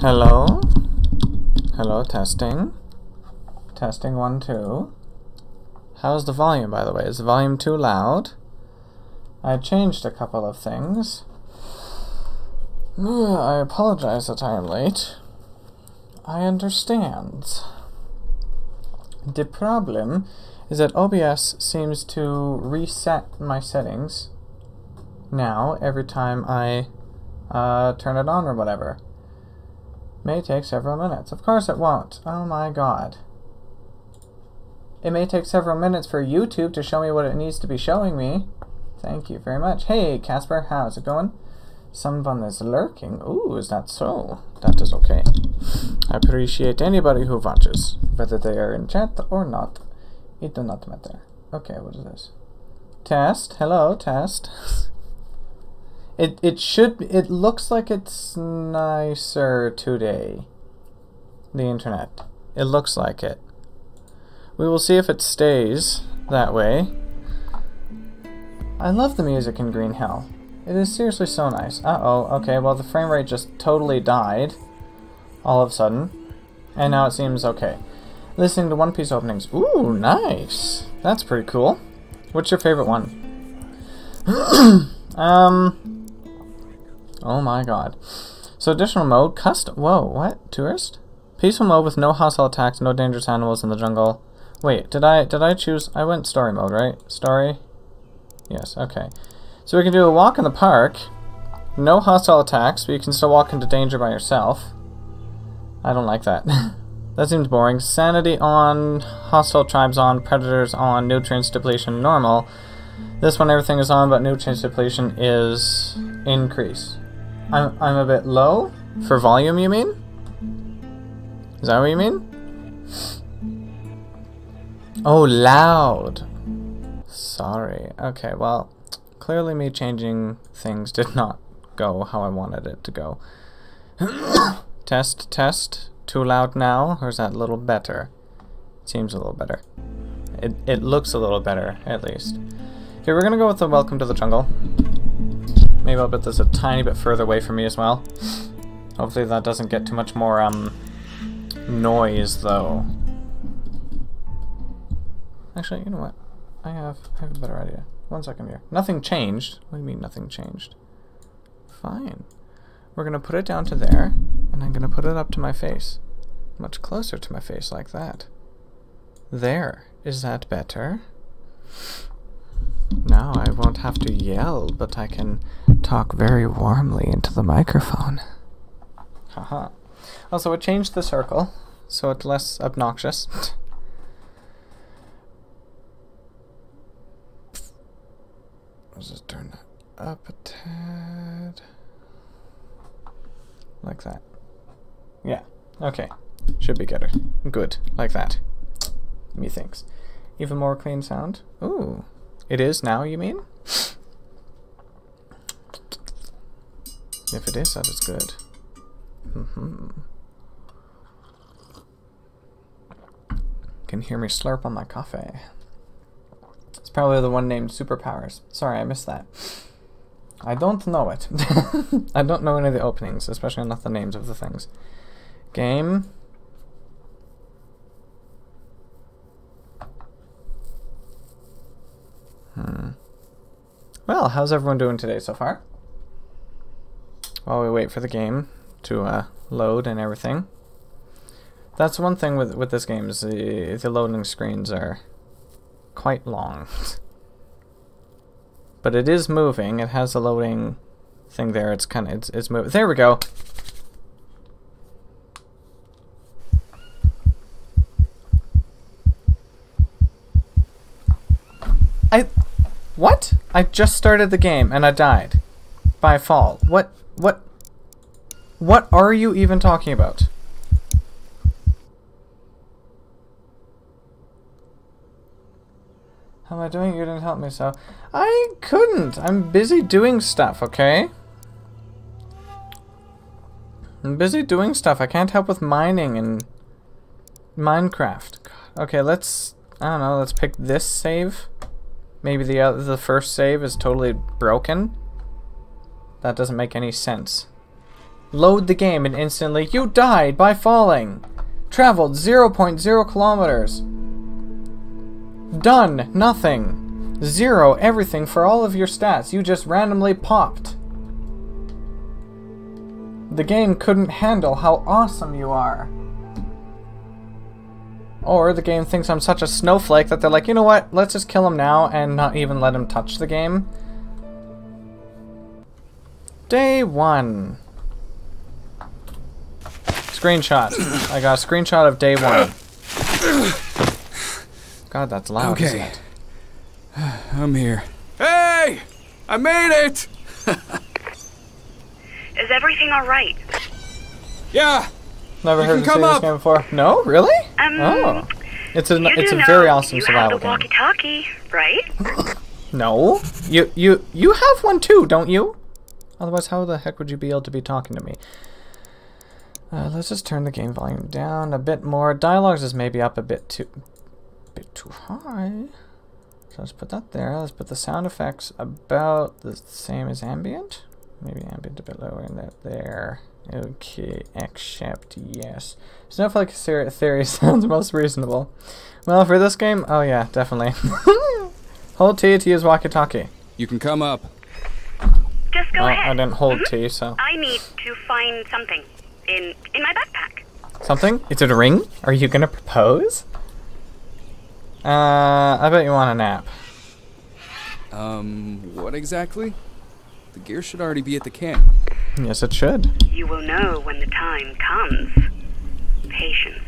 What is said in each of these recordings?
Hello? Hello, testing. Testing one, two. How's the volume, by the way? Is the volume too loud? I changed a couple of things. I apologize that I am late. I understand. The problem is that OBS seems to reset my settings now every time I uh, turn it on or whatever. May take several minutes. Of course it won't. Oh my god. It may take several minutes for YouTube to show me what it needs to be showing me. Thank you very much. Hey, Casper, how's it going? Someone is lurking. Ooh, is that so? That is okay. I appreciate anybody who watches, whether they are in chat or not. It does not matter. Okay, what is this? Test. Hello, test. It it should it looks like it's nicer today. The internet. It looks like it. We will see if it stays that way. I love the music in Green Hell. It is seriously so nice. Uh-oh, okay, well the frame rate just totally died all of a sudden. And now it seems okay. Listening to One Piece openings. Ooh, nice. That's pretty cool. What's your favorite one? um, Oh my god. So additional mode, custom. Whoa, what? Tourist? Peaceful mode with no hostile attacks, no dangerous animals in the jungle. Wait, did I did I choose? I went story mode, right? Story. Yes. Okay. So we can do a walk in the park. No hostile attacks, but you can still walk into danger by yourself. I don't like that. that seems boring. Sanity on, hostile tribes on, predators on, nutrients depletion normal. This one everything is on, but nutrients depletion is increase. I'm, I'm a bit low? For volume, you mean? Is that what you mean? Oh, loud. Sorry. Okay, well, clearly me changing things did not go how I wanted it to go. test, test. Too loud now, or is that a little better? Seems a little better. It, it looks a little better, at least. Okay, we're gonna go with the Welcome to the Jungle. Maybe I'll put this a tiny bit further away from me as well. Hopefully that doesn't get too much more um, noise, though. Actually, you know what? I have, I have a better idea. One second here. Nothing changed. What do you mean nothing changed? Fine. We're going to put it down to there, and I'm going to put it up to my face. Much closer to my face, like that. There. Is that better? Now I won't have to yell, but I can talk very warmly into the microphone. Haha. Also, I changed the circle, so it's less obnoxious. Let's just turn that up a tad. Like that. Yeah. Okay. Should be good. Good. Like that. Methinks. Even more clean sound. Ooh. It is now, you mean? If it is, that is good. Mm -hmm. Can hear me slurp on my coffee. It's probably the one named Superpowers. Sorry, I missed that. I don't know it. I don't know any of the openings, especially not the names of the things. Game. Hmm. Well, how's everyone doing today so far? While we wait for the game to uh, load and everything. That's one thing with with this game is the, the loading screens are quite long. but it is moving. It has a loading thing there. It's kind of it's it's moving. There we go. I what? I just started the game and I died. By fall. What? What? What are you even talking about? How am I doing? You didn't help me, so... I couldn't! I'm busy doing stuff, okay? I'm busy doing stuff. I can't help with mining and... Minecraft. Okay, let's... I don't know, let's pick this save. Maybe the uh, the first save is totally broken. That doesn't make any sense. Load the game and instantly, you died by falling. Traveled 0.0 kilometers. Done, nothing. Zero, everything for all of your stats. You just randomly popped. The game couldn't handle how awesome you are. Or the game thinks I'm such a snowflake that they're like, you know what, let's just kill him now and not even let him touch the game. Day one. Screenshot. I got a screenshot of day one. God, that's loud. Okay. I'm here. Hey! I made it! Is everything all right? Yeah! Never You heard of this up. game before. No, really? Um, oh, it's a You it's do a know very awesome you have survival the game. walkie-talkie, right? No, you you you have one too, don't you? Otherwise, how the heck would you be able to be talking to me? Uh, let's just turn the game volume down a bit more. Dialogues is maybe up a bit too, bit too high. So let's put that there. Let's put the sound effects about the same as ambient. Maybe ambient a bit lower in that there. Okay, except yes. Snowflake theory theory sounds most reasonable. Well, for this game, oh yeah, definitely. Hold T to use walkie-talkie. You can come up. Just go Well, ahead. I didn't hold Mhm. T, so I need to find something in in my backpack. something. Is it a ring? Are you gonna propose? Uh, I bet you want a nap. Um, what exactly? The gear should already be at the camp. Yes, it should. You will know when the time comes. Patience.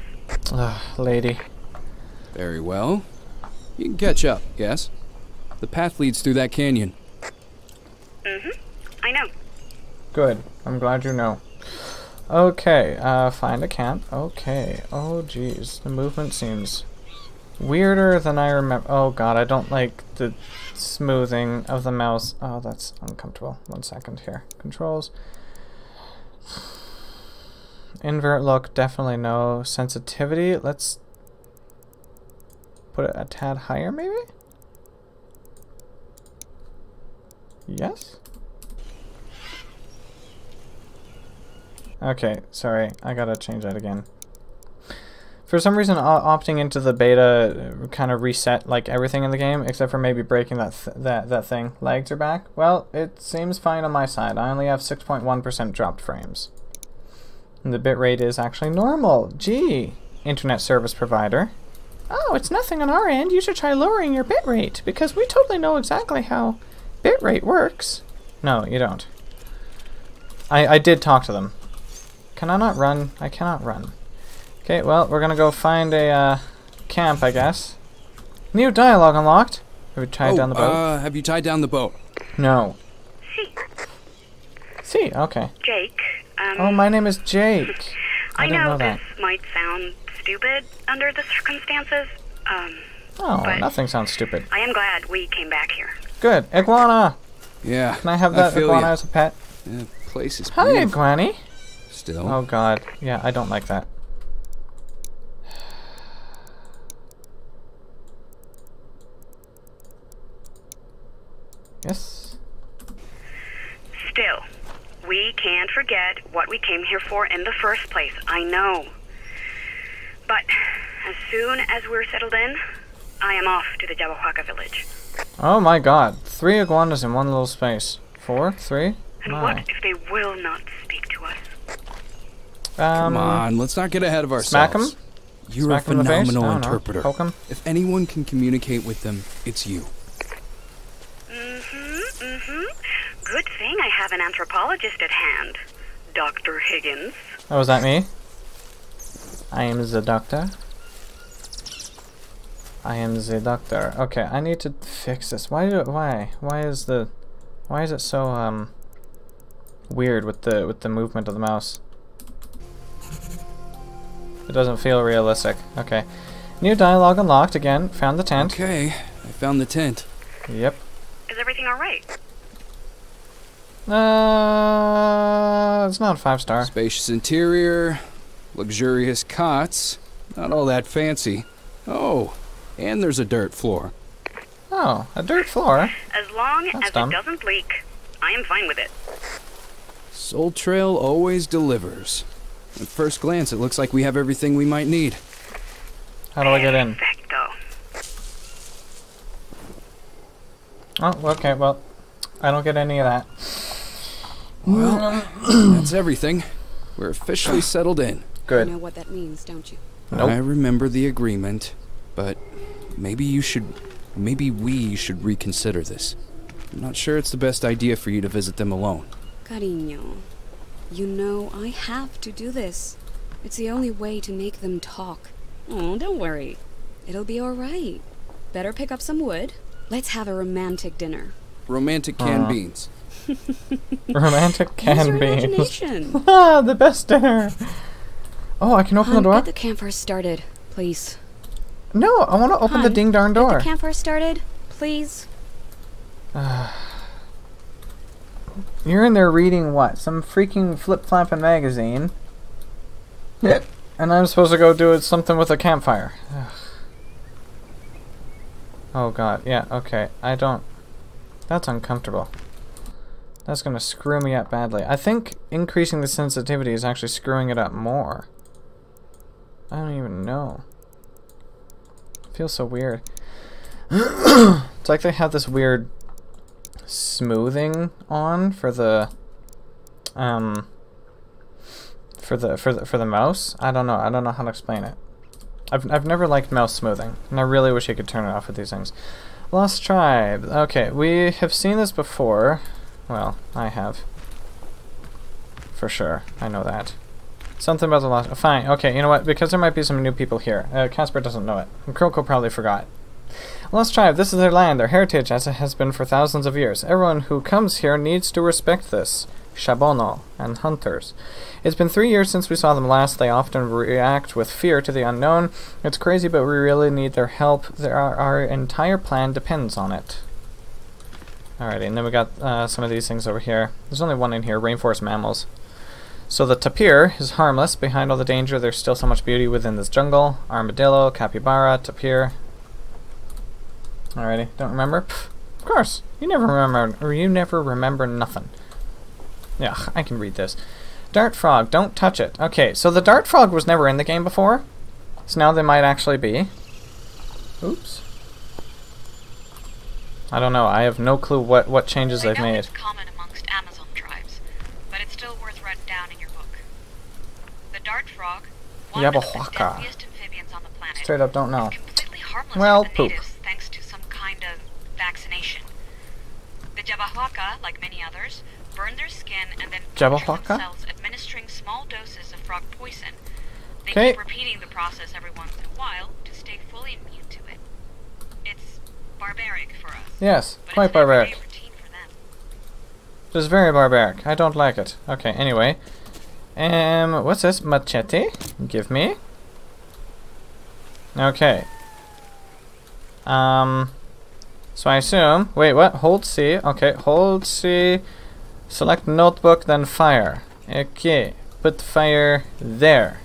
Ugh, lady. Very well. You can catch up, yes? The path leads through that canyon. Mm-hmm. I know. Good. I'm glad you know. Okay, uh, find a camp. Okay. Oh, jeez. The movement seems weirder than I remember. Oh, God, I don't like the smoothing of the mouse. Oh, that's uncomfortable. One second here. Controls. Invert look, definitely no. Sensitivity, let's put it a tad higher, maybe? Yes? Okay, sorry, I gotta change that again. For some reason, opting into the beta uh, kind of reset like everything in the game, except for maybe breaking that th that that thing. Legs are back. Well, it seems fine on my side. I only have 6.1% dropped frames. And the bitrate is actually normal. Gee, internet service provider. Oh, it's nothing on our end. You should try lowering your bitrate because we totally know exactly how bitrate works. No, you don't. I I did talk to them. Can I not run? I cannot run. Okay, well, we're gonna go find a uh, camp, I guess. New dialogue unlocked. Have we tied oh, down the boat? Uh, have you tied down the boat? no. See, See, okay. Jake. Um, Oh, my name is Jake. I, I didn't know, know that. this might sound stupid under the circumstances. Um, Oh, but- nothing sounds stupid. I am glad we came back here. Good. Iguana! Yeah. Can I have that feel iguana ya. as a pet? Yeah, place is Hi, beautiful. Iguani. Still. Oh god. Yeah, I don't like that. Yes. Still, we can't forget what we came here for in the first place. I know. But as soon as we're settled in, I am off to the Yabahuaca village. Oh my god. Three iguanas in one little space. Four? Three? And My. what if they will not speak to us? Um, Come on, let's not get ahead of ourselves. Smack 'em? You're Smack a 'em in the face? phenomenal I don't know. interpreter. If anyone can communicate with them, it's you. Mm-hmm. Good thing I have an anthropologist at hand. Dr. Higgins. Oh, is that me? I am the doctor. I am the doctor. Okay, I need to fix this. Why do why? Why is the why is it so um weird with the with the movement of the mouse? It doesn't feel realistic. Okay. New dialogue unlocked again. Found the tent. Okay, I found the tent. Yep. Is everything all right? Uh, it's not five star. Spacious interior, luxurious cots, not all that fancy. Oh, and there's a dirt floor. Oh, a dirt floor. As long That's as dumb. it doesn't leak, I am fine with it. Soul trail always delivers. At first glance, it looks like we have everything we might need. How do I get in? Oh, okay, well, I don't get any of that. Well, that's everything. We're officially settled in. Good. You know what that means, don't you? Nope. I remember the agreement, but maybe you should. Maybe we should reconsider this. I'm not sure it's the best idea for you to visit them alone. Cariño, you know I have to do this. It's the only way to make them talk. Oh, don't worry. It'll be alright. Better pick up some wood. Let's have a romantic dinner. Romantic canned Uh. beans. Romantic Use canned your beans. imagination. ah, the best dinner. Oh, I can open the Hun, door? Get the campfire started, please. No, I want to open the Hun, ding darn Get door. the campfire started, please. You're in there reading what? Some freaking flip flopping magazine. Yeah. And I'm supposed to go do something with a campfire. Ugh. Oh god, yeah, okay. I don't. That's uncomfortable. That's gonna screw me up badly. I think increasing the sensitivity is actually screwing it up more. I don't even know. It feels so weird. it's like they have this weird smoothing on for the um for the for the for the mouse. I don't know. I don't know how to explain it. I've I've never liked mouse smoothing, and I really wish you could turn it off with these things. Lost Tribe. Okay, we have seen this before. Well, I have. For sure. I know that. Something about the lost. Fine. Okay. You know what? Because there might be some new people here. Uh, Casper doesn't know it. And Kroko probably forgot. Lost Tribe, this is their land, their heritage, as it has been for thousands of years. Everyone who comes here needs to respect this. Shabono and hunters. It's been three years since we saw them last. They often react with fear to the unknown. It's crazy, but we really need their help. Their, our, our entire plan depends on it. Alrighty, and then we got uh, some of these things over here. There's only one in here, rainforest mammals. So the tapir is harmless. Behind all the danger, there's still so much beauty within this jungle. Armadillo, capybara, tapir. Alrighty, don't remember? Pff, of course, you never remember, you never remember nothing. Yeah, I can read this. Dart frog, don't touch it. Okay, so the dart frog was never in the game before, so now they might actually be. Oops. I don't know. I have no clue what what changes I they've made. it's common amongst Amazon tribes, but it's still worth writing down in your book. The dart frog, one of the deadliest amphibians on the planet, Straight up, don't know. completely harmless Well, to the poop. natives thanks to some kind of vaccination. The Yabahuaca, like many others, burn their skin and then Yabahuaca? themselves, administering small doses of frog poison. They keep repeating the process every once in a while to stay fully immune to it. It's barbaric for us. Yes, quite barbaric. It is very barbaric. I don't like it. Okay, anyway. Um, what's this? Machete? Give me. Okay. Um, so I assume, wait, what? Hold C. Okay, hold C. Select notebook, then fire. Okay, put fire there.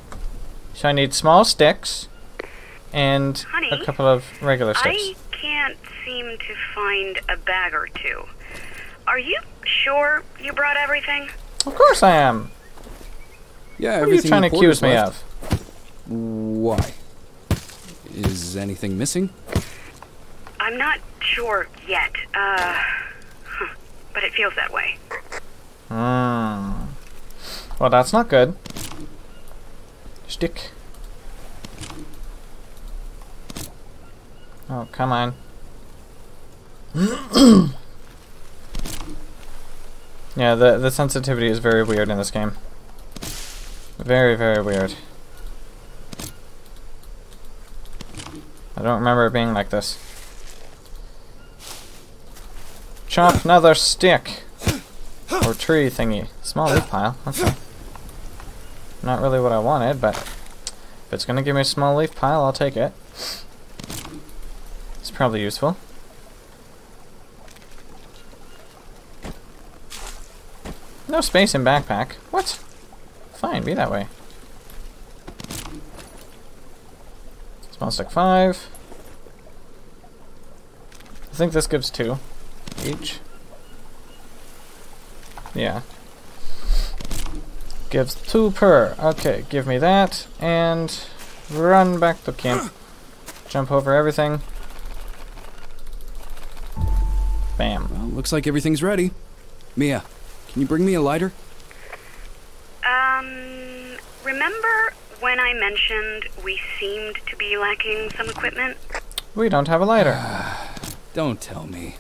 So I need small sticks and a couple of regular sticks. I can't seem to find a bag or two. Are you sure you brought everything? Of course I am. Yeah, What are you trying to accuse me left. of? Why? Is anything missing? I'm not sure yet. Uh, huh, but it feels that way. Hmm. Well, that's not good. Stick. Oh, come on. yeah, the the sensitivity is very weird in this game. Very, very weird. I don't remember it being like this. Chop another stick. Or tree thingy. Small leaf pile. Okay. Not really what I wanted, but if it's gonna give me a small leaf pile, I'll take it. It's probably useful. No space in backpack. What? Fine, be that way. Small stick five. I think this gives two each. Yeah. Gives two per. Okay, give me that. And run back to camp. Jump over everything. Bam. Well, looks like everything's ready. Mia, can you bring me a lighter? Um, remember when I mentioned we seemed to be lacking some equipment? We don't have a lighter. Don't tell me.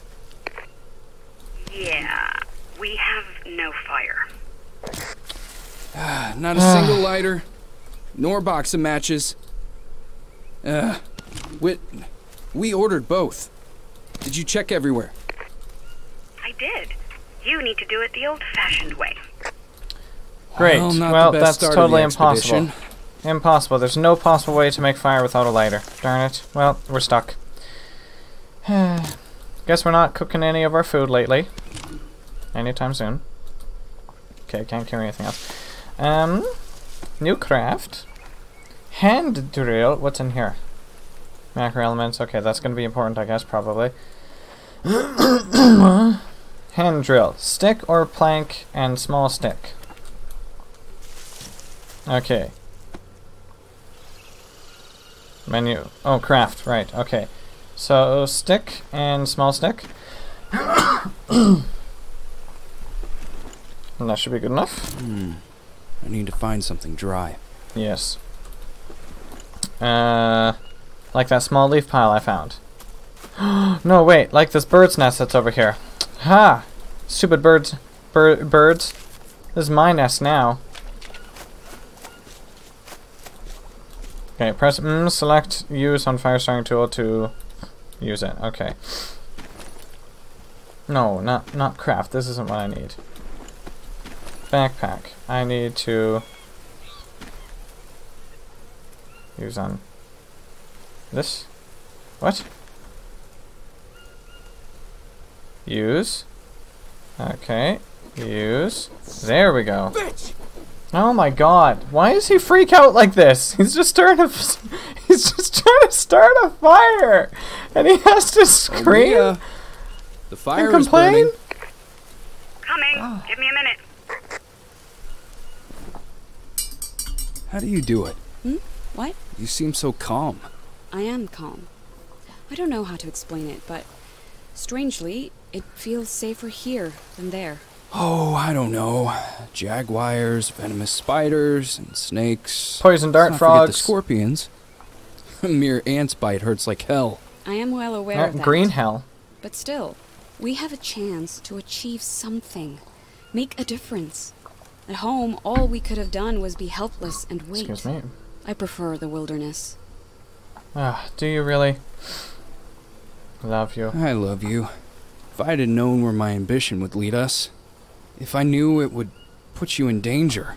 Yeah, we have no fire. Not a single lighter, nor box of matches. Uh, we, we ordered both. Did you check everywhere? I did. You need to do it the old-fashioned way. Great. Well, not Well, the best that's start of the totally impossible. Impossible. There's no possible way to make fire without a lighter. Darn it. Well, we're stuck. Guess we're not cooking any of our food lately. Anytime soon. Okay, can't carry anything else. Um, new craft. Hand drill. What's in here? Macro elements. Okay, that's going to be important, I guess, probably. Hand drill. Stick or plank and small stick. Okay. Menu. Oh, craft. Right. Okay. So stick and small stick. and that should be good enough. Hmm. I need to find something dry. Yes. Uh, like that small leaf pile I found. no, wait. Like this bird's nest that's over here. Ha! Stupid birds. Bir birds. This is my nest now. Okay, press mm, select use on fire starting tool to use it. Okay. No, not not craft. This isn't what I need. Backpack. I need to use on this. What? Use. Okay. Use. There we go. Oh my god. Why does he freak out like this? He's just trying to he's just trying to start a fire and he has to Oh, scream Mia, the fire and is complain. burning. Coming. Give me a minute. How do you do it? Hmm? What? You seem so calm. I am calm. I don't know how to explain it, but strangely, it feels safer here than there. Oh, I don't know. Jaguars, venomous spiders, and snakes. Poison dart Let's not frogs. the scorpions. A mere ant's bite hurts like hell. I am well aware of that. green hell. But still, we have a chance to achieve something. Make a difference. At home, all we could have done was be helpless and wait. Excuse me. I prefer the wilderness. Ah, do you really? Love you. I love you. If I'd have known where my ambition would lead us, if I knew it would put you in danger,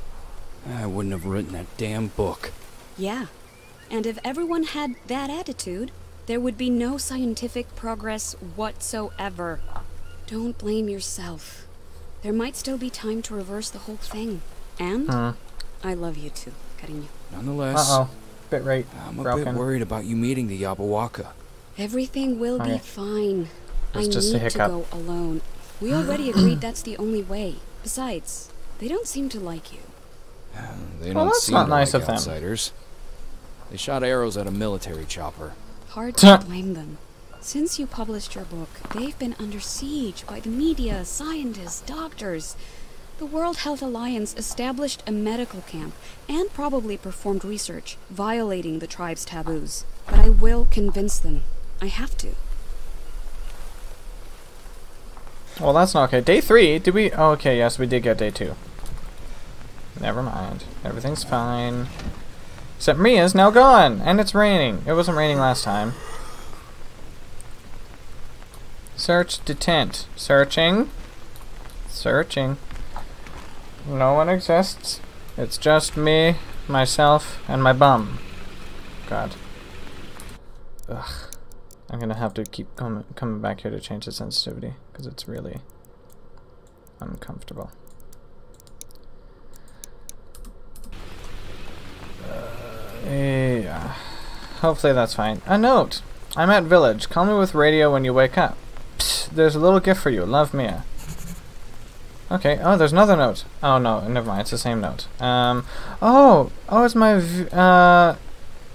I wouldn't have written that damn book. Yeah. And if everyone had that attitude, there would be no scientific progress whatsoever. Don't blame yourself. There might still be time to reverse the whole thing. And. I love you too, Cariño. Nonetheless, Uh oh. Bit rate. I'm a broken. bit worried about you meeting the Yabahuaca. Everything will Okay. be fine. It's I just a need to go alone. We already agreed that's the only way. Besides, they don't seem to like you. They Well, don't that's seem not to nice like of them. outsiders. They shot arrows at a military chopper. Hard to blame them. Since you published your book, they've been under siege by the media, scientists, doctors. The World Health Alliance established a medical camp and probably performed research, violating the tribe's taboos. But I will convince them. I have to. Well, that's not okay. Day three, did we? Oh, okay, yes, we did get day two. Never mind. Everything's fine. Except Mia's now gone, and it's raining. It wasn't raining last time. Search detent. Searching. Searching. No one exists. It's just me, myself, and my bum. God. Ugh. I'm gonna have to keep com coming back here to change the sensitivity because it's really uncomfortable. Uh, yeah. Hopefully that's fine. A note. I'm at village. Call me with radio when you wake up. Psst, there's a little gift for you. Love Mia. Okay. Oh, there's another note. Oh no, never mind. It's the same note. Um. Oh. Oh, it's my v- uh.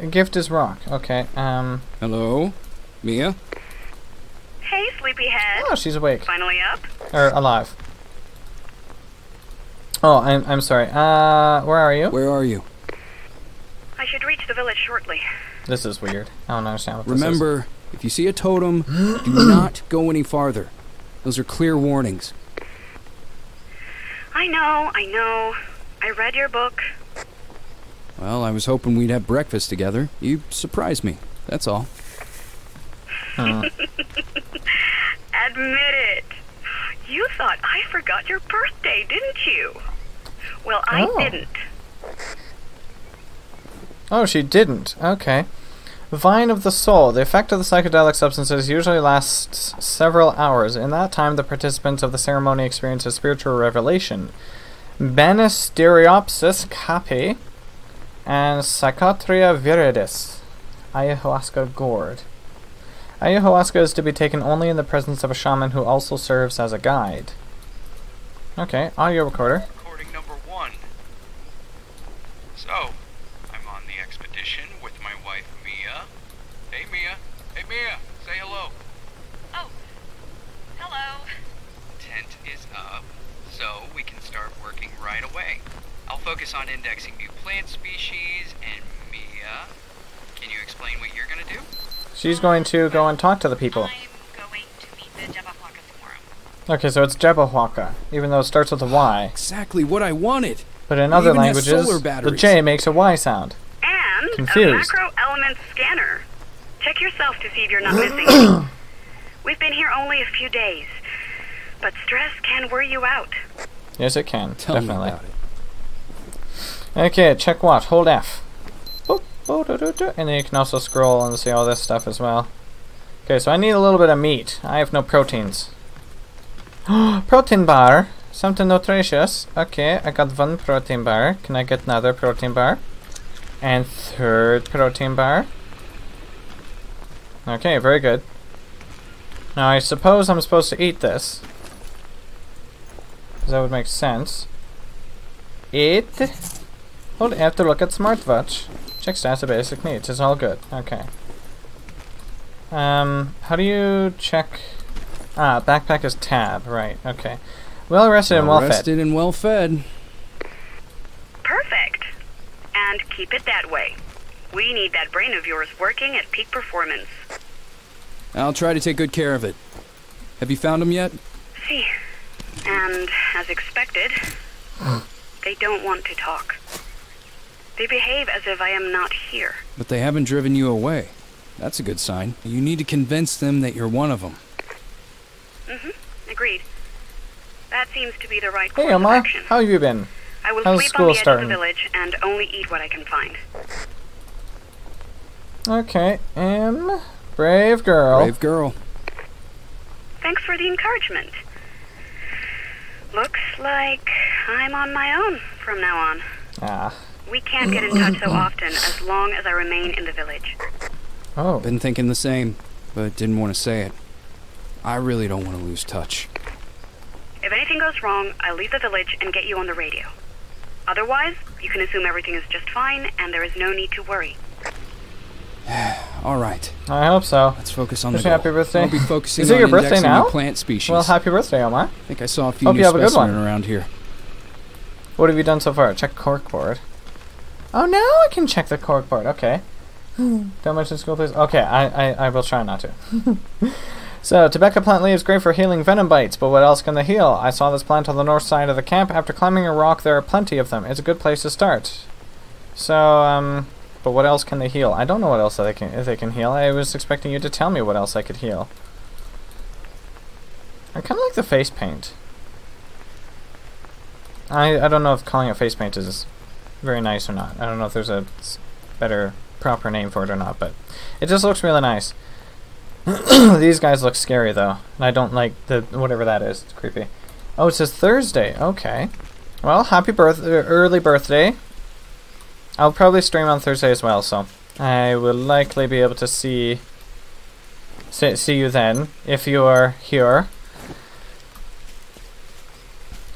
Gift is rock. Okay. Um. Hello? Mia? Hey, sleepyhead. Oh, she's awake Finally up? or alive. Oh, I'm I'm sorry. Uh, where are you? Where are you? I should reach the village shortly. This is weird. I don't understand what this Remember, if you see a totem, do not go any farther. Those are clear warnings. I know, I know. I read your book. Well, I was hoping we'd have breakfast together. You surprised me. That's all. is. Uh-huh. Admit it. You thought I forgot your birthday, didn't you? Well, I Oh. didn't. Oh, she didn't. Okay. Vine of the Soul. The effect of the psychedelic substances usually lasts several hours. In that time, the participants of the ceremony experience a spiritual revelation. Banisteriopsis caapi and Psychotria viridis. Ayahuasca gourd. Ayahuasca is to be taken only in the presence of a shaman who also serves as a guide. Okay, audio recorder. Recording number one. So, I'm on the expedition with my wife Mia. Hey Mia. Hey Mia. Say hello. Oh. Hello. Tent is up, so we can start working right away. I'll focus on indexing new plant species, and Mia, can you explain what you're gonna do? She's going to go and talk to the people. I'm going to meet the Yabahuaca tomorrow. Okay, so it's Jabberwocker, even though it starts with a Y. Exactly what I wanted. But in other languages, the. J makes a Y sound. And Confused. a macro element scanner. Check yourself to see if you're not missing. We've been here only a few days, but stress can wear you out. Yes, it can. Tell definitely. Okay, check what? Hold F. And then you can also scroll and see all this stuff as well. Okay, so I need a little bit of meat. I have no proteins. protein bar. Something nutritious. Okay, I got one protein bar. Can I get another protein bar? And third protein bar. Okay, very good. Now I suppose I'm supposed to eat this. 'Cause that would make sense. Eat. Hold I have to look at smartwatch. Check stats of basic needs. It's all good. Okay. Um, how do you check? Ah, backpack is tab. Right. Okay. Well rested and well fed. rested and well fed. Perfect. And keep it that way. We need that brain of yours working at peak performance. I'll try to take good care of it. Have you found him yet? See. And as expected, they don't want to talk. They behave as if I am not here. But they haven't driven you away. That's a good sign. You need to convince them that you're one of them. Mm-hmm. Agreed. That seems to be the right Hey course of Omar, action. how have you been? I will how's sleep school on the edge starting? of the village and only eat what I can find. Okay. M. Brave girl. Brave girl. Thanks for the encouragement. Looks like I'm on my own from now on. Ah. We can't get in touch so often as long as I remain in the village. Oh. Been thinking the same, but didn't want to say it. I really don't want to lose touch. If anything goes wrong, I'll leave the village and get you on the radio. Otherwise, you can assume everything is just fine and there is no need to worry. All right, I hope so. let's focus on Wish the goal. happy birthday. I'll be focusing Is it on your birthday now? plant species. Well, happy birthday, Omar. I think I saw a few Hope new you have a good one. around here. What have you done so far? Check corkboard. Oh, now I can check the cork board. Okay. Don't mention school, please. Okay, I, I, I will try not to. so, Tobacco plant leaves great for healing venom bites, but what else can they heal? I saw this plant on the north side of the camp. After climbing a rock, there are plenty of them. It's a good place to start. So, um, but what else can they heal? I don't know what else they can if they can heal. I was expecting you to tell me what else I could heal. I kind of like the face paint. I I don't know if calling it face paint is very nice or not. I don't know if there's a better proper name for it or not, but it just looks really nice. These guys look scary though, and I don't like the whatever that is. It's creepy. Oh, it says Thursday. Okay. Well, happy birth uh, early birthday. I'll probably stream on Thursday as well, so I will likely be able to see see, see you then if you are here.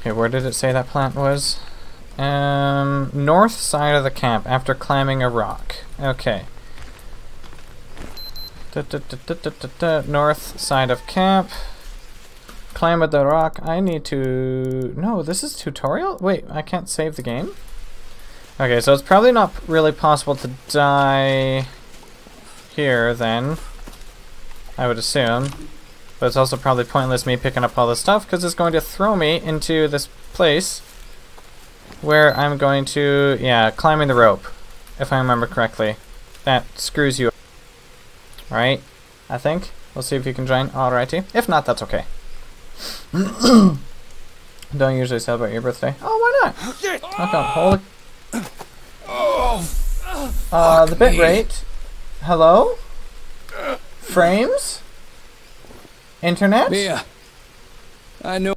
Okay, where did it say that plant was? Um, north side of the camp after climbing a rock. Okay. Da, da, da. North side of camp. Climb at the rock. I need to... No, this is tutorial? Wait, I can't save the game? Okay, so it's probably not really possible to die here then. I would assume. But it's also probably pointless me picking up all this stuff because it's going to throw me into this place where I'm going to, yeah, climbing the rope, if I remember correctly. That screws you Right? I think. We'll see if you can join. Alrighty. If not, that's okay. Don't usually celebrate your birthday. Oh, why not? Knock on. Holy. Uh, the bit rate. Hello? Frames? Internet? Yeah. I know.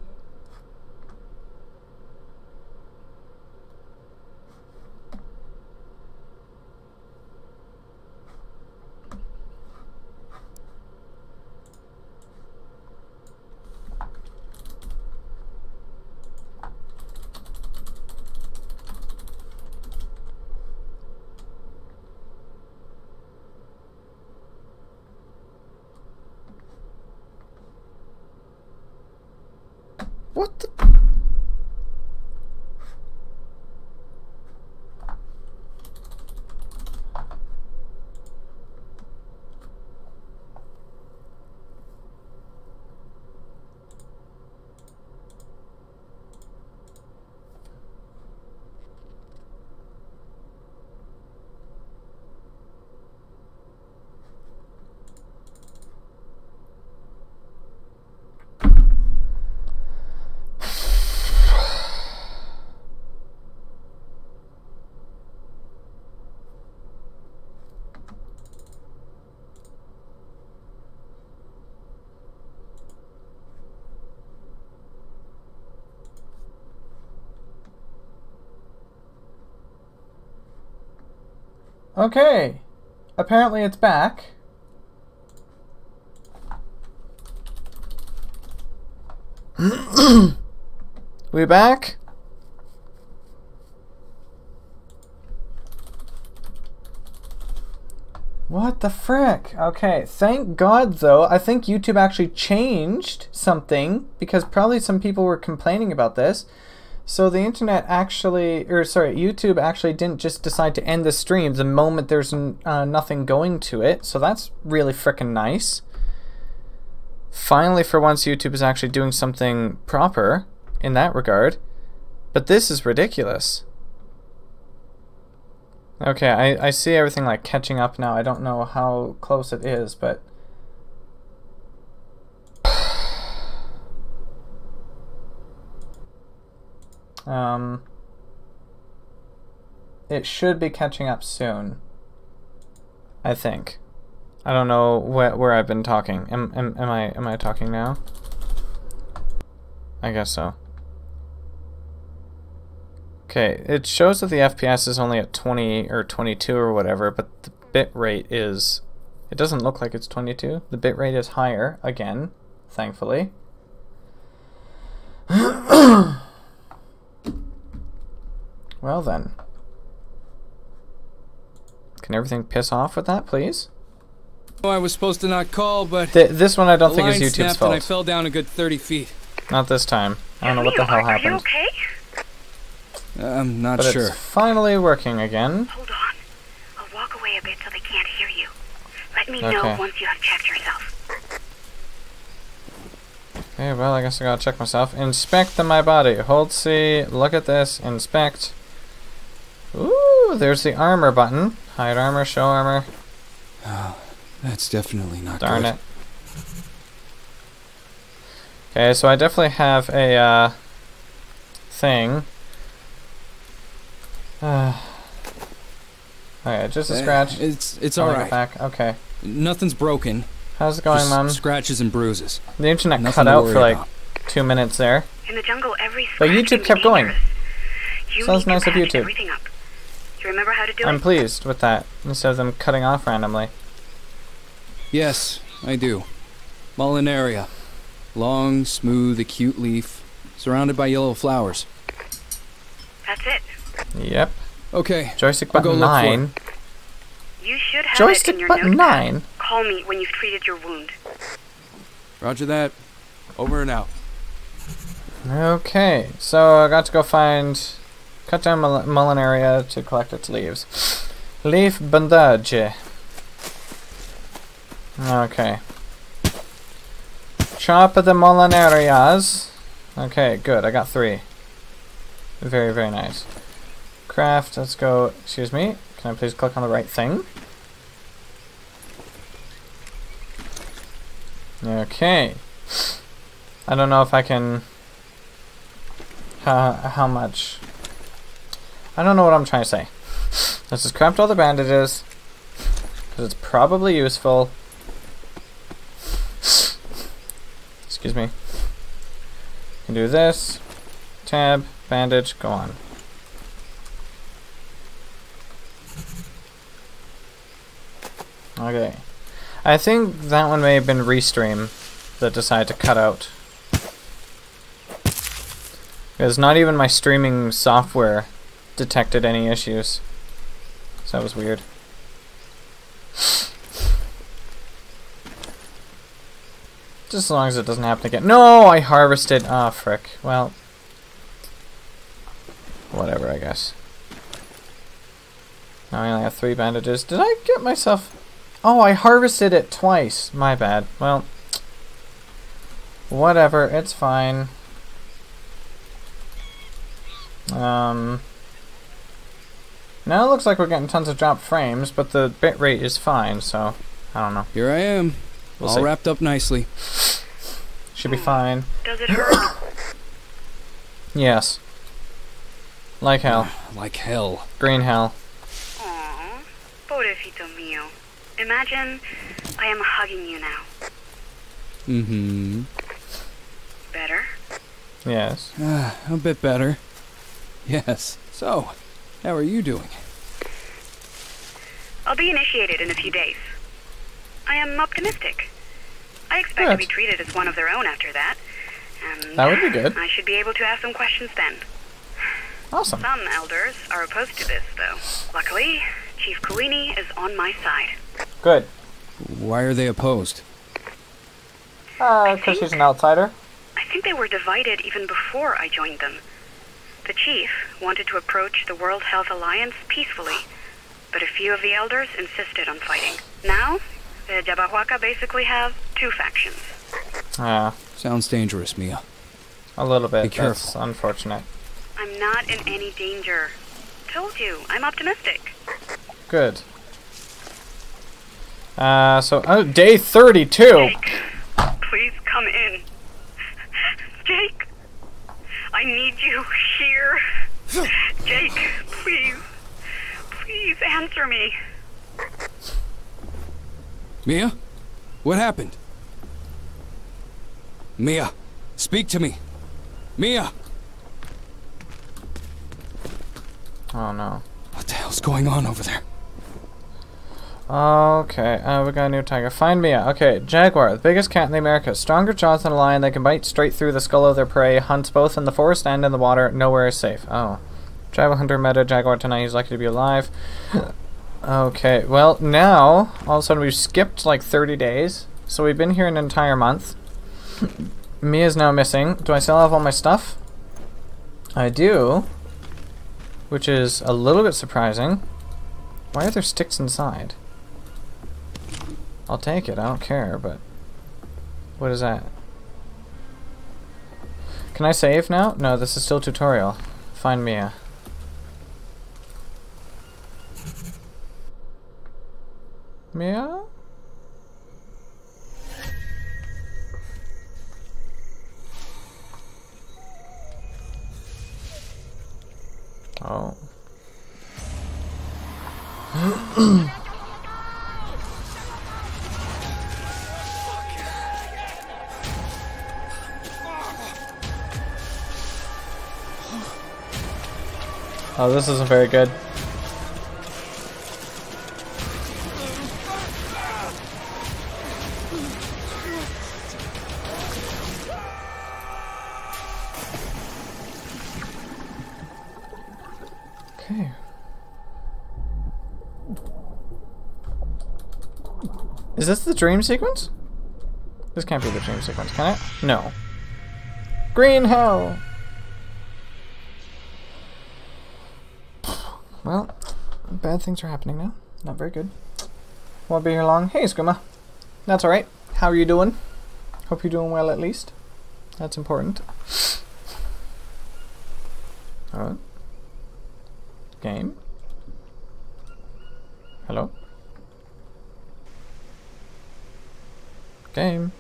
What the? Okay. Apparently it's back. We're back? What the frick? Okay, thank God though. I think YouTube actually changed something because probably some people were complaining about this. So the internet actually, or sorry, YouTube actually didn't just decide to end the stream the moment there's uh, nothing going to it. So that's really freaking nice. Finally, for once, YouTube is actually doing something proper in that regard. But this is ridiculous. Okay, I, I see everything like catching up now. I don't know how close it is, but... Um, it should be catching up soon. I think. I don't know wh where I've been talking. Am, am, am I am I talking now? I guess so. Okay, it shows that the FPS is only at 20 or 22 or whatever, but the bit rate is... It doesn't look like it's 22. The bit rate is higher, again, thankfully. Well then. Can everything piss off with that, please? Oh, I was supposed to not call, but Th this one I don't think is line YouTube's snapped fault. and I fell down a good 30 feet. Not this time. I don't know what the hell are, are you happened. okay? I'm not But sure. it's finally working again. Hold on. I'll walk away a bit so they can't hear you. Let me Okay. know once you have checked yourself. Okay, well, I guess I gotta check myself. Inspect the my body. Hold C, look at this, inspect. Ooh, there's the armor button. Hide armor, show armor. That's definitely not Darn good. it. Okay, so I definitely have a uh, thing. Uh, okay, just a Eh, scratch. It's it's I'll all make it right. Back. Okay. Nothing's broken. How's it going, Just Mom? Scratches and bruises. The internet Nothing cut out for like about. two minutes there. In the jungle, every But YouTube can be kept going. You Sounds nice of patch YouTube. Everything up. Do you remember how to do I'm it? pleased with that, instead of them cutting off randomly. Yes, I do. Molineria. Long, smooth, acute leaf. surrounded by yellow flowers. That's it. Yep. Okay. Joystick I'll go button look nine. You should have it in your button notepad. nine. Call me when you've treated your wound. Roger that. Over and out. Okay, so I got to go find, cut down mul- Molineria to collect its leaves. Leaf bandage. Okay. Chop the Molinerias. Okay, good. I got three. Very, very nice. Craft. Let's go. Excuse me. Can I please click on the right thing? Okay. I don't know if I can. How, how much? I don't know what I'm trying to say. Let's just craft all the bandages. Because it's probably useful. Excuse me. Can do this. Tab, bandage, go on. Okay. I think that one may have been Restream that decided to cut out. Because not even my streaming software detected any issues. So that was weird. Just as long as it doesn't happen again. No, I harvested. Ah, frick. Well, whatever, I guess. Now I only have three bandages. Did I get myself... Oh, I harvested it twice. My bad. Well, whatever. It's fine. Um... Now it looks like we're getting tons of drop frames, but the bitrate is fine, so I don't know. Here I am. We'll all see. wrapped up nicely. Should be fine. Does it hurt? Yes. Like hell. Like hell. Green hell. Aww, pobrecito mío. Imagine I am hugging you now. Mm-hmm. Better? Yes. Ah, a bit better. Yes. So, how are you doing? I'll be initiated in a few days. I am optimistic. I expect to be treated as one of their own after that. And That would be good. I should be able to ask some questions then. Awesome. Some elders are opposed to this, though. Luckily, Chief Kawini is on my side. Good. Why are they opposed? Uh, because she's an outsider. I think they were divided even before I joined them. The chief wanted to approach the World Health Alliance peacefully, but a few of the elders insisted on fighting. Now, the Yabahuaca basically have two factions. Ah. Sounds dangerous, Mia. a little bit. Be That's unfortunate. I'm not in any danger. Told you, I'm optimistic. Good. Uh, so, oh, day 32! Jake, please come in. Jake, I need you here. Jake, please, please answer me. Mia? What happened? Mia, speak to me. Mia! Oh no. What the hell's going on over there? Okay, uh, we got a new tiger. Find Mia. Okay, jaguar, the biggest cat in the Americas. Stronger jaws than a lion. They can bite straight through the skull of their prey. Hunts both in the forest and in the water. Nowhere is safe. Oh. Tribal hunter met a jaguar tonight. He's lucky to be alive. okay, well, now, all of a sudden we've skipped like 30 days. So we've been here an entire month. Mia's now missing. Do I still have all my stuff? I do. Which is a little bit surprising. Why are there sticks inside? I'll take it, I don't care, but... What is that? Can I save now? No, this is still tutorial. Find Mia. Mia? Oh. Oh, this isn't very good. Okay. Is this the dream sequence? This can't be the dream sequence, can it? No. Green hell! Bad things are happening now. Not very good. Won't be here long. Hey, Skooma. That's alright. How are you doing? Hope you're doing well at least. That's important. Alright. Game. Hello? Game.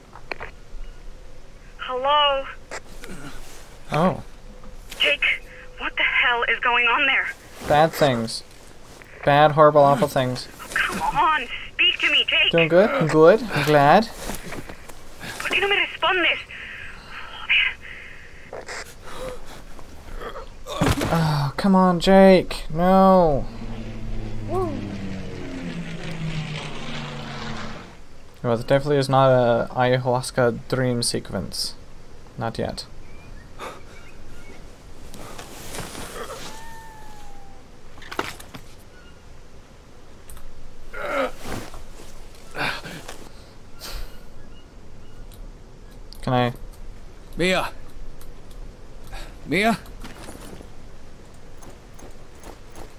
Hello? Oh. Jake, what the hell is going on there? Bad things. Bad, horrible, awful things. Come on, speak to me, Jake. Doing good? I'm good. I'm glad. ¿Por qué no me respondes? Oh, come on, Jake. No. Well, it definitely is not a ayahuasca dream sequence. Not yet. Can I? Mia! Mia?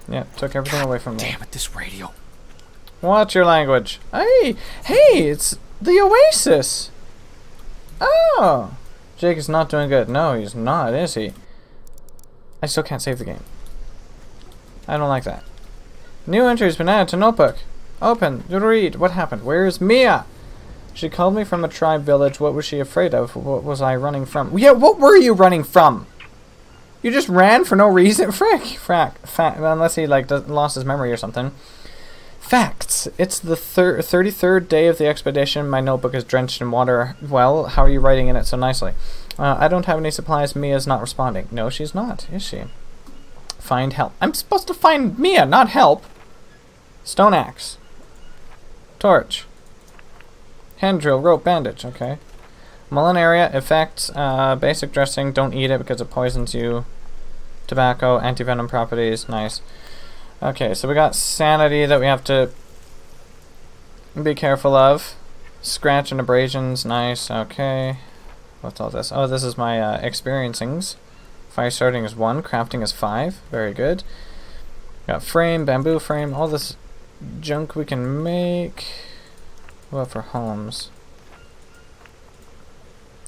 Yeah, took everything away from me. Damn it, this radio. What's your language? Hey, hey, it's the Oasis. Oh, Jake is not doing good. No, he's not, is he? I still can't save the game. I don't like that. New entry has been added to notebook. Open. Read. What happened? Where is Mia? She called me from a tribe village. What was she afraid of? What was I running from? Yeah, what were you running from? You just ran for no reason? Frick. Frack. Fa unless he, like, lost his memory or something. Facts. It's the thir 33rd day of the expedition. My notebook is drenched in water. Well, how are you writing in it so nicely? Uh, I don't have any supplies. Mia's not responding. No, she's not, is she? Find help. I'm supposed to find Mia, not help. Stone axe. Torch. Hand drill, rope, bandage. Okay. Molineria effects. Uh, basic dressing. Don't eat it because it poisons you. Tobacco. Anti-venom properties. Nice. Okay, so we got sanity that we have to be careful of. Scratch and abrasions, nice, okay. What's all this? Oh, this is my uh, experiencings. Fire starting is 1, crafting is 5, very good. Got frame, bamboo frame, all this junk we can make. What for homes?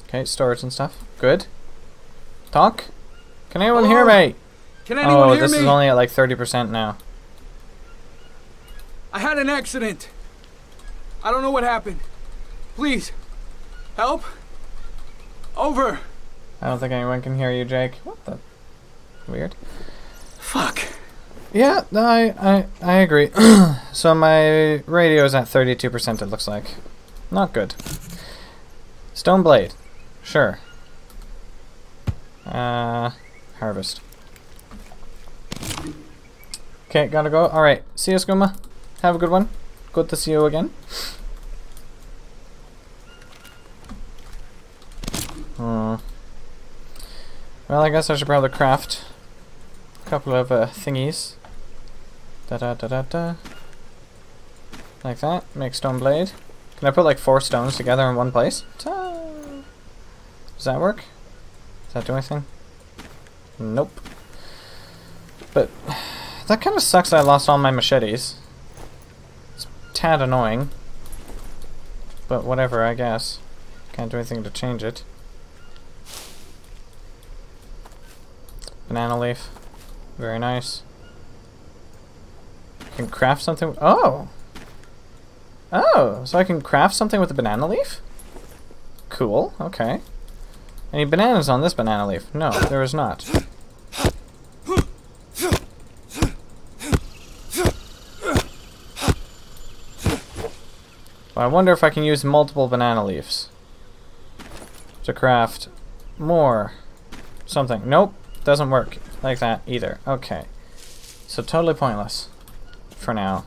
Okay, storage and stuff, good. Talk? Can anyone hear oh, me? Can anyone oh, hear this is only at like 30% now. I had an accident. I don't know what happened. Please, help. Over. I don't think anyone can hear you, Jake. What the? Weird. Fuck. Yeah, no, I, I, I agree. so my radio is at 32%, it looks like. Not good. Stone blade. Sure. Uh, harvest. Okay, gotta go. Alright, see you, Skooma. Have a good one. Good to see you again. Hmm. Well, I guess I should probably craft a couple of uh, thingies. Da da da da da. Like that. Make stone blade. Can I put like four stones together in one place? Ta Does that work? Does that do anything? Nope. But that kind of sucks I lost all my machetes. It's tad annoying. But whatever, I guess. Can't do anything to change it. Banana leaf. Very nice. I can craft something. Oh! Oh, so I can craft something with a banana leaf? Cool, okay. Any bananas on this banana leaf? No, there is not. Well, I wonder if I can use multiple banana leaves to craft more something. Nope, doesn't work like that either. Okay, so totally pointless for now.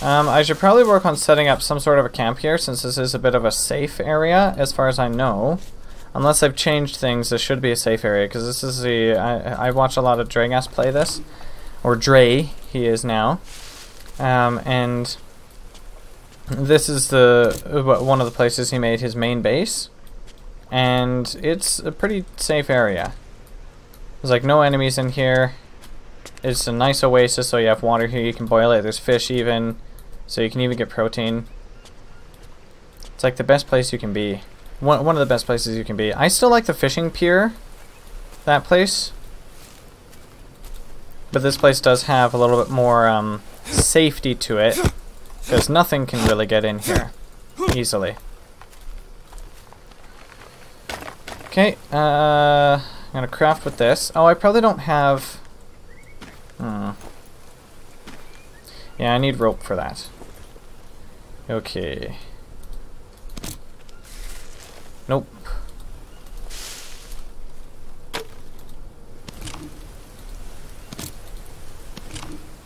Um, I should probably work on setting up some sort of a camp here since this is a bit of a safe area as far as I know. Unless I've changed things, this should be a safe area, because this is the... I, I watch a lot of Dragas play this. Or Dre, he is now. Um, and this is the one of the places he made his main base. And it's a pretty safe area. There's like no enemies in here. It's a nice oasis, so you have water here, you can boil it. There's fish even, so you can even get protein. It's like the best place you can be one, one of the best places you can be. I still like the fishing pier, that place. But this place does have a little bit more um, safety to it, because nothing can really get in here easily. Okay, uh, I'm gonna craft with this. Oh, I probably don't have... Hmm. Yeah, I need rope for that. Okay. Nope.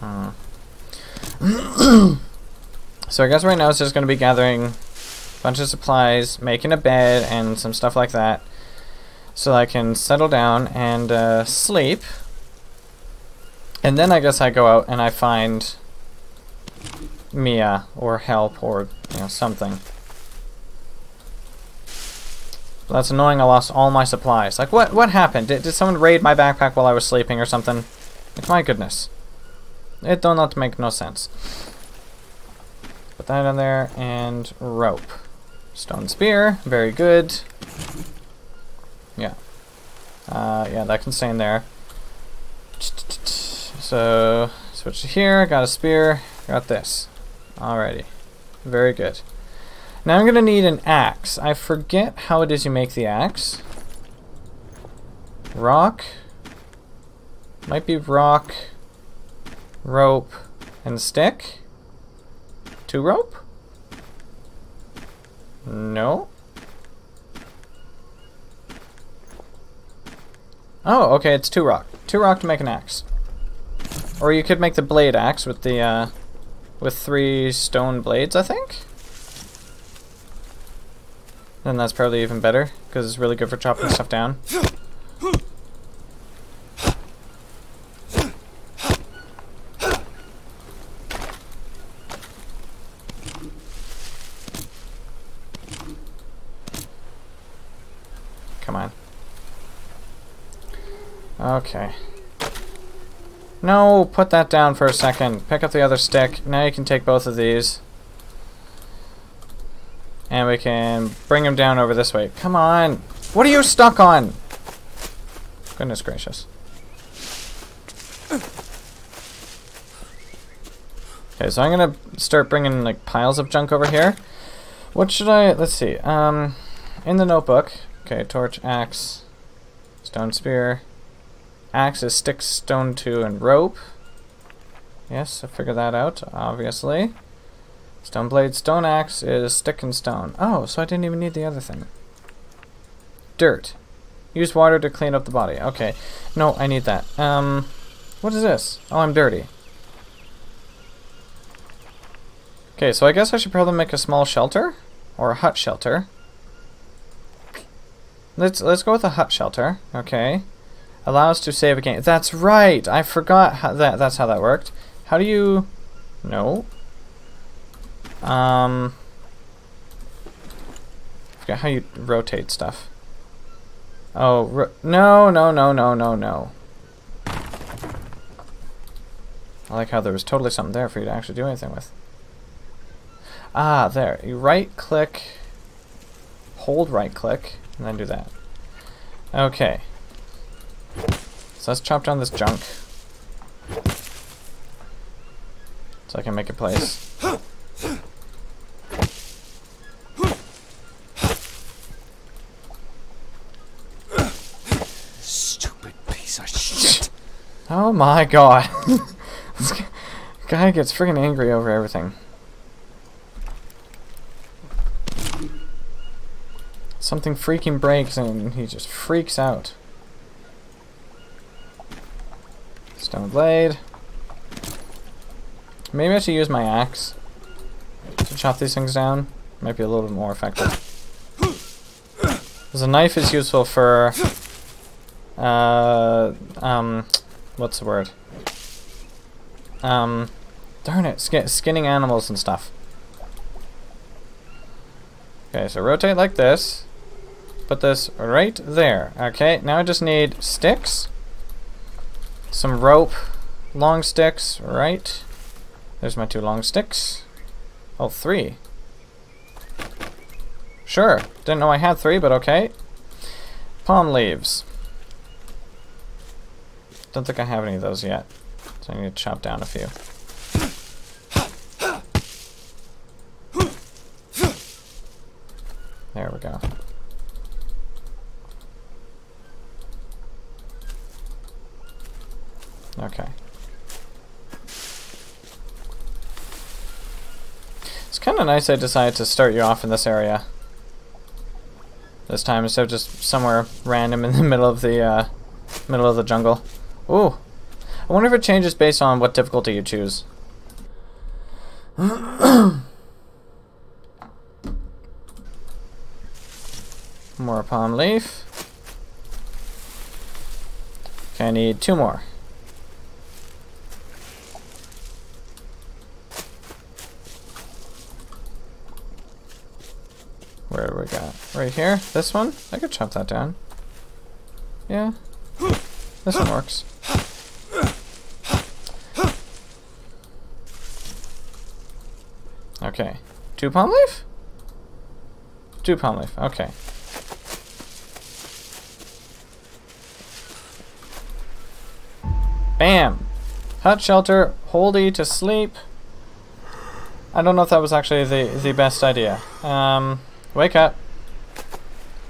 Hmm. so I guess right now it's just going to be gathering a bunch of supplies, making a bed, and some stuff like that. So I can settle down and uh, sleep. And then I guess I go out and I find Mia or help or you know something. That's annoying, I lost all my supplies. Like, what what happened? Did, did someone raid my backpack while I was sleeping or something? Like, my goodness. It do not make no sense. Put that in there, and rope. Stone spear, very good. Yeah. Uh, yeah, that can stay in there. So, switch to here, got a spear, got this. Alrighty. Very good. Now I'm going to need an axe. I forget how it is you make the axe. Rock. Might be rock, rope, and stick. Two rope? No. Oh, okay, it's two rock. Two rock to make an axe. Or you could make the blade axe with the, uh, with three stone blades, I think? Then that's probably even better, because it's really good for chopping stuff down. Come on. Okay. No, put that down for a second. Pick up the other stick. Now you can take both of these. And we can bring him down over this way. Come on! What are you stuck on? Goodness gracious. Okay, so I'm gonna start bringing like piles of junk over here. What should I, let's see, um, in the notebook, okay, torch, axe, stone spear, axe is stick, stone two, and rope. Yes, I figured that out, obviously. Stone blade, stone axe is stick and stone. Oh, so I didn't even need the other thing. Dirt. Use water to clean up the body. Okay. No, I need that. Um, what is this? Oh, I'm dirty. Okay, so I guess I should probably make a small shelter? Or a hut shelter. Let's let's go with a hut shelter. Okay. Allow us to save a game. That's right! I forgot that that's how that worked. How do you... No. Um, forget how you rotate stuff. Oh, no, no, no, no, no, no. I like how there was totally something there for you to actually do anything with. Ah, there. You right click, hold right click, and then do that. Okay. So let's chop down this junk. So I can make a place. Stupid piece of shit. Oh my god. this guy gets freaking angry over everything. Something freaking breaks and he just freaks out. Stone blade. Maybe I should use my axe to chop these things down. Might be a little bit more effective. Because a knife is useful for, uh, um, what's the word? Um, darn it, sk skinning animals and stuff. Okay, so rotate like this. Put this right there. Okay, now I just need sticks. Some rope. Long sticks, right. There's my two long sticks. Oh, three. Sure. Didn't know I had three, but okay. Palm leaves. Don't think I have any of those yet. So I need to chop down a few. There we go. Okay. It's kind of nice I decided to start you off in this area. This time instead of just somewhere random in the middle of the uh, middle of the jungle. Ooh. I wonder if it changes based on what difficulty you choose. more palm leaf. Okay, I need two more. Where we got? Right here? This one? I could chop that down. Yeah. This one works. Okay. Two palm leaf? Two palm leaf. Okay. Bam! Hut shelter, holdy to sleep. I don't know if that was actually the, the best idea. Um, Wake up.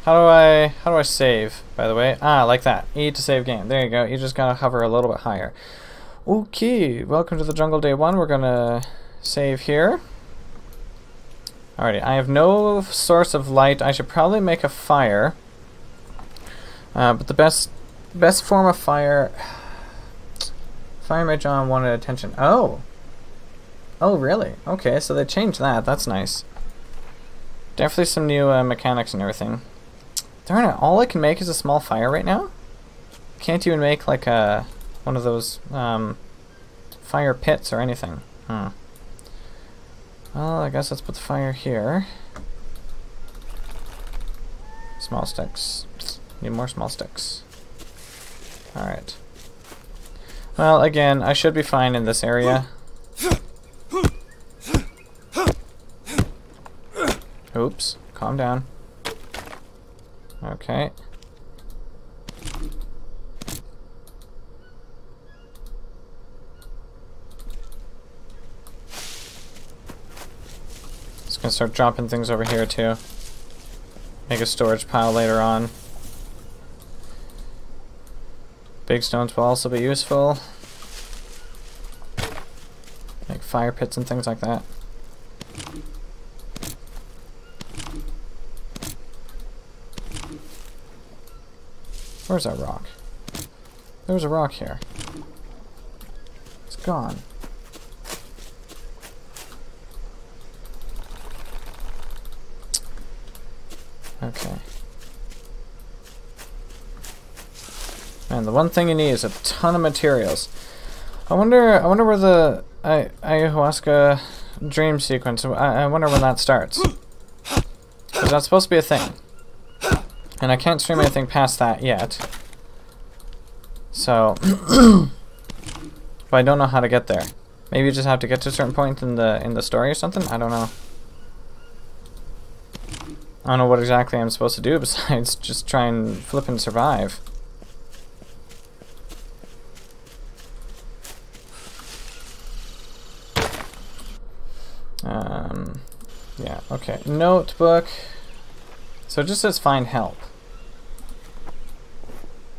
How do I how do I save, by the way? Ah, like that. E to save game. There you go. You just gotta hover a little bit higher. Okay, welcome to the jungle day one. We're gonna save here. Alrighty, I have no source of light. I should probably make a fire. Uh, but the best best form of fire Fire Mage on wanted attention. Oh! Oh, really? Okay, so they changed that. That's nice. Definitely some new uh, mechanics and everything. Darn it, all I can make is a small fire right now? Can't even make like a one of those um, fire pits or anything. Hmm. Well, I guess let's put the fire here. Small sticks. Need more small sticks. Alright. Well, again, I should be fine in this area. Oops. Calm down. Okay. Just gonna start dropping things over here too. Make a storage pile later on. Big stones will also be useful. Make fire pits and things like that. Where's that rock? There was a rock here. It's gone. Okay. Man, the one thing you need is a ton of materials. I wonder. I wonder where the I, ayahuasca dream sequence. I, I wonder when that starts. Because that's supposed to be a thing. And I can't stream anything past that yet. So, but I don't know how to get there. Maybe you just have to get to a certain point in the in the story or something. I don't know. I don't know what exactly I'm supposed to do besides just try and flip and survive. Um, yeah, okay. Notebook. So it just says find help.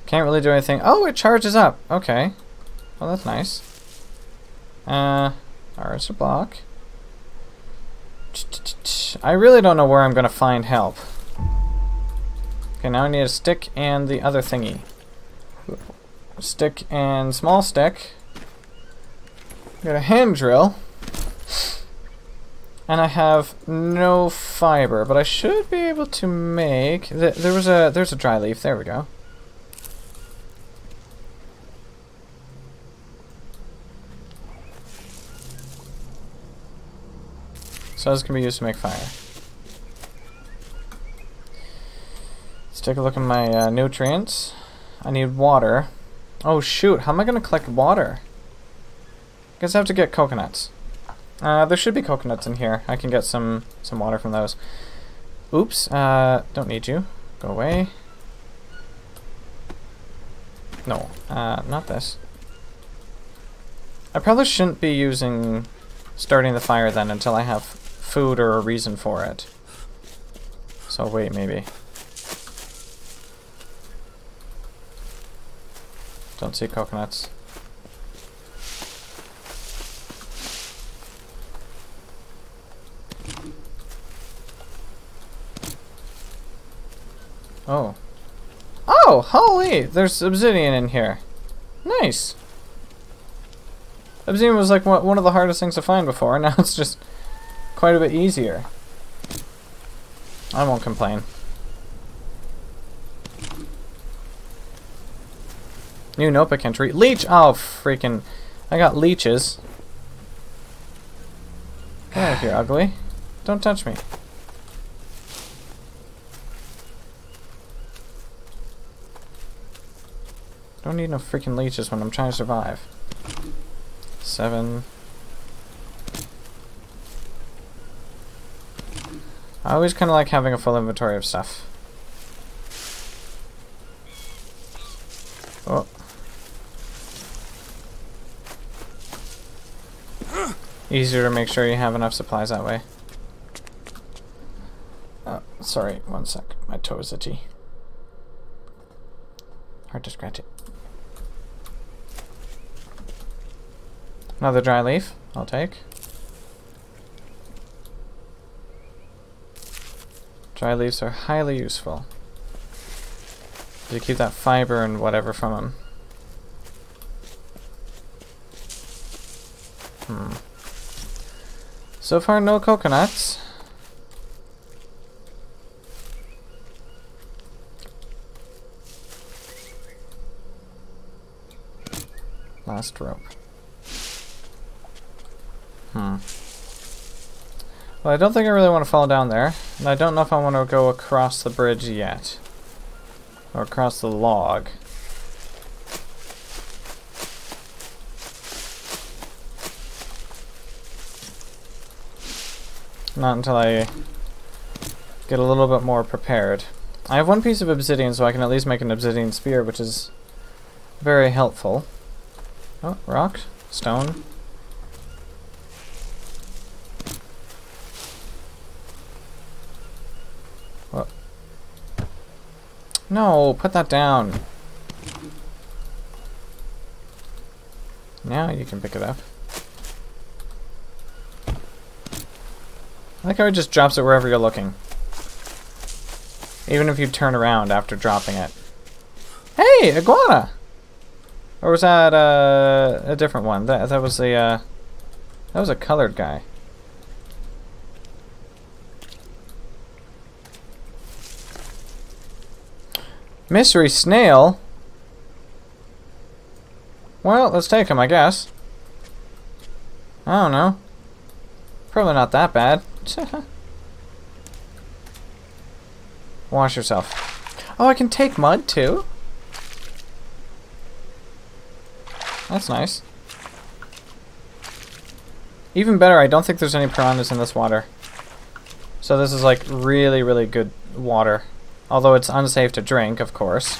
Can't really do anything. Oh, it charges up. Okay. Well, that's nice. Uh, it's a block. I really don't know where I'm going to find help. Okay, now I need a stick and the other thingy. Stick and small stick. Got a hand drill. And I have no fiber, but I should be able to make... Th there was a... There's a dry leaf. There we go. So this can be used to make fire. Let's take a look at my uh, nutrients. I need water. Oh shoot, how am I to collect water? I guess I have to get coconuts. Uh, there should be coconuts in here. I can get some, some water from those. Oops, uh, don't need you. Go away. No, uh, not this. I probably shouldn't be using starting the fire then until I have food or a reason for it. So wait, maybe. Don't see coconuts. Oh. Oh, holy! There's obsidian in here. Nice. Obsidian was like one of the hardest things to find before, now it's just quite a bit easier. I won't complain. New notebook entry. Leech! Oh, freaking... I got leeches. Get out of here, ugly. Don't touch me. Don't need no freaking leeches when I'm trying to survive. Seven. I always kind of like having a full inventory of stuff. Oh. Easier to make sure you have enough supplies that way. Oh, sorry, one sec. My toe is itchy. Hard to scratch it. Another dry leaf, I'll take. Dry leaves are highly useful. You keep that fiber and whatever from them. Hmm. So far, no coconuts. Last rope. Hmm. Well, I don't think I really want to fall down there. And I don't know if I want to go across the bridge yet. Or across the log. Not until I get a little bit more prepared. I have one piece of obsidian, so I can at least make an obsidian spear, which is very helpful. Oh, rock, stone. No, put that down. Now you can pick it up. I like how it just drops it wherever you're looking. Even if you turn around after dropping it. Hey, iguana! Or was that uh, a different one? That that was a uh, that was a colored guy. Mystery snail. Well, let's take him, I guess. I don't know. Probably not that bad. Wash yourself. Oh, I can take mud too? That's nice. Even better, I don't think there's any piranhas in this water. So this is like really, really good water. Although it's unsafe to drink, of course.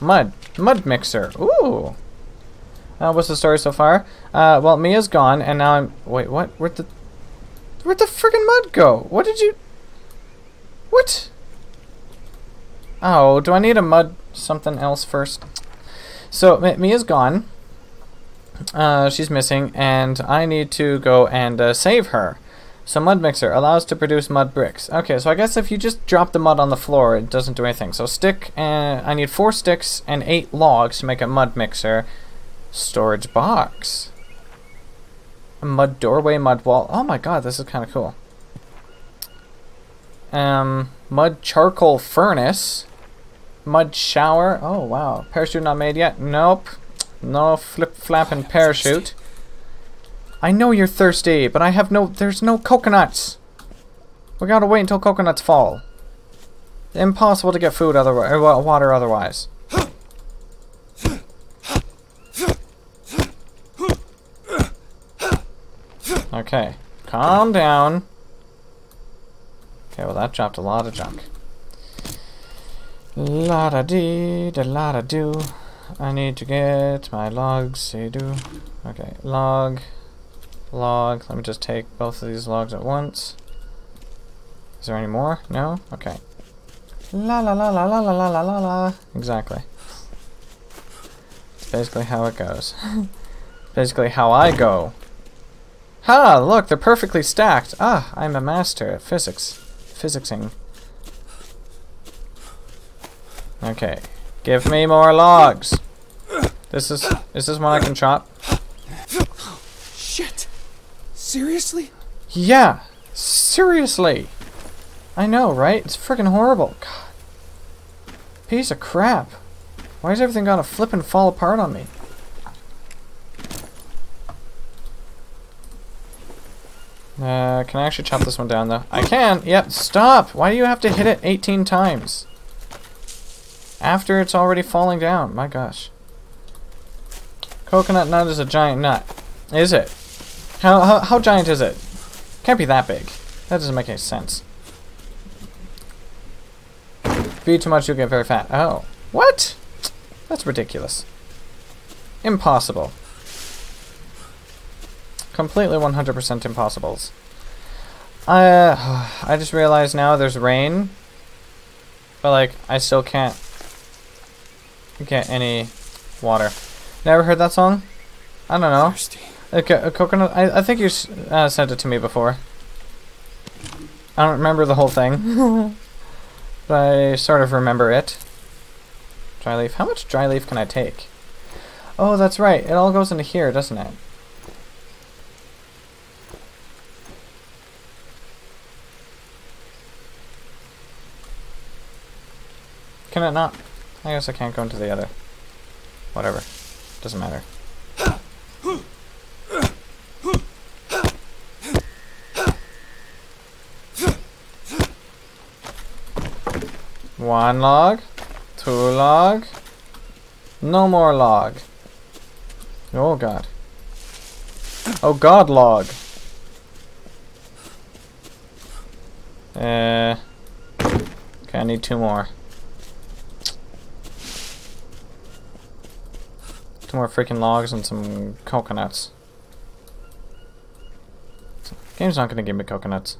Mud. Mud mixer. Ooh. Uh, what's the story so far? Uh, well, Mia's gone, and now I'm... Wait, what? Where'd the... Where'd the friggin' mud go? What did you... What? Oh, do I need a mud something else first? So Mia's gone. Uh, she's missing, and I need to go and uh, save her. So mud mixer allows to produce mud bricks. Okay, so I guess if you just drop the mud on the floor, it doesn't do anything. So stick, and I need four sticks and eight logs to make a mud mixer storage box. A mud doorway, mud wall. Oh my god, this is kind of cool. Um, mud charcoal furnace. Mud shower. Oh wow. Parachute not made yet? Nope. No flip flapping parachute. I know you're thirsty, but I have no. There's no coconuts. We gotta wait until coconuts fall. Impossible to get food otherwise, uh, water otherwise. Okay, calm down. Okay, well that dropped a lot of junk. La da dee da la da do. I need to get my logs. Say do. Okay, log, log. Let me just take both of these logs at once. Is there any more? No? Okay. La la la la la la la la la la. Exactly. It's basically how it goes. basically how I go. Ha! Look, they're perfectly stacked. Ah, I'm a master at physics. Physicsing. Okay. Give me more logs. This is is this one I can chop? Shit. Seriously? Yeah. Seriously. I know, right? It's freaking horrible. God. Piece of crap. Why is everything gonna flip and fall apart on me? Uh, can I actually chop this one down, though? I can! Yep, stop! Why do you have to hit it 18 times? After it's already falling down. My gosh. Coconut nut is a giant nut. Is it? How, how, how giant is it? Can't be that big. That doesn't make any sense. Eat too much, you'll get very fat. Oh. What? That's ridiculous. Impossible. Completely 100% impossibles. Uh, I just realized now there's rain. But, like, I still can't get any water. Never heard that song? I don't know. Thirsty. Okay, a coconut. I, I think you uh, sent it to me before. I don't remember the whole thing. but I sort of remember it. Dry leaf. How much dry leaf can I take? Oh, that's right. It all goes into here, doesn't it? Can it not? I guess I can't go into the other. Whatever. Doesn't matter. One log. Two log. No more log. Oh god. Oh god log. Uh. Okay, I need two more. Two more freaking logs and some coconuts. Game's not gonna give me coconuts.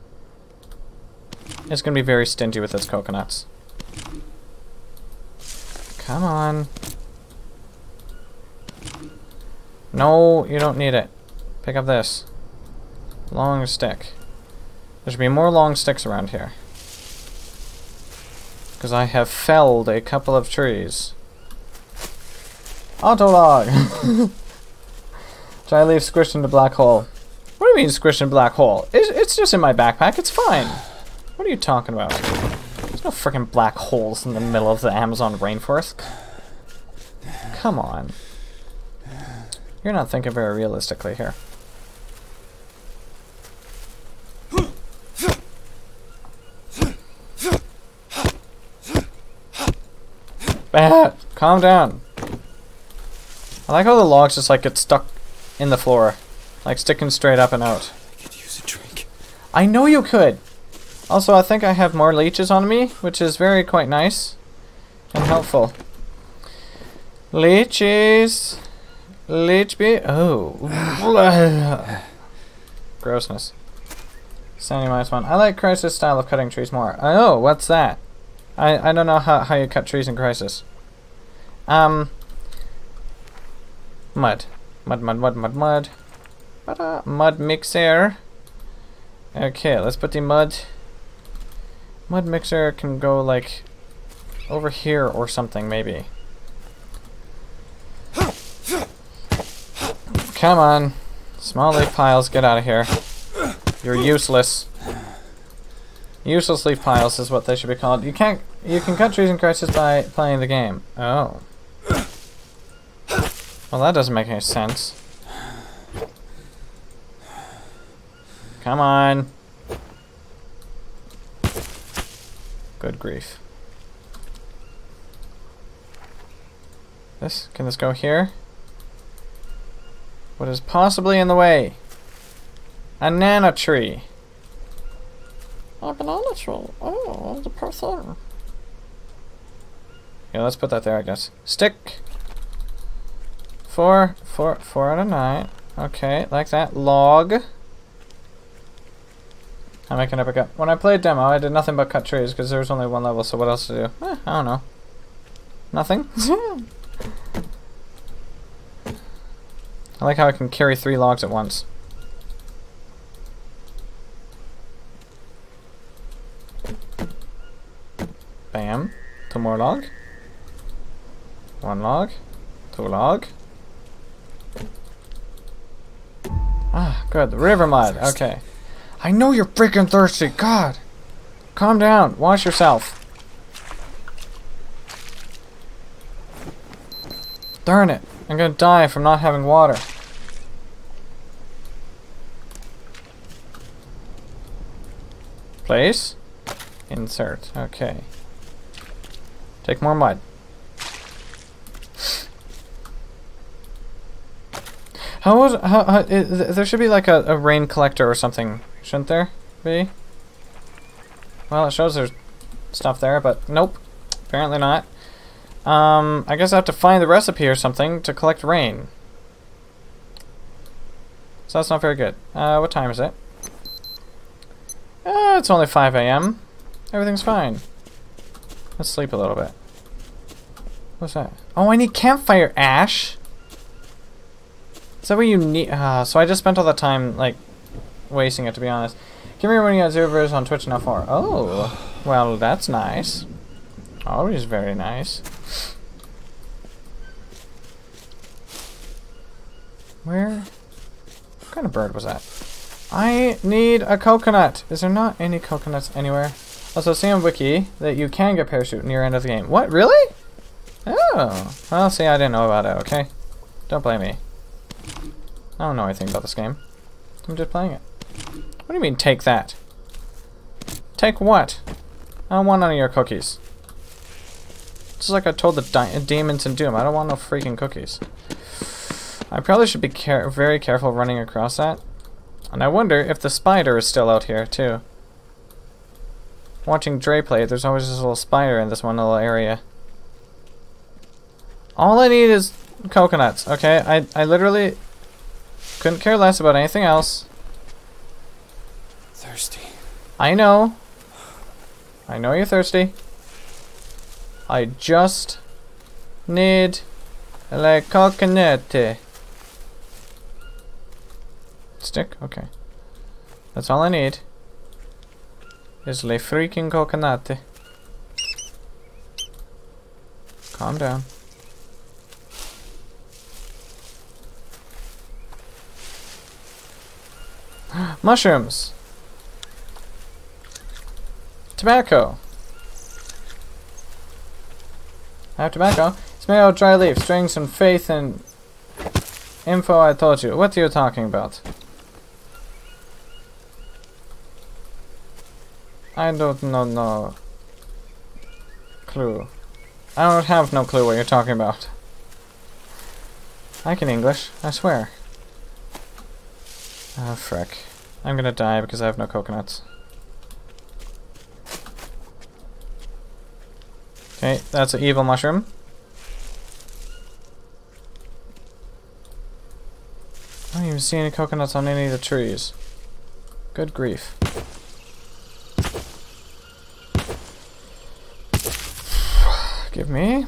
It's gonna be very stingy with its coconuts. Come on. No, you don't need it. Pick up this. Long stick. There should be more long sticks around here. Because I have felled a couple of trees. Autolog! Dry leaf squished into black hole. What do you mean squished in black hole? It's, it's just in my backpack, it's fine. What are you talking about? No freaking black holes in the middle of the Amazon rainforest. Come on. You're not thinking very realistically here. Bad. Calm down. I like how the logs just like get stuck in the floor. Like sticking straight up and out. I could use a drink. I know you could! Also, I think I have more leeches on me, which is very quite nice and helpful. Leeches! Leech be- oh. Grossness. Sandy minus one. I like Crysis style of cutting trees more. Oh, what's that? I, I don't know how, how you cut trees in Crysis. Um, mud. Mud, mud, mud, mud, mud. Mud mixer. Okay, let's put the mud. Mud mixer can go like over here or something, maybe. Come on. Small leaf piles, get out of here. You're useless. Useless leaf piles is what they should be called. You can't. You can cut trees in Crysis by playing the game. Oh. Well, that doesn't make any sense. Come on. Good grief. This, can this go here? What is possibly in the way? A nana tree. A banana tree. Oh, the person. Yeah, let's put that there, I guess. Stick. Four, four, four out of nine. Okay, like that. Log. I'm making up a cut. When I played demo, I did nothing but cut trees because there was only one level, so what else to do? Eh, I don't know. Nothing? I like how I can carry three logs at once. Bam. Two more log. One log. Two log. Ah, good. The river mud. Okay. I know you're freaking thirsty. God. Calm down. Wash yourself. Darn it. I'm gonna die from not having water. Place. Insert. Okay. Take more mud. How would how, how it, there should be like a, a rain collector or something, shouldn't there be? Well, it shows there's stuff there, but nope, apparently not. Um, I guess I have to find the recipe or something to collect rain. So that's not very good. Uh, what time is it? Uh, it's only 5 a.m. Everything's fine. Let's sleep a little bit. What's that? Oh, I need campfire ash! Is that what you need? Uh, so I just spent all the time, like, wasting it, to be honest. Give me when you got zero viewers on Twitch now for. Oh, well, that's nice. Always very nice. Where? What kind of bird was that? I need a coconut. Is there not any coconuts anywhere? Also, see on Wiki that you can get parachute near end of the game. What? Really? Oh. Well, see, I didn't know about it, okay? Don't blame me. I don't know anything about this game. I'm just playing it. What do you mean, take that? Take what? I don't want none of your cookies. Just like I told the demons in Doom, I don't want no freaking cookies. I probably should be care very careful running across that. And I wonder if the spider is still out here, too. Watching Dre play, there's always this little spider in this one little area. All I need is coconuts, okay? I, I literally couldn't care less about anything else. I know. I know you're thirsty. I just need a coconut. Stick? Okay. That's all I need. Is a freaking coconut. Calm down. Mushrooms. Tobacco. I have tobacco. It's made of dry leaves, strings, and faith and info I told you. What are you talking about? I don't know no clue. I don't have no clue what you're talking about. I can English, I swear. Oh, frick. I'm gonna die because I have no coconuts. Okay, that's an evil mushroom. I don't even see any coconuts on any of the trees. Good grief. Give me.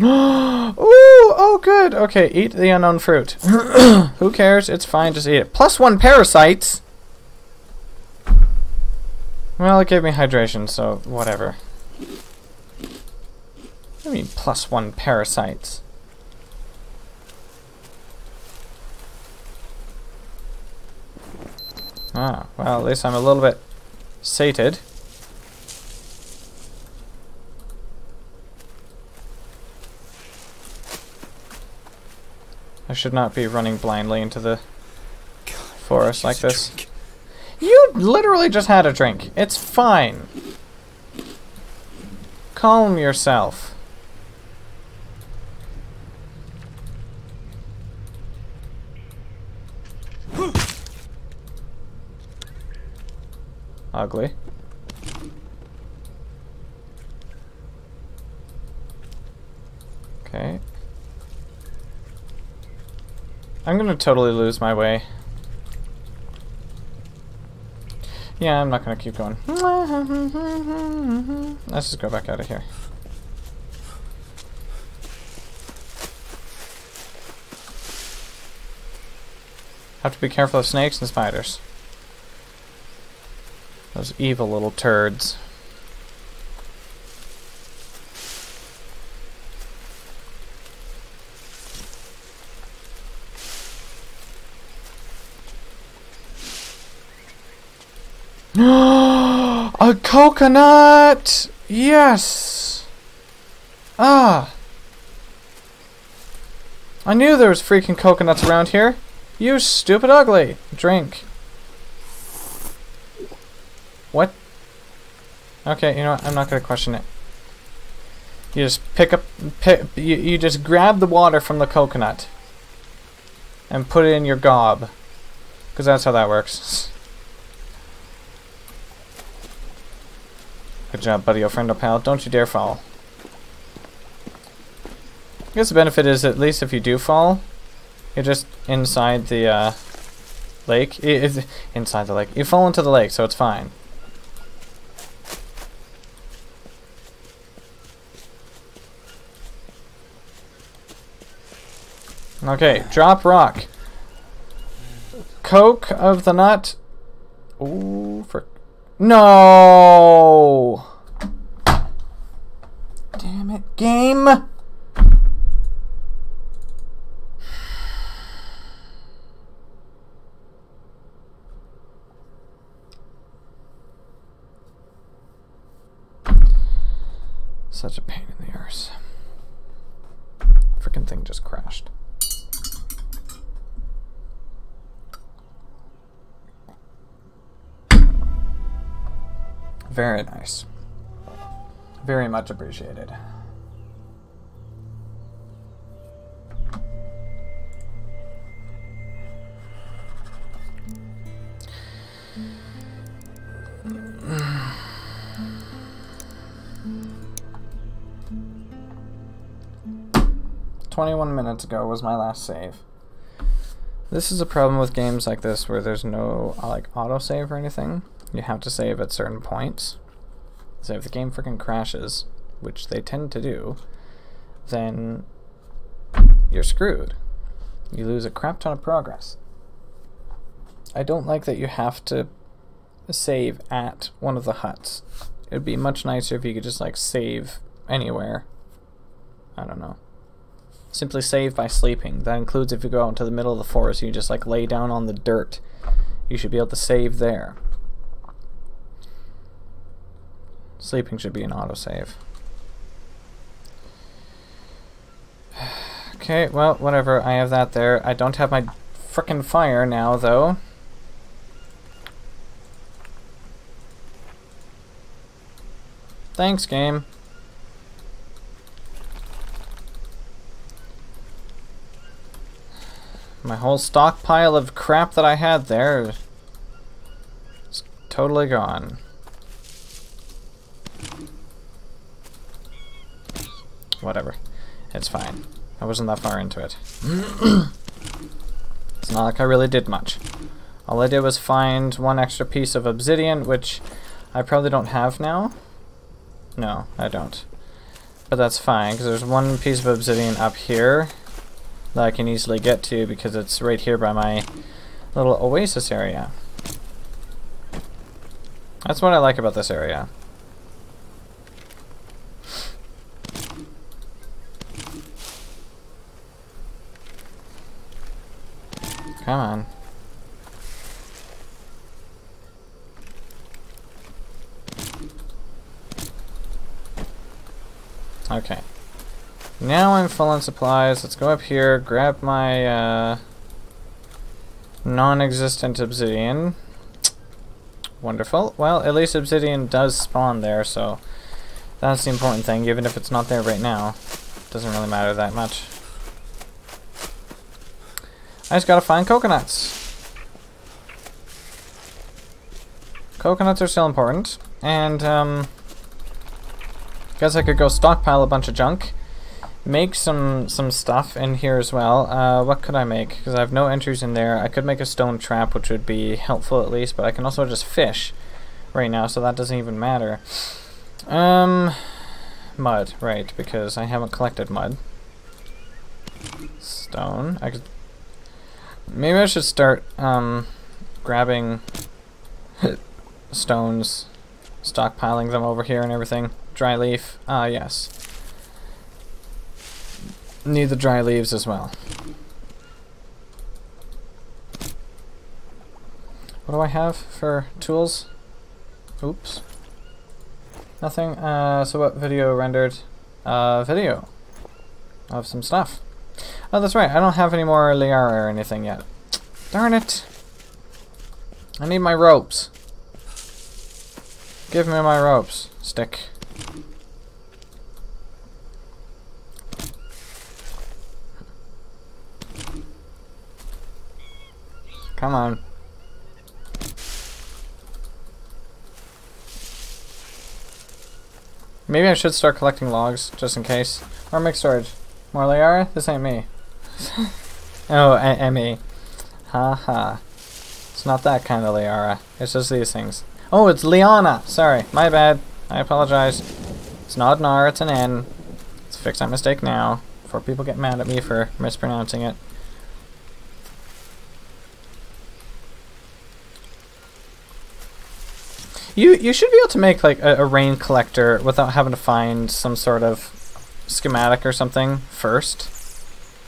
Ooh, oh good. Okay, eat the unknown fruit. Who cares? It's fine, just eat it. Plus one parasites! Well, it gave me hydration, so whatever. I mean, plus one parasites. Ah, well, at least I'm a little bit sated. I should not be running blindly into the forest like this. You literally just had a drink. It's fine. Calm yourself. Ugly. Okay. I'm gonna totally lose my way. Yeah, I'm not gonna keep going. Let's just go back out of here. Have to be careful of snakes and spiders. Those evil little turds. A coconut! Yes! Ah! I knew there was freaking coconuts around here. You stupid ugly. Drink. What? Okay, you know what? I'm not gonna question it. You just pick up, pick, you, you just grab the water from the coconut and put it in your gob. Because that's how that works. Good job, buddy, or friend or pal. Don't you dare fall. I guess the benefit is at least if you do fall, you're just inside the uh, lake. I, inside the lake. You fall into the lake, so it's fine. Okay, drop rock. Coke of the nut. Ooh, for no! Damn it, game! Such a pain in the arse. Freaking thing just crashed. Very nice. Very much appreciated. Twenty-one minutes ago was my last save. This is a problem with games like this where there's no like autosave or anything. You have to save at certain points. So if the game freaking crashes, which they tend to do, then you're screwed. You lose a crap ton of progress. I don't like that you have to save at one of the huts. It would be much nicer if you could just like save anywhere. I don't know. Simply save by sleeping. That includes if you go out into the middle of the forest, you just like lay down on the dirt. You should be able to save there. Sleeping should be an autosave. okay, well, whatever. I have that there. I don't have my frickin' fire now, though. Thanks, game. My whole stockpile of crap that I had there is totally gone. Whatever. It's fine. I wasn't that far into it. it's not like I really did much. All I did was find one extra piece of obsidian, which I probably don't have now. No, I don't. But that's fine, because there's one piece of obsidian up here that I can easily get to because it's right here by my little oasis area. That's what I like about this area. Come on. Okay. Now I'm full on supplies. Let's go up here, grab my uh, non-existent obsidian. Wonderful. Well, at least obsidian does spawn there, so that's the important thing, even if it's not there right now. Doesn't really matter that much. I just gotta find coconuts. Coconuts are still important, and um, guess I could go stockpile a bunch of junk, make some some stuff in here as well. Uh, what could I make? Because I have no entries in there. I could make a stone trap, which would be helpful at least, but I can also just fish right now, so that doesn't even matter. Um, mud, right? Because I haven't collected mud. Stone. I could Maybe I should start um, grabbing stones, stockpiling them over here and everything. Dry leaf. Ah, yes. Need the dry leaves as well. What do I have for tools? Oops. Nothing. Uh, so what video rendered? Uh, video of some stuff. Oh, that's right. I don't have any more Liara or anything yet. Darn it. I need my ropes. Give me my ropes. Stick. Come on. Maybe I should start collecting logs, just in case. Or make storage. More Liara? This ain't me. oh, Emmy. Ha ha. It's not that kind of Liara. It's just these things. Oh, it's Liana! Sorry, my bad. I apologize. It's not an R, it's an N. Let's fix that mistake now, before people get mad at me for mispronouncing it. You you should be able to make like a, a rain collector without having to find some sort of schematic or something first.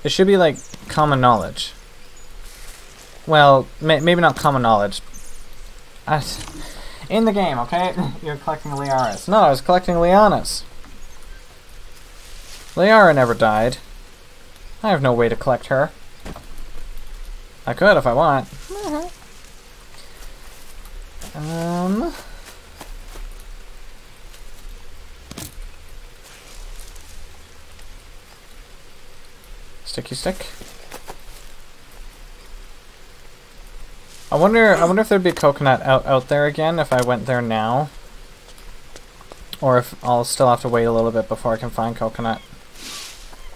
It should be like common knowledge. Well, may maybe not common knowledge. Uh, in the game, okay? You're collecting Liaras. No, I was collecting Lianas. Liara never died. I have no way to collect her. I could if I want. um... Sticky stick. I wonder I wonder if there'd be coconut out, out there again if I went there now. Or if I'll still have to wait a little bit before I can find coconut.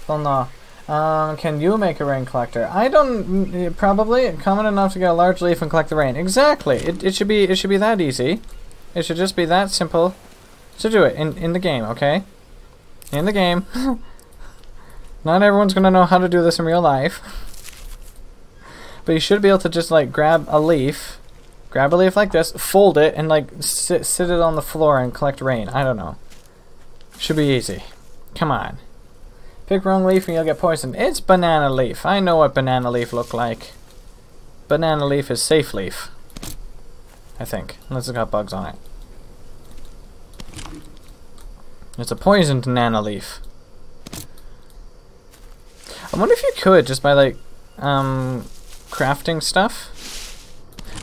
Well, no. Um, can you make a rain collector? I don't mm, probably common enough to get a large leaf and collect the rain. Exactly. It it should be it should be that easy. It should just be that simple to do it in in the game, okay? In the game. Not everyone's gonna know how to do this in real life. But you should be able to just like grab a leaf, grab a leaf like this, fold it, and like sit, sit it on the floor and collect rain. I don't know. Should be easy. Come on. Pick wrong leaf and you'll get poisoned. It's banana leaf. I know what banana leaf look like. Banana leaf is safe leaf. I think. Unless it's got bugs on it. It's a poisoned banana leaf. I wonder if you could just by like um crafting stuff.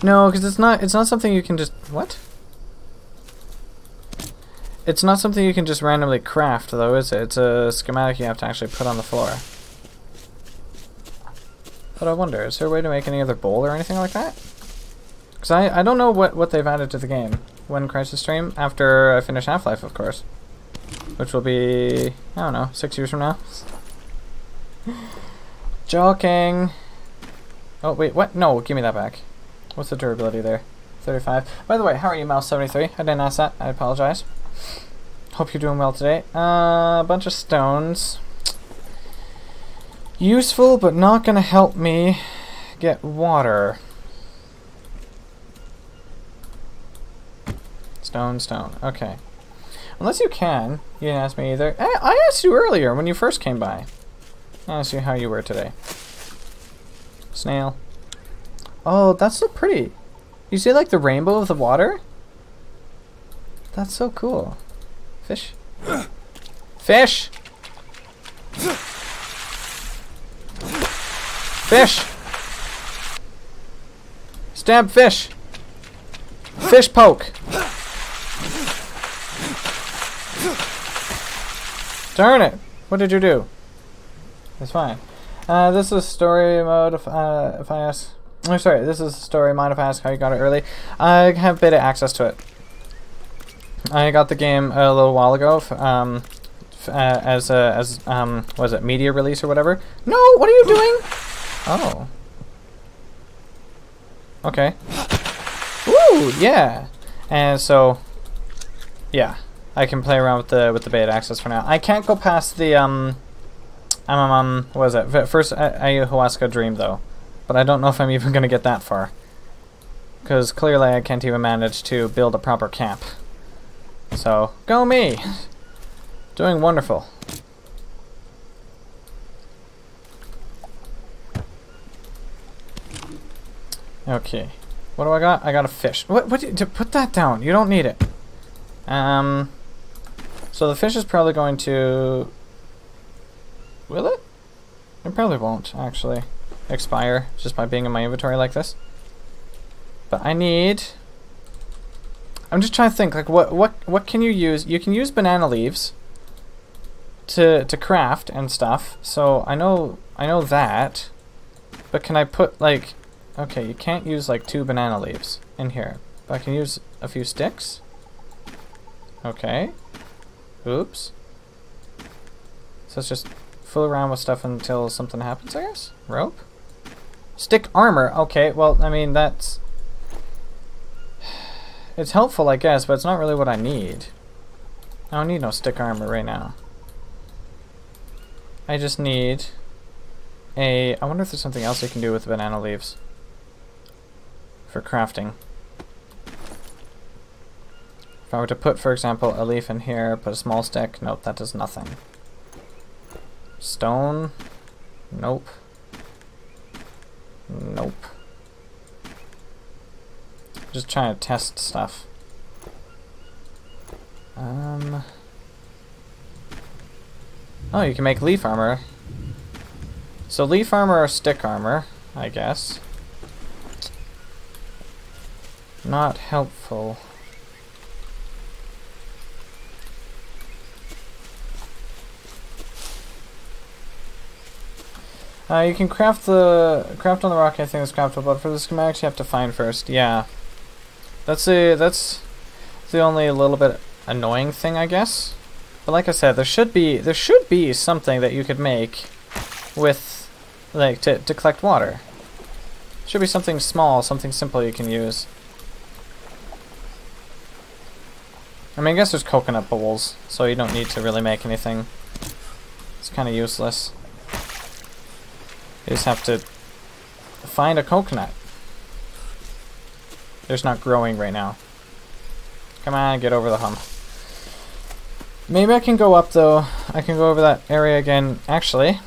No, because it's not it's not something you can just what? It's not something you can just randomly craft though, is it? It's a schematic you have to actually put on the floor. But I wonder, is there a way to make any other bowl or anything like that? Because I, I don't know what, what they've added to the game. When Crysis Stream? After I finish Half-Life, of course. Which will be, I don't know, six years from now. Joking. Oh, wait, what? No, give me that back. What's the durability there? 35. By the way, how are you, Mouse73? I didn't ask that. I apologize. Hope you're doing well today. Uh, a bunch of stones. Useful, but not gonna help me get water. Stone, stone. Okay. Unless you can. You didn't ask me either. I, I asked you earlier when you first came by. I'll see how you were today. Snail. Oh, that's so pretty. You see like the rainbow of the water? That's so cool. Fish. Fish! Fish! Stab fish! Fish poke! Darn it! What did you do? It's fine. Uh, this is story mode. If, uh, if I ask, I'm sorry. This is story mode. If I ask how you got it early, I have beta access to it. I got the game a little while ago. Um, uh, as a, as um, was it media release or whatever? No, what are you doing? Oh. Okay. Ooh, yeah. And so, yeah. I can play around with the with the beta access for now. I can't go past the um, um, um what is it? First ayahuasca dream though, but I don't know if I'm even gonna get that far. Because clearly I can't even manage to build a proper camp. So go me, doing wonderful. Okay, what do I got? I got a fish. What? What? Put that down. You don't need it. Um. So the fish is probably going to... Will it? It probably won't, actually, expire just by being in my inventory like this. But I need... I'm just trying to think, like, what, what, what can you use? You can use banana leaves to, to craft and stuff, so I know, I know that. But can I put, like... Okay, you can't use, like, two banana leaves in here. But I can use a few sticks? Okay. Oops. So let's just fool around with stuff until something happens, I guess? Rope? Stick armor. Okay, well, I mean, that's... It's helpful, I guess, but it's not really what I need. I don't need no stick armor right now. I just need a... I wonder if there's something else I can do with banana leaves. For crafting. If I were to put, for example, a leaf in here, put a small stick, nope, that does nothing. Stone, nope. Nope. Just trying to test stuff. Um. Oh, you can make leaf armor. So leaf armor or stick armor, I guess. Not helpful. Uh, you can craft the craft on the rock. I think is craftable, but for the schematics you have to find first. Yeah, that's the that's the only little bit annoying thing, I guess. But like I said, there should be there should be something that you could make with like to to collect water. Should be something small, something simple you can use. I mean, I guess there's coconut bowls, so you don't need to really make anything. It's kind of useless. You just have to find a coconut. There's not growing right now. Come on, get over the hump. Maybe I can go up, though. I can go over that area again. Actually,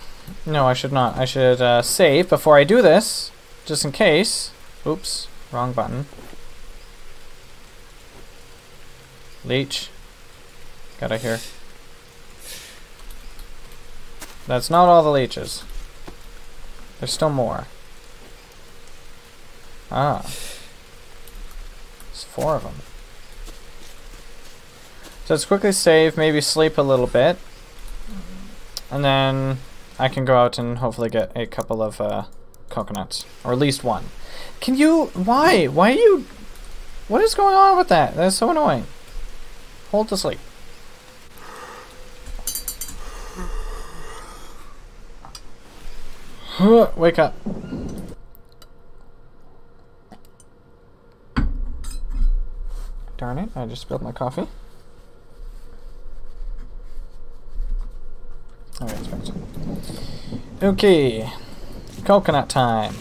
no, I should not. I should uh, save before I do this, just in case. Oops, wrong button. Leech. Got out here. That's not all the leeches. There's still more. Ah. There's four of them. So let's quickly save, maybe sleep a little bit. And then I can go out and hopefully get a couple of uh, coconuts. Or at least one. Can you... Why? Why are you... What is going on with that? That's so annoying. Hold to sleep. Wake up. Darn it, I just spilled my coffee. Alright, Okay, Okay, coconut time.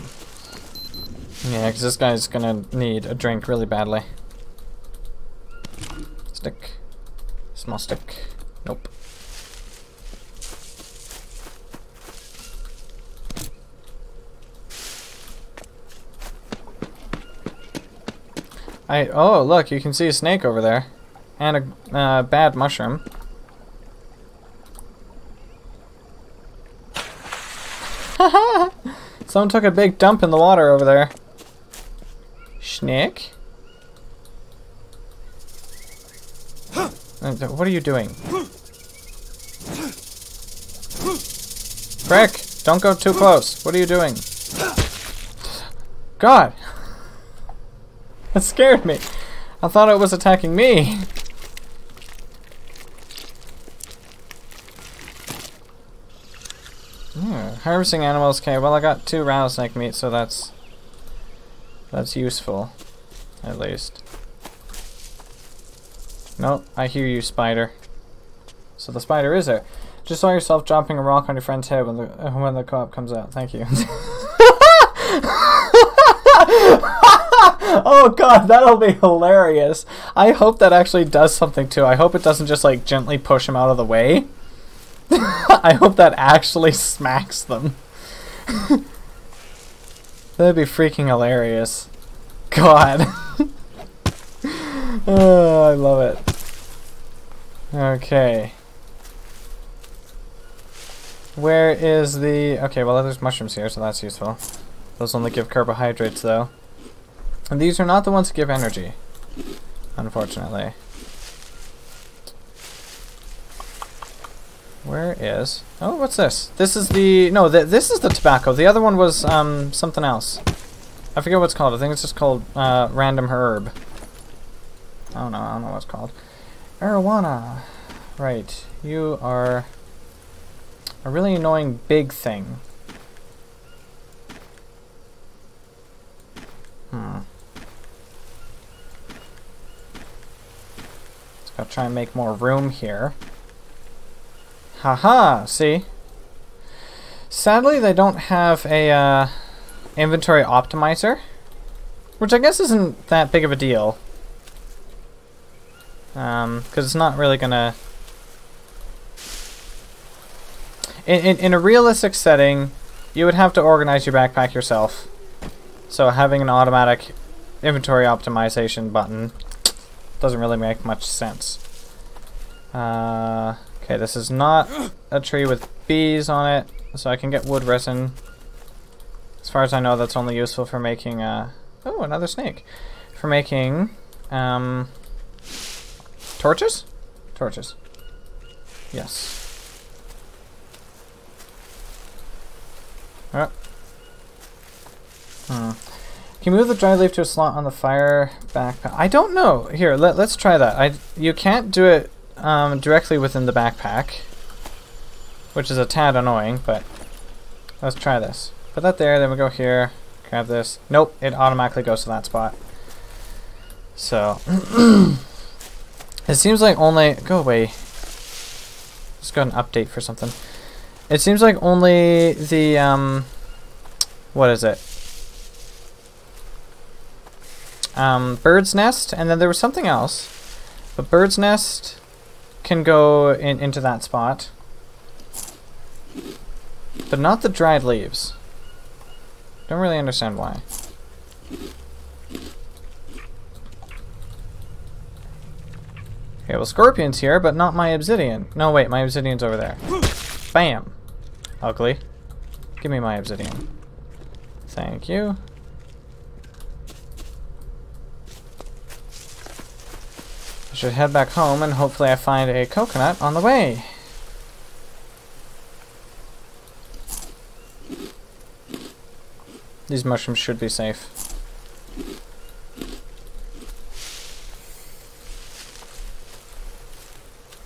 Yeah, because this guy's gonna need a drink really badly. Stick. Small stick. Nope. I oh look, you can see a snake over there, and a uh, bad mushroom. Someone took a big dump in the water over there. Snake. Uh, What are you doing? Frick! Don't go too close. What are you doing? God! That scared me. I thought it was attacking me. Hmm, harvesting animals. Okay, well I got two rattlesnake meat, so that's that's useful, at least. Nope, I hear you, spider. So the spider is there. Just saw yourself dropping a rock on your friend's head when the when the co-op comes out. Thank you. oh god, that'll be hilarious. I hope that actually does something too. I hope it doesn't just like gently push him out of the way. I hope that actually smacks them. That'd be freaking hilarious. God. oh, I love it. Okay. Where is the... Okay, well there's mushrooms here, so that's useful. Those only give carbohydrates, though. And these are not the ones that give energy. Unfortunately. Where is... Oh, what's this? This is the... No, th this is the tobacco. The other one was um something else. I forget what it's called. I think it's just called uh, random herb. I don't know. I don't know what it's called. Marijuana. Right. You are a really annoying big thing. Hmm. Let's go try and make more room here. Haha, see? Sadly, they don't have a uh, inventory optimizer, which I guess isn't that big of a deal. Um, because it's not really gonna... In, in, in a realistic setting, you would have to organize your backpack yourself. So having an automatic inventory optimization button doesn't really make much sense. Uh, okay, this is not a tree with bees on it, so I can get wood resin. As far as I know, that's only useful for making, uh, oh, another snake. For making, um, torches? Torches. Yes. Alright. Hmm. Move the dry leaf to a slot on the fire backpack? I don't know. Here, let, let's try that. I, you can't do it um, directly within the backpack, which is a tad annoying, but let's try this. Put that there, then we go here, grab this. Nope, it automatically goes to that spot. So, it seems like only... Go away. Let's go an update for something. It seems like only the, um... What is it? Um, bird's nest, and then there was something else. But bird's nest can go in, into that spot. But not the dried leaves. Don't really understand why. Okay, well Scorpion's here, but not my obsidian. No, wait, my obsidian's over there. Bam! Ugly. Give me my obsidian. Thank you. Should head back home and hopefully I find a coconut on the way. These mushrooms should be safe.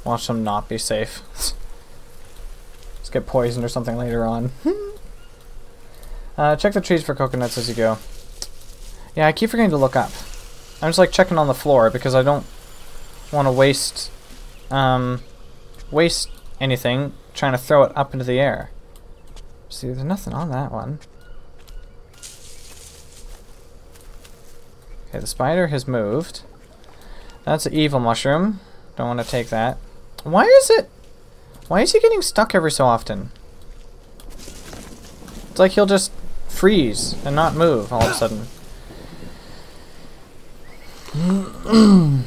Watch them not be safe. Let's get poisoned or something later on. uh, check the trees for coconuts as you go. Yeah, I keep forgetting to look up. I'm just like checking on the floor because I don't want to waste um, waste anything trying to throw it up into the air. See, there's nothing on that one. Okay, the spider has moved. That's an evil mushroom. Don't want to take that. Why is it... Why is he getting stuck every so often? It's like he'll just freeze and not move all of a sudden.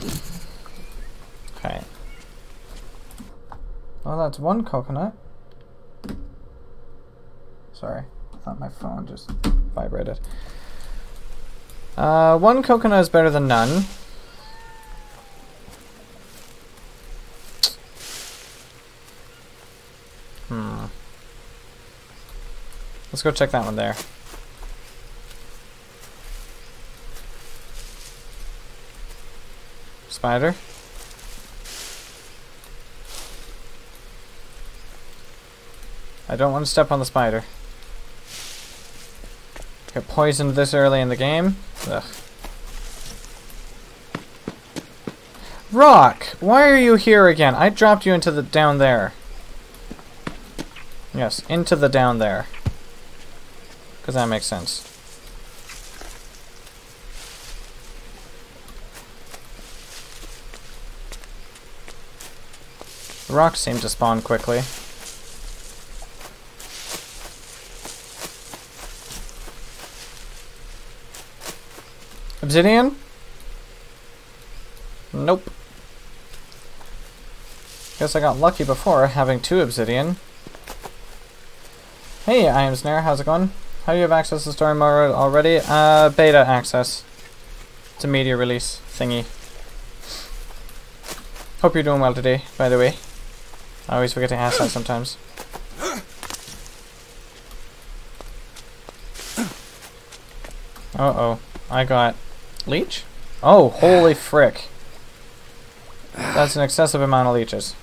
okay. Well, that's one coconut. Sorry, I thought my phone just vibrated. Uh, one coconut is better than none. Hmm. Let's go check that one there. Spider. I don't want to step on the spider. Get poisoned this early in the game. Ugh. Rock! Why are you here again? I dropped you into the down there. Yes, into the down there. Because that makes sense. The rocks seem to spawn quickly. Obsidian? Nope. Guess I got lucky before, having two obsidian. Hey, I am Snare, how's it going? How do you have access to story mode already? Uh, beta access. It's a media release thingy. Hope you're doing well today, by the way. I always forget to ask that sometimes. Uh-oh. I got... Leech? Oh, holy frick. That's an excessive amount of leeches.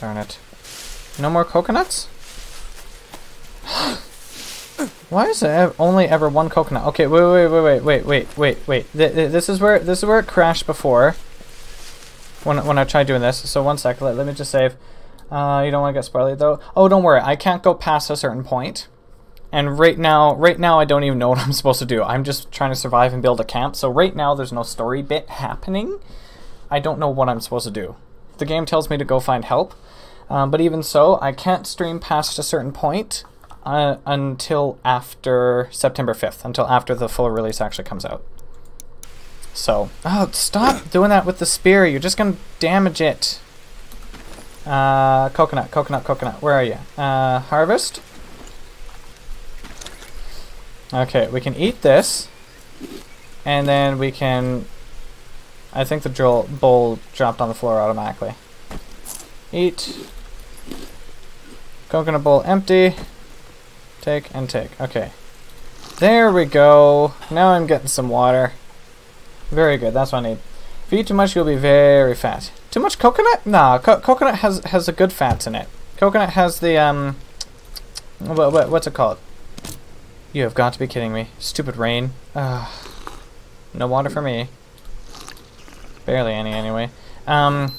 Darn it. No more coconuts? Why is there only ever one coconut? Okay, wait, wait, wait, wait, wait, wait, wait, wait. Th th this is where this is where it crashed before. When when I tried doing this. So one sec. Let, let me just save. Uh, you don't want to get spoiled though. Oh, don't worry. I can't go past a certain point. And right now, right now, I don't even know what I'm supposed to do. I'm just trying to survive and build a camp. So right now, there's no story bit happening. I don't know what I'm supposed to do. The game tells me to go find help. Um, but even so, I can't stream past a certain point uh, until after September 5th, until after the full release actually comes out. So, oh, stop doing that with the spear. You're just going to damage it. Uh, coconut, coconut, coconut. Where are you? Uh, harvest? Okay, we can eat this. And then we can... I think the drill bowl dropped on the floor automatically. Eat. Coconut bowl empty. Take and take. Okay. There we go. Now I'm getting some water. Very good. That's what I need. If you eat too much, you'll be very fat. Too much coconut? Nah, co coconut has has a good fats in it. Coconut has the um, what, what what's it called? You have got to be kidding me. Stupid rain. Ugh. No water for me. Barely any anyway. Um,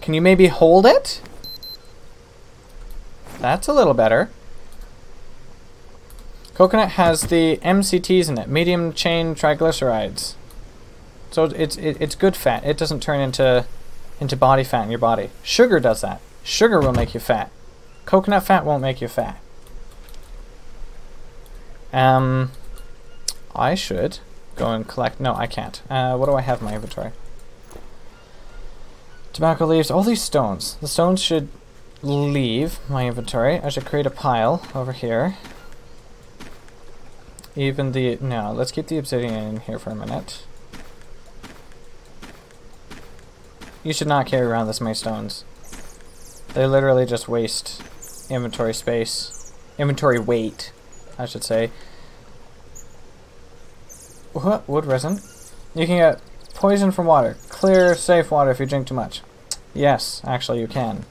can you maybe hold it? That's a little better. Coconut has the MCTs in it, medium chain triglycerides. So it's it, it's good fat. It doesn't turn into into body fat in your body. Sugar does that. Sugar will make you fat. Coconut fat won't make you fat. Um, I should go and collect. No, I can't. Uh, what do I have in my inventory? Tobacco leaves. All these stones. The stones should leave my inventory. I should create a pile over here. Even the... No, let's keep the obsidian in here for a minute. You should not carry around this many stones. They literally just waste inventory space. Inventory weight, I should say. What? Wood resin? You can get poison from water. Clear, safe water if you drink too much. Yes, actually you can.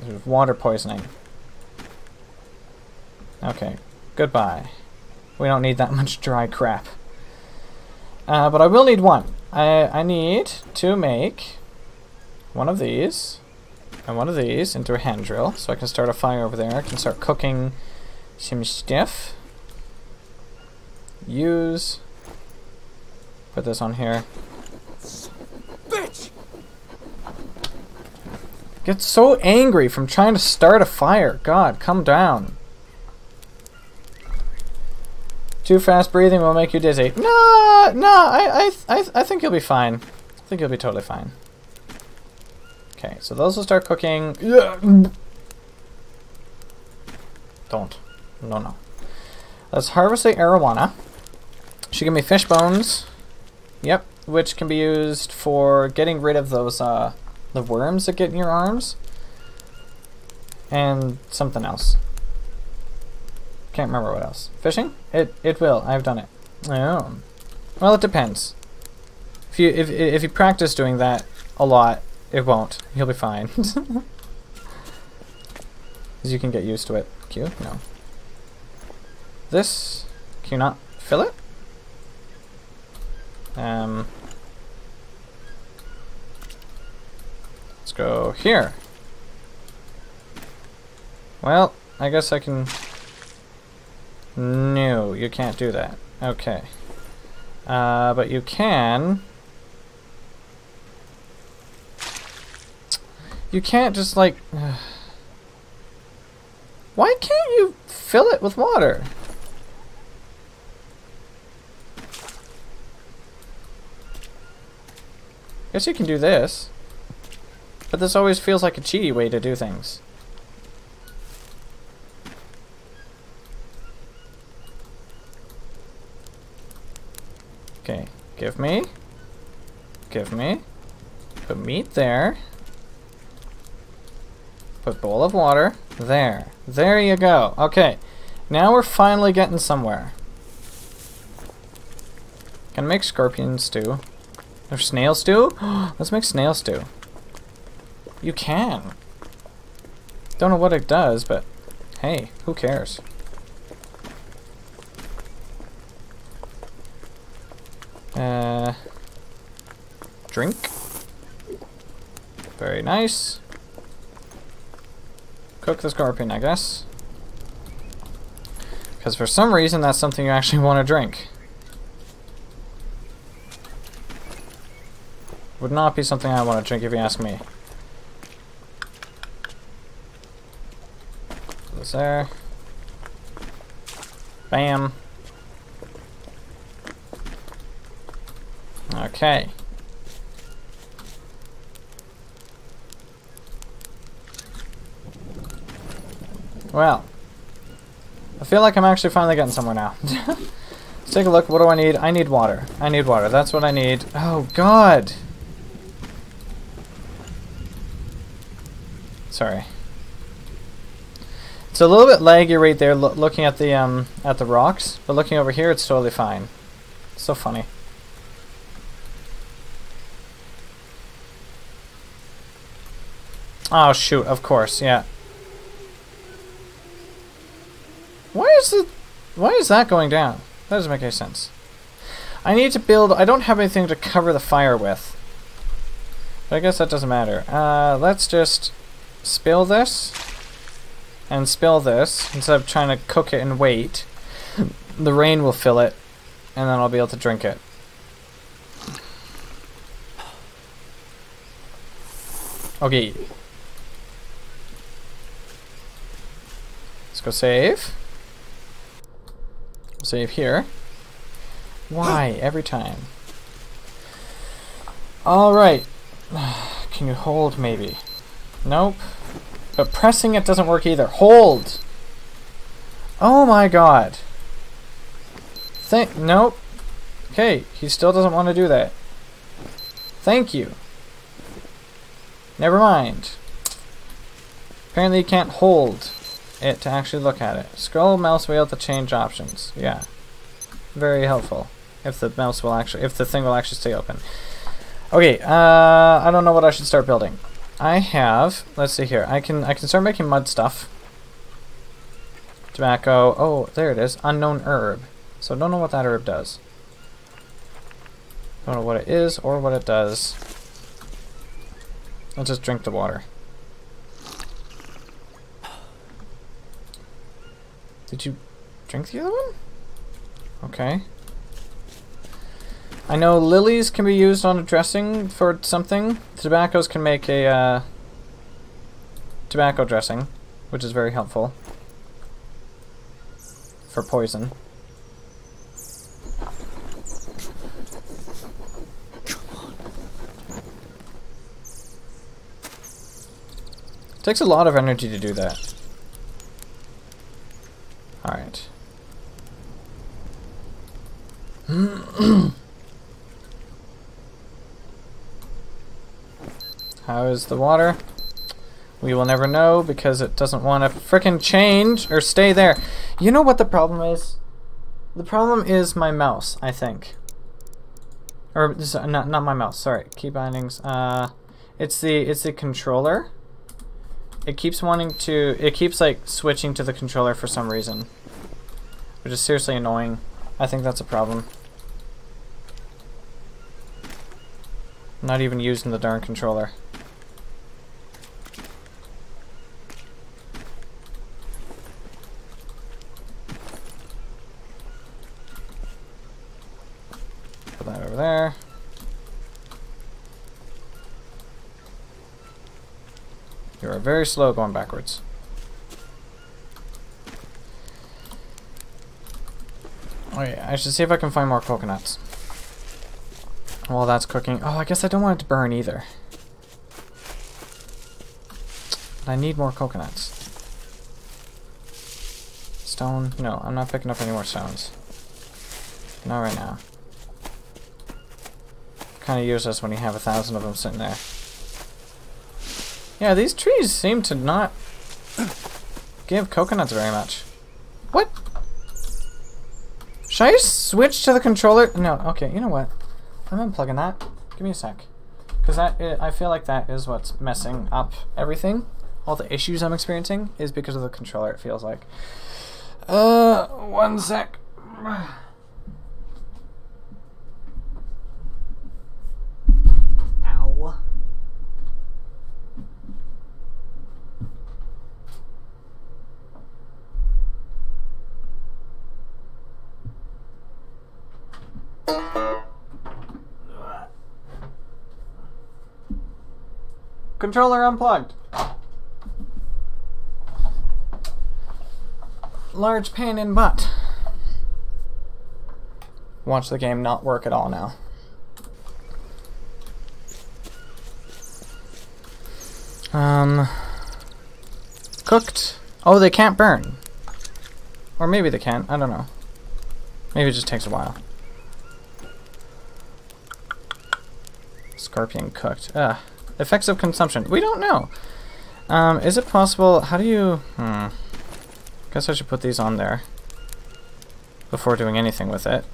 There's water poisoning. Okay, goodbye. We don't need that much dry crap. Uh, but I will need one. I, I need to make one of these and one of these into a hand drill so I can start a fire over there. I can start cooking some stuff. Use. Put this on here. Bitch! Get so angry from trying to start a fire. God, come down. Too fast breathing will make you dizzy. No, no, I, I, I, I think you'll be fine. I think you'll be totally fine. Okay, so those will start cooking. Don't. No, no. Let's harvest the arowana. She give me fish bones. Yep, which can be used for getting rid of those, uh, the worms that get in your arms. And something else. Can't remember what else. Fishing? It it will. I've done it. Oh. Well, it depends. If you if if you practice doing that a lot, it won't. You'll be fine. Because you can get used to it. Q? No. This? Can you not fill it? Um. Let's go here. Well, I guess I can... No, you can't do that. Okay. Uh, but you can... You can't just, like... Why can't you fill it with water? Guess you can do this. But this always feels like a cheaty way to do things. Okay, give me. Give me. Put meat there. Put bowl of water. There. There you go. Okay. Now we're finally getting somewhere. Can I make scorpion stew? Or snail stew? Let's make snail stew. You can. Don't know what it does, but hey, who cares? Uh, drink. Very nice. Cook the scorpion, I guess. Because for some reason, that's something you actually want to drink. Would not be something I want to drink if you ask me. This there. Bam. Okay. Well. I feel like I'm actually finally getting somewhere now. Let's take a look. What do I need? I need water. I need water. That's what I need. Oh, God. Sorry. It's a little bit laggy right there lo looking at the um at the rocks, but looking over here it's totally fine. so funny. Oh shoot, of course, yeah. Why is it why is that going down? That doesn't make any sense. I need to build I don't have anything to cover the fire with. But I guess that doesn't matter. Uh let's just spill this and spill this instead of trying to cook it and wait. the rain will fill it and then I'll be able to drink it. Okay. Let's go save. Save here. Why? Every time. Alright. Can you hold, maybe? Nope. But pressing it doesn't work either. Hold! Oh my god. Think- nope. Okay, he still doesn't want to do that. Thank you. Never mind. Apparently you can't hold it to actually look at it. Scroll mouse wheel to change options. Yeah. Very helpful. If the mouse will actually, if the thing will actually stay open. Okay, uh, I don't know what I should start building. I have, let's see here, I can, I can start making mud stuff. Tobacco, oh, there it is, unknown herb. So don't know what that herb does. Don't know what it is or what it does. I'll just drink the water. Did you drink the other one? Okay. I know lilies can be used on a dressing for something. Tobaccos can make a, uh, tobacco dressing, which is very helpful for poison. Takes a lot of energy to do that. Alright. How is the water? We will never know because it doesn't want to frickin' change or stay there. You know what the problem is? The problem is my mouse, I think. Or not not my mouse. Sorry, key bindings. Uh, it's the it's the controller. It keeps wanting to. It keeps like switching to the controller for some reason, which is seriously annoying. I think that's a problem. Not even using the darn controller. Put that over there. You are very slow going backwards. Okay, I should see if I can find more coconuts. While that's cooking. Oh, I guess I don't want it to burn either. But I need more coconuts. Stone? No, I'm not picking up any more stones. Not right now. Kind of useless when you have a thousand of them sitting there. Yeah, these trees seem to not give coconuts very much. What? Should I switch to the controller? No, okay, you know what? I'm unplugging that. Give me a sec. Because that, I feel like that is what's messing up everything. All the issues I'm experiencing is because of the controller, it feels like. Uh, one sec. Controller unplugged. Large pain in butt. Watch the game not work at all now. Um, cooked. Oh, they can't burn. Or maybe they can. I don't know. Maybe it just takes a while. Scorpion cooked. Effects of consumption. We don't know. Um, is it possible... How do you... Hmm. Guess I should put these on there. Before doing anything with it.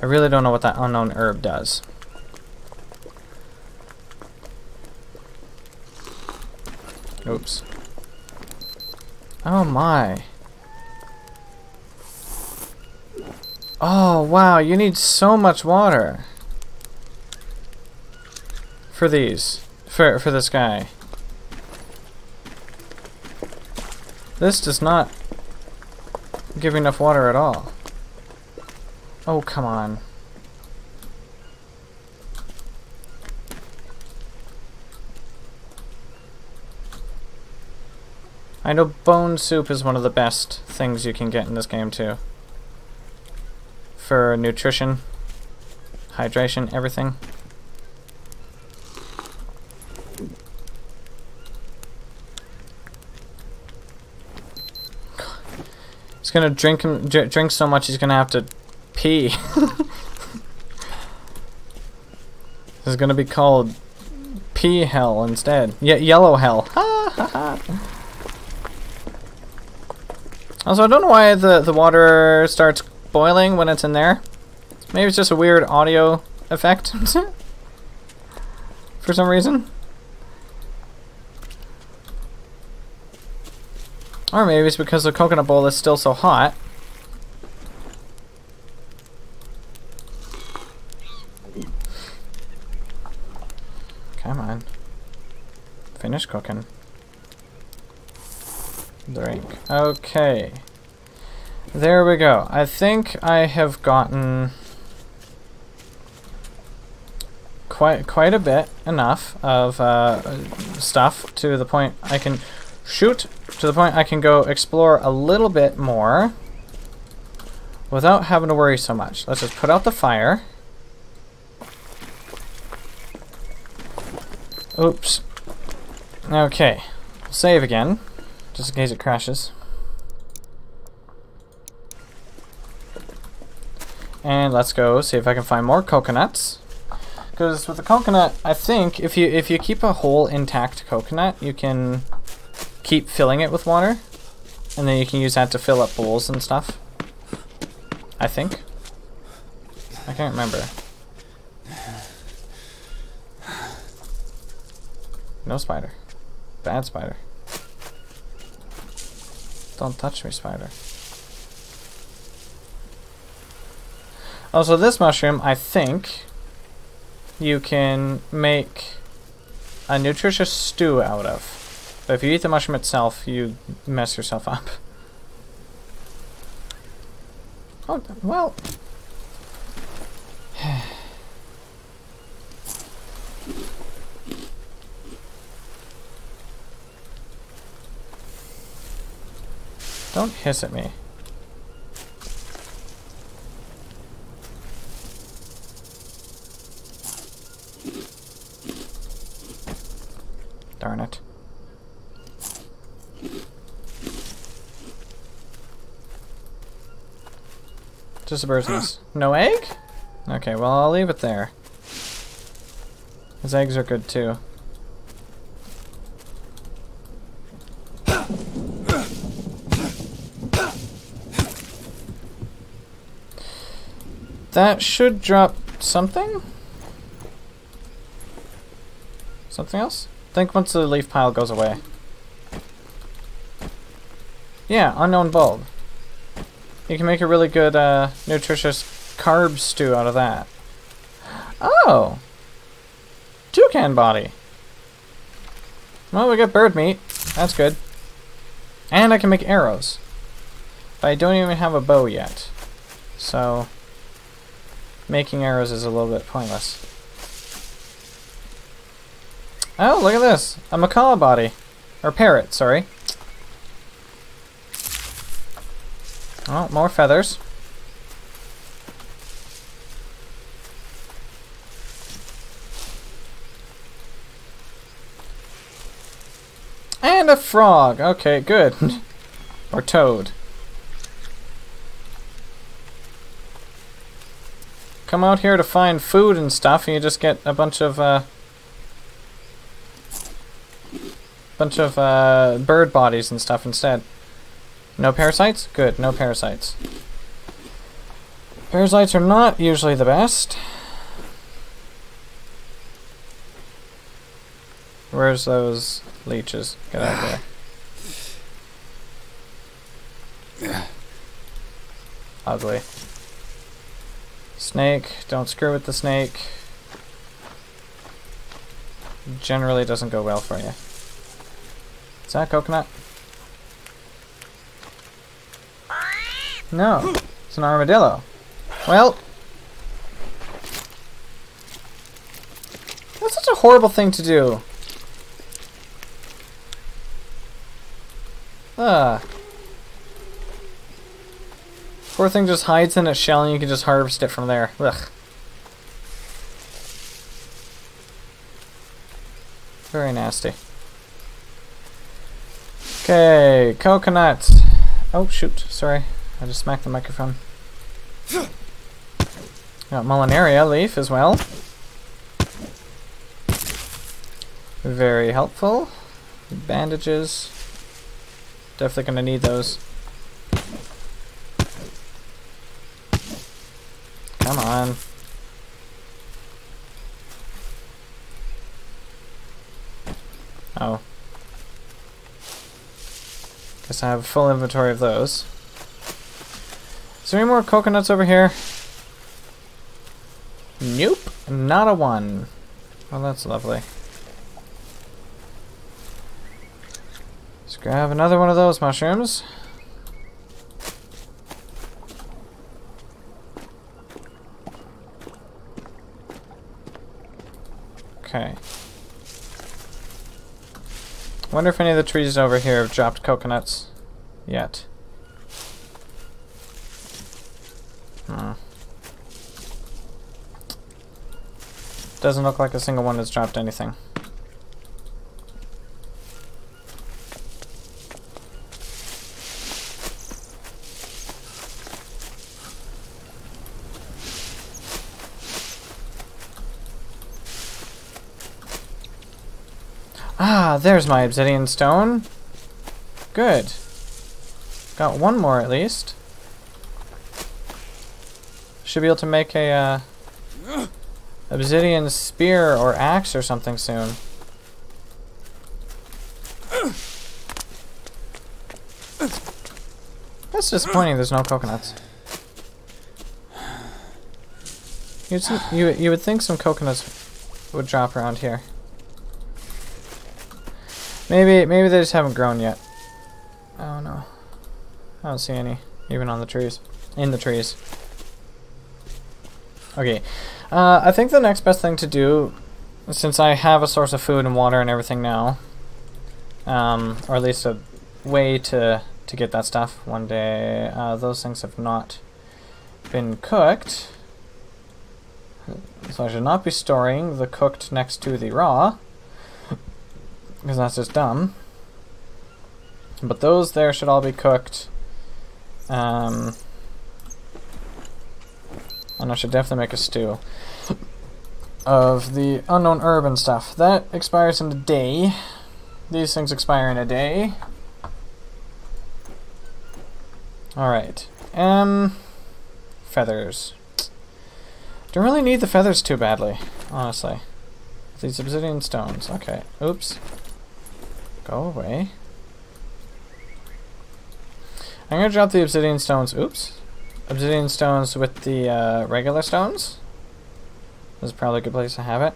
I really don't know what that unknown herb does. Oops. Oh my. Oh, wow, you need so much water. For these. For, for this guy. This does not give enough water at all. Oh, come on. I know bone soup is one of the best things you can get in this game too for nutrition, hydration, everything. He's gonna drink him drink so much he's gonna have to pee. this is gonna be called pee hell instead. Yeah, yellow hell. also, I don't know why the the water starts boiling when it's in there. Maybe it's just a weird audio effect for some reason. Or maybe it's because the coconut bowl is still so hot. Come on. Finish cooking. Drink. Okay. There we go. I think I have gotten quite quite a bit, enough of uh, stuff to the point I can shoot to the point I can go explore a little bit more without having to worry so much. Let's just put out the fire. Oops. Okay. Save again, just in case it crashes. And let's go see if I can find more coconuts. Because with the coconut, I think if you if you keep a whole intact coconut, you can keep filling it with water. And then you can use that to fill up bowls and stuff. I think. I can't remember. No spider. Bad spider. Don't touch me, spider. Also, this mushroom, I think, you can make a nutritious stew out of. But if you eat the mushroom itself, you mess yourself up. Oh, well. Don't hiss at me. Darn it. Just a bird's nest. No egg? Okay, well I'll leave it there. His eggs are good too. That should drop something? Something else? Think once the leaf pile goes away. Yeah, unknown bulb. You can make a really good, uh, nutritious carb stew out of that. Oh! Toucan body. Well, we got bird meat. That's good. And I can make arrows. But I don't even have a bow yet. So, making arrows is a little bit pointless. Oh, look at this. A macaw body. Or parrot, sorry. Oh, more feathers. And a frog. Okay, good. or toad. Come out here to find food and stuff, and you just get a bunch of, uh... Bunch of, uh, bird bodies and stuff instead. No parasites? Good, no parasites. Parasites are not usually the best. Where's those leeches? Get out of there. Ugly. Snake, don't screw with the snake. Generally doesn't go well for you. Is that coconut? No, it's an armadillo. Well, that's such a horrible thing to do. Ah. Poor thing just hides in its shell and you can just harvest it from there. Ugh. Very nasty. Okay, coconuts. Oh, shoot, sorry. I just smacked the microphone. Got Molineria leaf as well. Very helpful. Bandages. Definitely gonna need those. Come on. Oh. Guess I have a full inventory of those. Is there any more coconuts over here? Nope, not a one. Well, that's lovely. Let's grab another one of those mushrooms. Okay. Wonder if any of the trees over here have dropped coconuts yet. Hmm. Doesn't look like a single one has dropped anything. Ah, there's my obsidian stone. Good. Got one more at least. Should be able to make a uh, obsidian spear or axe or something soon. That's disappointing. There's no coconuts. You'd, you you would think some coconuts would drop around here. Maybe maybe they just haven't grown yet. Oh no. I don't see any, even on the trees. In the trees. Okay. Uh, I think the next best thing to do, since I have a source of food and water and everything now, um, or at least a way to, to get that stuff one day, uh, those things have not been cooked. So I should not be storing the cooked next to the raw because that's just dumb. But those there should all be cooked. Um, and I should definitely make a stew of the unknown herb and stuff. That expires in a day. These things expire in a day. Alright. Um, feathers. Don't really need the feathers too badly, honestly. These obsidian stones. Okay. Oops. Go away. I'm gonna drop the obsidian stones. Oops. Obsidian stones with the uh, regular stones. This is probably a good place to have it.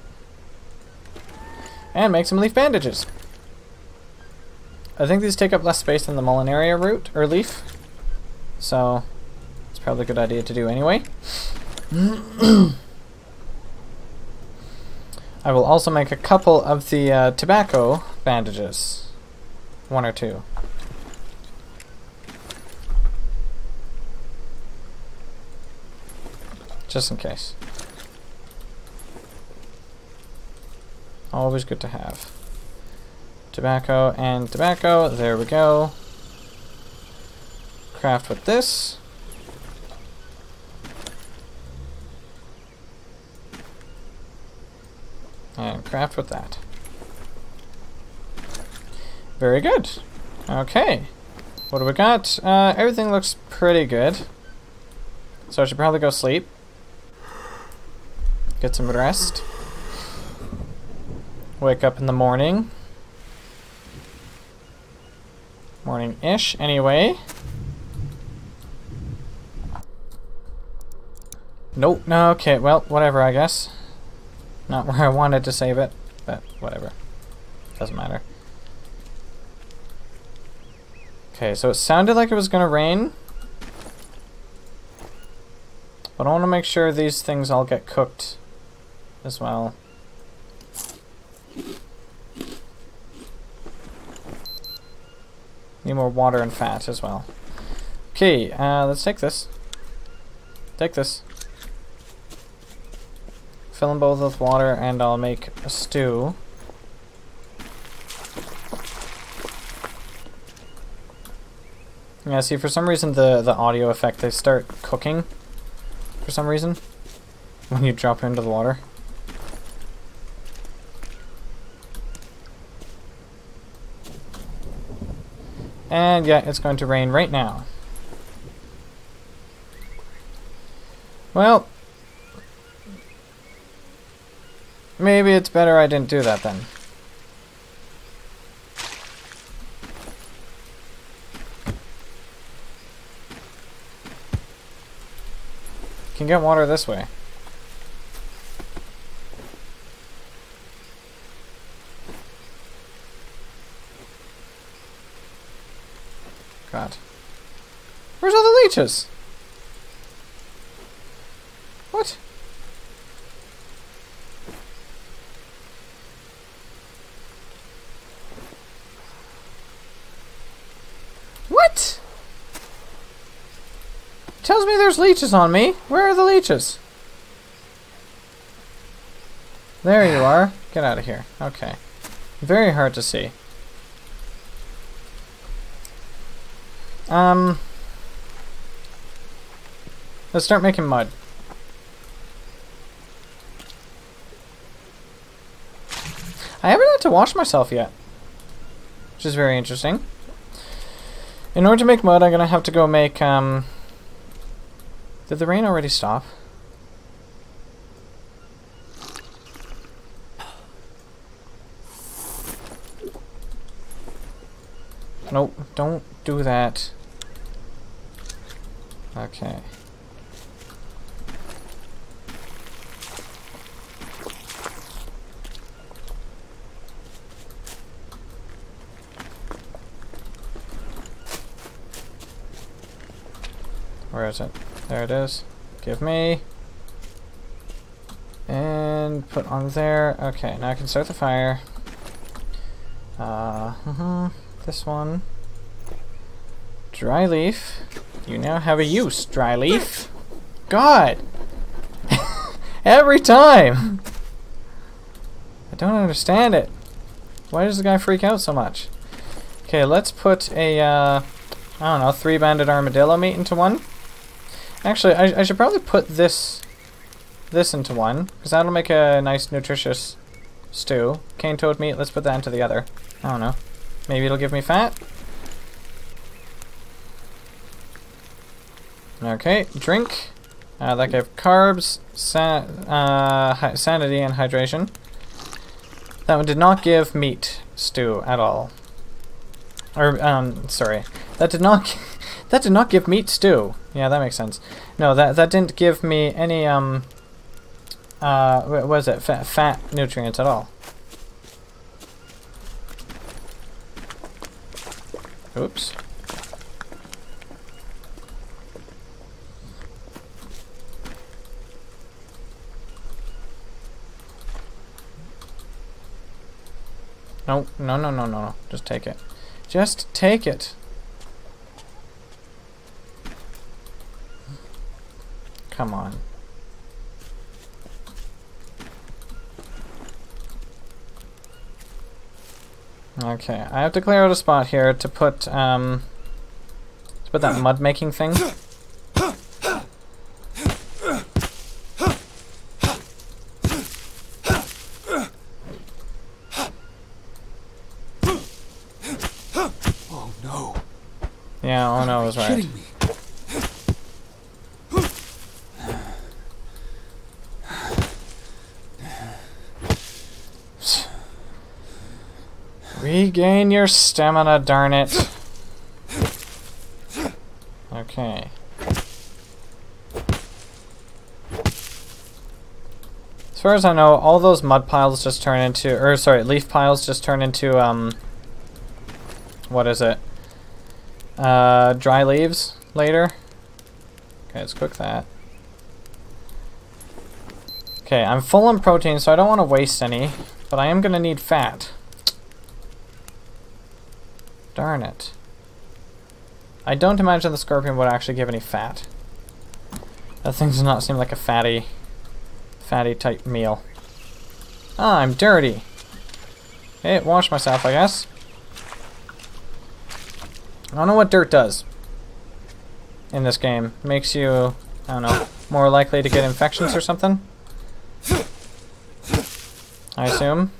And make some leaf bandages. I think these take up less space than the Molineria root, or leaf. So, it's probably a good idea to do anyway. I will also make a couple of the uh, tobacco bandages. One or two. Just in case. Always good to have. Tobacco and tobacco. There we go. Craft with this. And craft with that. Very good. Okay. What do we got? Uh, everything looks pretty good. So I should probably go sleep. Get some rest. Wake up in the morning. Morning-ish, anyway. Nope, no, okay, well, whatever, I guess. Not where I wanted to save it, but whatever. Doesn't matter. Okay, so it sounded like it was to rain. But I want to make sure these things all get cooked as well. Need more water and fat as well. Okay, uh, let's take this. Take this. Fill them both with water and I'll make a stew. Yeah, see, for some reason the, the audio effect, they start cooking for some reason when you drop into the water. And yeah, it's going to rain right now. Well, maybe it's better I didn't do that then. Can get water this way. God. Where's all the leeches? What? Tells me there's leeches on me. Where are the leeches? There you are. Get out of here. Okay. Very hard to see. Um, let's start making mud. I haven't had to wash myself yet, which is very interesting. In order to make mud, I'm gonna have to go make, um... Did the rain already stop? Nope, don't do that. Okay. Where is it? There it is. Give me. And put on there. Okay, now I can start the fire. Uh, mm -hmm. this one. Dry leaf. You now have a use, dry leaf. God! Every time! I don't understand it. Why does the guy freak out so much? Okay, let's put a, uh, I don't know, three-banded armadillo meat into one. Actually, I, I should probably put this this into one, because that'll make a nice nutritious stew. Cane toad meat, let's put that into the other. I don't know. Maybe it'll give me fat? Okay, drink. Uh, that gave carbs, uh, sanity, and hydration. That one did not give meat stew at all. Or, um, sorry. That did not... that did not give meat stew. Yeah, that makes sense. No, that that didn't give me any, um... Uh, what was it? Fat, fat nutrients at all. Oops. No, no, no, no, no. No. Just take it. Just take it. Come on. Okay, I have to clear out a spot here to put, um, to put that mud making thing. Oh no. Yeah, oh no, I was right. Regain your stamina, darn it. Okay. As far as I know, all those mud piles just turn into, or sorry, leaf piles just turn into, um, what is it? Uh, dry leaves later. Okay, let's cook that. Okay, I'm full on protein, so I don't want to waste any, but I am going to need fat. Darn it. I don't imagine the scorpion would actually give any fat. That thing does not seem like a fatty, fatty type meal. Ah, I'm dirty. Okay, wash myself, I guess. I don't know what dirt does in this game. Makes you, I don't know, more likely to get infections or something? I assume.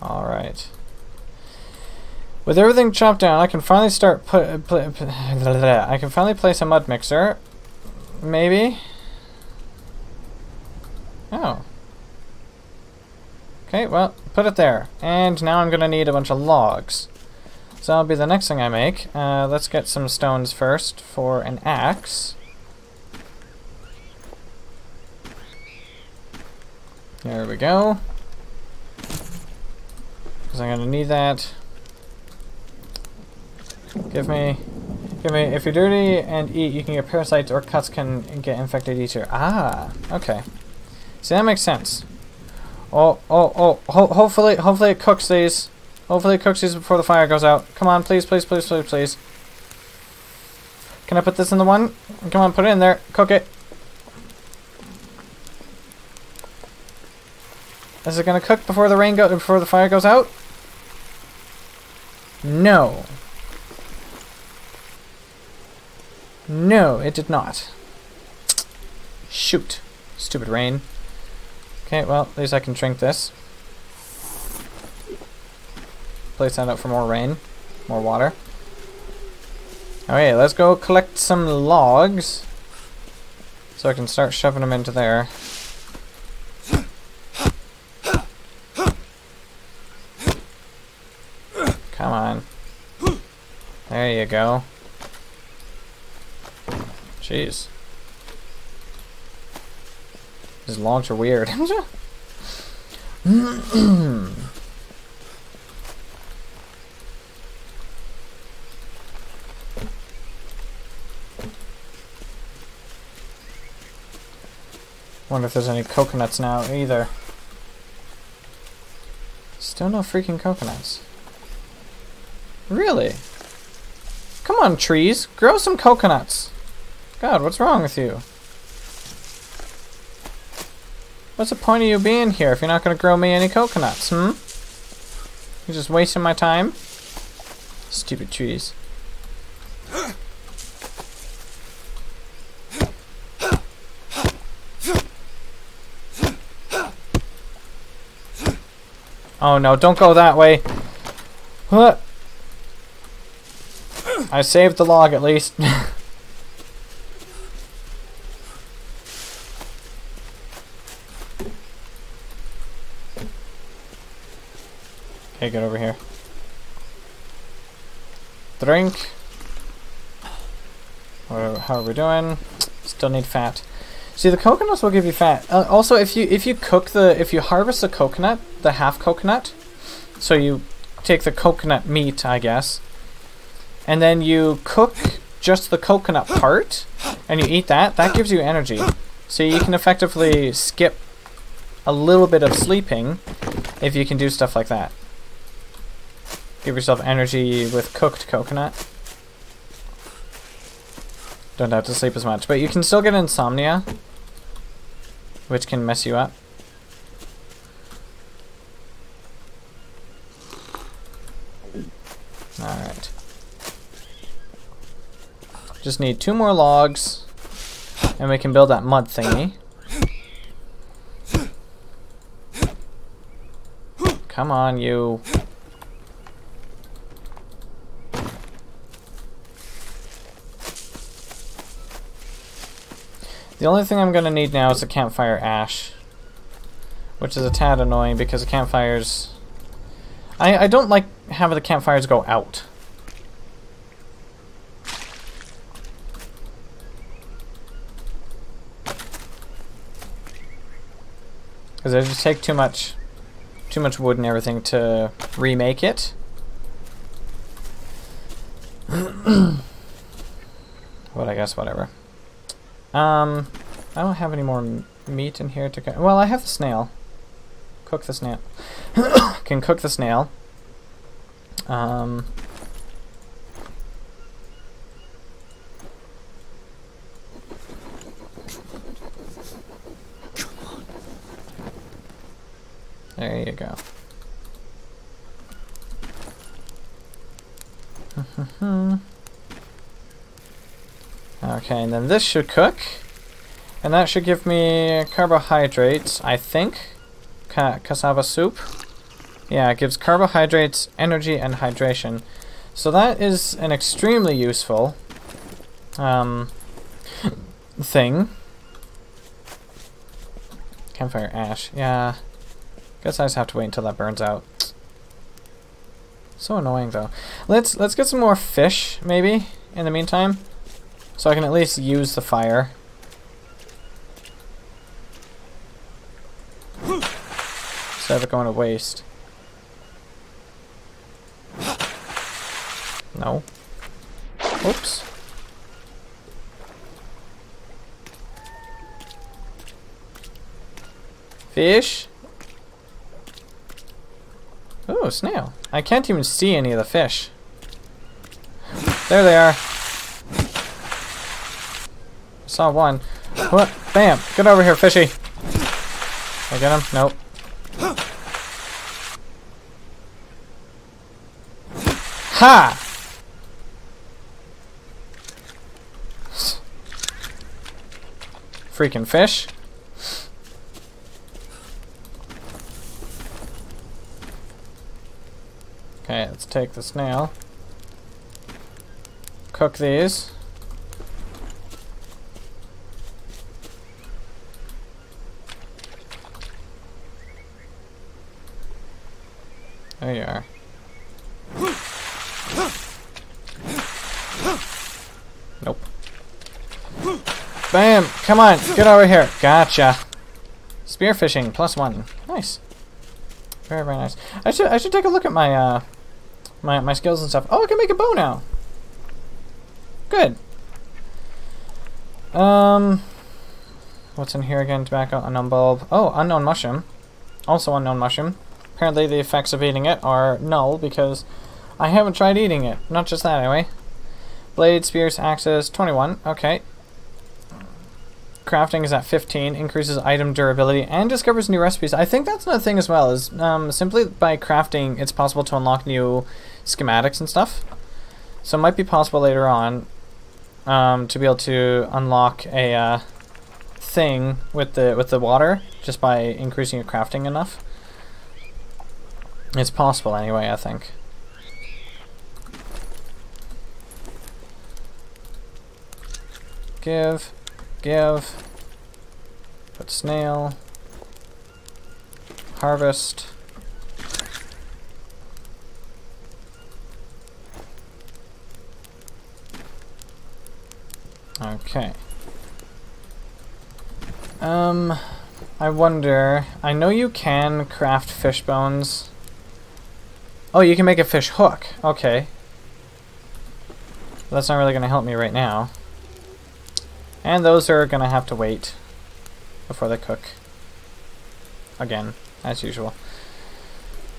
Alright. With everything chopped down, I can finally start put, I can finally place a mud mixer. Maybe. Oh. Okay, well, put it there. And now I'm to need a bunch of logs. So that'll be the next thing I make. Uh, let's get some stones first for an axe. There we go. Because I'm to need that. Give me... Give me... If you're dirty and eat, you can get parasites or cuts can get infected easier. Ah, okay. See, that makes sense. Oh, oh, oh, ho hopefully, hopefully it cooks these. Hopefully it cooks these before the fire goes out. Come on, please, please, please, please, please. Can I put this in the one? Come on, put it in there. Cook it. Is it gonna cook before the rain go before the fire goes out? No. No, it did not. Shoot. Stupid rain. Okay, well, at least I can drink this. Place that up for more rain. More water. Okay, let's go collect some logs. So I can start shoving them into there. Come on. There you go. Jeez. These logs are weird. Wonder if there's any coconuts now either. Still no freaking coconuts. Really? Come on, trees. Grow some coconuts. God, what's wrong with you? What's the point of you being here if you're not going to grow me any coconuts, hmm? You're just wasting my time? Stupid trees. Oh no, don't go that way. What? I saved the log at least. get over here. Drink. How are we doing? Still need fat. See, the coconuts will give you fat. Uh, also, if you if you cook the if you harvest the coconut, the half coconut, so you take the coconut meat, I guess, and then you cook just the coconut part, and you eat that. That gives you energy, so you can effectively skip a little bit of sleeping if you can do stuff like that. Give yourself energy with cooked coconut. Don't have to sleep as much, but you can still get insomnia which can mess you up. Alright. Just need two more logs, and we can build that mud thingy. Come on, you. The only thing I'm going to need now is a campfire ash. Which is a tad annoying because the campfires... I, I don't like having the campfires go out. Because they just take too much too much wood and everything to remake it. but I guess whatever. Um, I don't have any more meat in here to cook. Well, I have the snail. Cook the snail. Can cook the snail. Um, There you go. Okay, and then this should cook. And that should give me carbohydrates, I think. Ca cassava soup. Yeah, it gives carbohydrates, energy, and hydration. So that is an extremely useful um, thing. Campfire ash. Yeah. Guess I just have to wait until that burns out. So annoying though. Let's let's get some more fish, maybe, in the meantime. So I can at least use the fire. Instead of it going to waste. No. Oops. Fish. Oh, snail. I can't even see any of the fish. There they are. Saw one. What? Bam! Get over here, fishy. I get him? Nope. Ha! Freaking fish. Okay, let's take the snail. Cook these. There you are. Nope. Bam! Come on, get over here. Gotcha. Spearfishing plus one. Nice. Very very nice. I should I should take a look at my uh my my skills and stuff. Oh, I can make a bow now. Good. Um, what's in here again? Tobacco, unknown bulb. Oh, unknown mushroom. Also unknown mushroom. Apparently the effects of eating it are null because I haven't tried eating it. Not just that, anyway. Blade, spears, axes, 21. Okay. Crafting is at 15, increases item durability, and discovers new recipes. I think that's another thing as well, is um, simply by crafting, it's possible to unlock new schematics and stuff. So it might be possible later on um, to be able to unlock a uh, thing with the with the water just by increasing your crafting enough. It's possible anyway, I think. Give, give, put snail, harvest. Okay. Um, I wonder, I know you can craft fish bones. Oh, you can make a fish hook. Okay. That's not really going to help me right now. And those are going to have to wait before they cook. Again, as usual.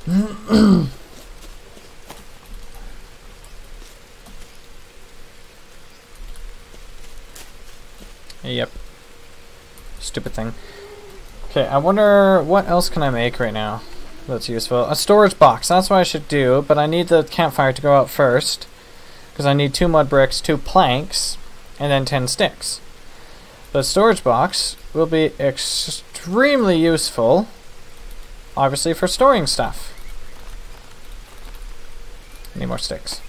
yep. Stupid thing. Okay, I wonder what else can I make right now that's useful. A storage box, that's what I should do, but I need the campfire to go out first. Because I need two mud bricks, two planks, and then ten sticks. The storage box will be extremely useful, obviously for storing stuff. Need more sticks.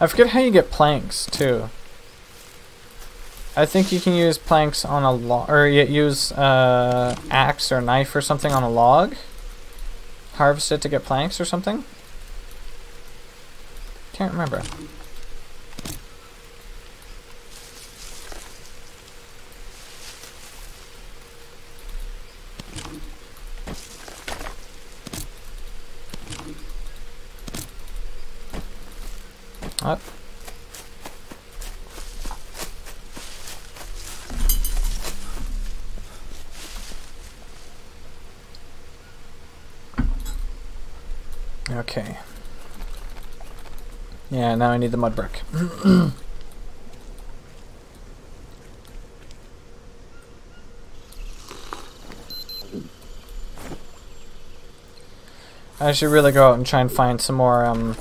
I forget how you get planks, too. I think you can use planks on a log, or use uh, axe or knife or something on a log. Harvest it to get planks or something. Can't remember. What? Okay. Yeah, now I need the mud brick. I should really go out and try and find some more um,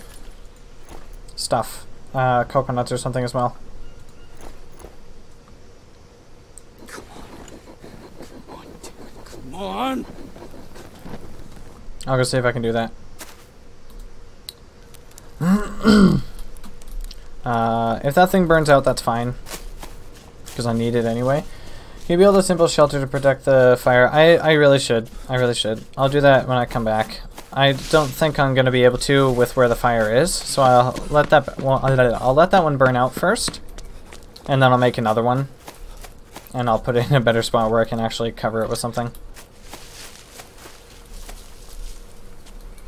stuff. Uh, coconuts or something as well. Come on, come on. I'll go see if I can do that. Uh, if that thing burns out, that's fine. Because I need it anyway. You'll build a simple shelter to protect the fire. I, I really should. I really should. I'll do that when I come back. I don't think I'm going to be able to with where the fire is, so I'll let that well, I'll let that one burn out first, and then I'll make another one, and I'll put it in a better spot where I can actually cover it with something.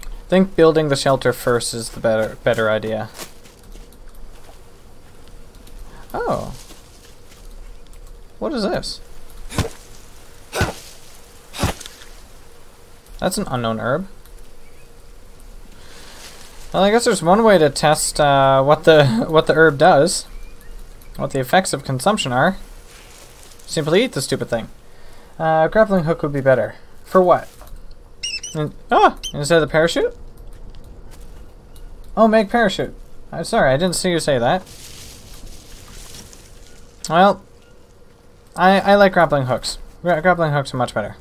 I think building the shelter first is the better better idea. Oh. What is this? That's an unknown herb. Well, I guess there's one way to test uh, what the what the herb does, what the effects of consumption are. Simply eat the stupid thing. Uh, grappling hook would be better. For what? In oh, instead of the parachute? Oh, make parachute. I'm sorry, I didn't see you say that. Well, I I like grappling hooks. Gra grappling hooks are much better.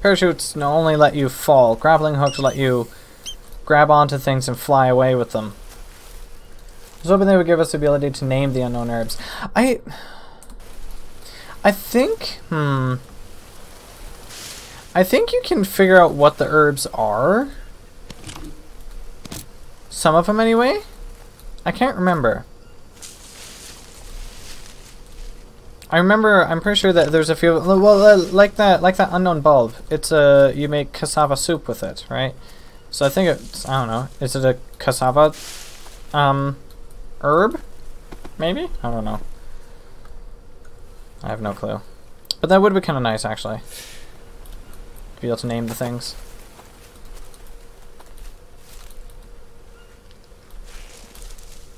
Parachutes only let you fall. Grappling hooks let you grab onto things and fly away with them. I was hoping they would give us the ability to name the unknown herbs. I... I think... Hmm... I think you can figure out what the herbs are. Some of them, anyway. I can't remember. I remember. I'm pretty sure that there's a few. Well, uh, like that, like that unknown bulb. It's a you make cassava soup with it, right? So I think it's. I don't know. Is it a cassava, um, herb? Maybe. I don't know. I have no clue. But that would be kind of nice, actually To be able to name the things.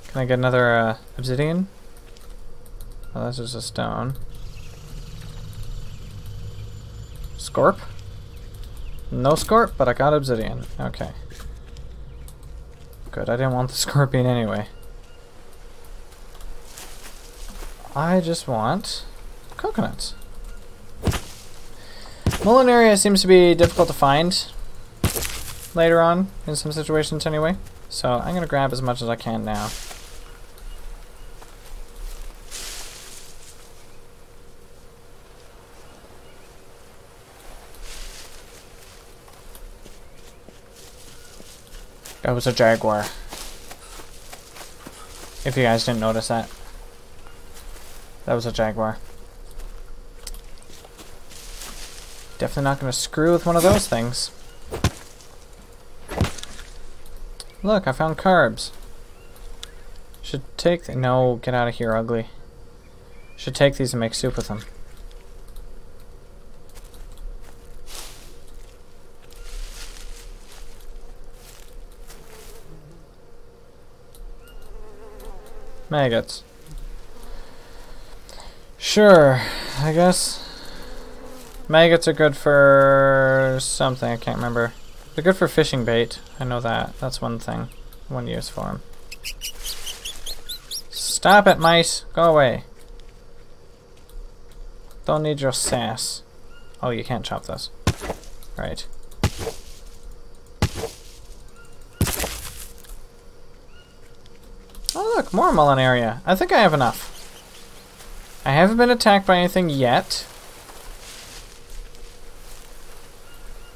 Can I get another uh, obsidian? Oh, that's just a stone. Scorp? No scorp, but I got obsidian. Okay. Good, I didn't want the scorpion anyway. I just want coconuts. Molineria seems to be difficult to find later on, in some situations anyway. So I'm going to grab as much as I can now. That was a jaguar. If you guys didn't notice that. That was a jaguar. Definitely not going to screw with one of those things. Look, I found carbs. Should take... no, get out of here, ugly. Should take these and make soup with them. Maggots. Sure, I guess. Maggots are good for something, I can't remember. They're good for fishing bait, I know that. That's one thing, one use for them. Stop it, mice! Go away. Don't need your sass. Oh, you can't chop this. Right. Oh look, more Molineria. I think I have enough. I haven't been attacked by anything yet.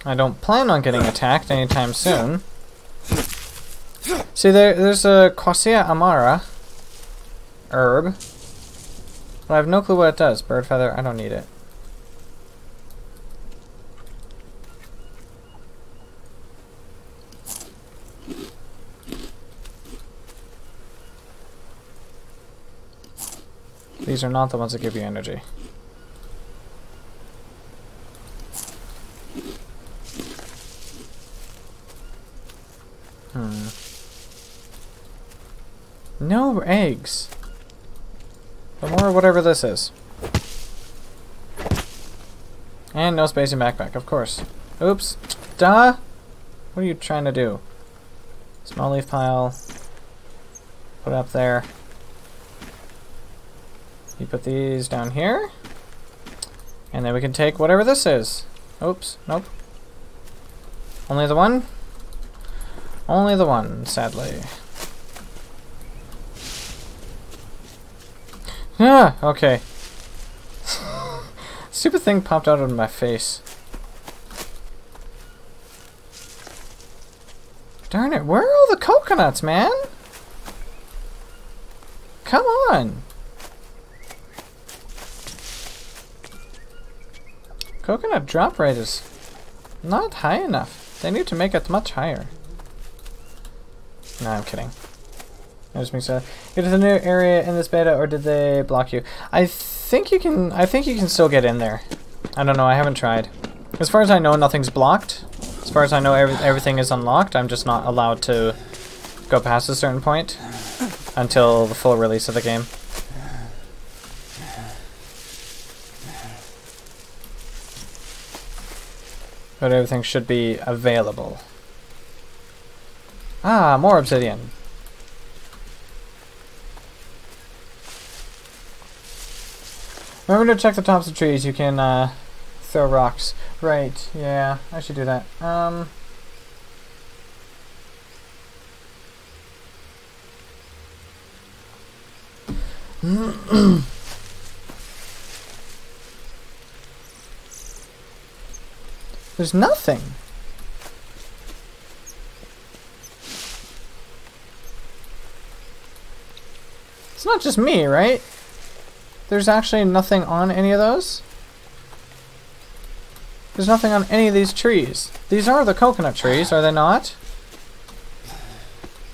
I don't plan on getting attacked anytime soon. See, there, there's a Quassia amara herb. But I have no clue what it does. Bird feather, I don't need it. These are not the ones that give you energy. Hmm. No eggs. No more whatever this is. And no space in backpack, of course. Oops. Duh! What are you trying to do? Small leaf pile. Put up there. Put these down here. And then we can take whatever this is. Oops. Nope. Only the one? Only the one, sadly. Ah, okay. Stupid thing popped out of my face. Darn it, where are all the coconuts, man? Come on! Coconut drop rate is not high enough. They need to make it much higher. No, I'm kidding. I just makes it. Get to the new area in this beta, or did they block you? I think you can. I think you can still get in there. I don't know. I haven't tried. As far as I know, nothing's blocked. As far as I know, every, everything is unlocked. I'm just not allowed to go past a certain point until the full release of the game. But everything should be available. Ah, more obsidian. Remember to check the tops of trees. You can uh, throw rocks. Right, yeah, I should do that. Um... There's nothing. It's not just me, right? There's actually nothing on any of those? There's nothing on any of these trees. These are the coconut trees, are they not?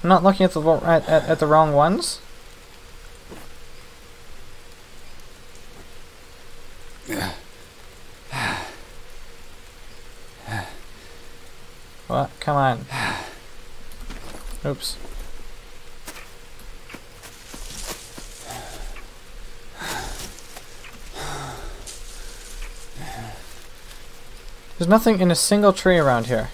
I'm not looking at the at, at, at the wrong ones. What? Come on. Oops. There's nothing in a single tree around here.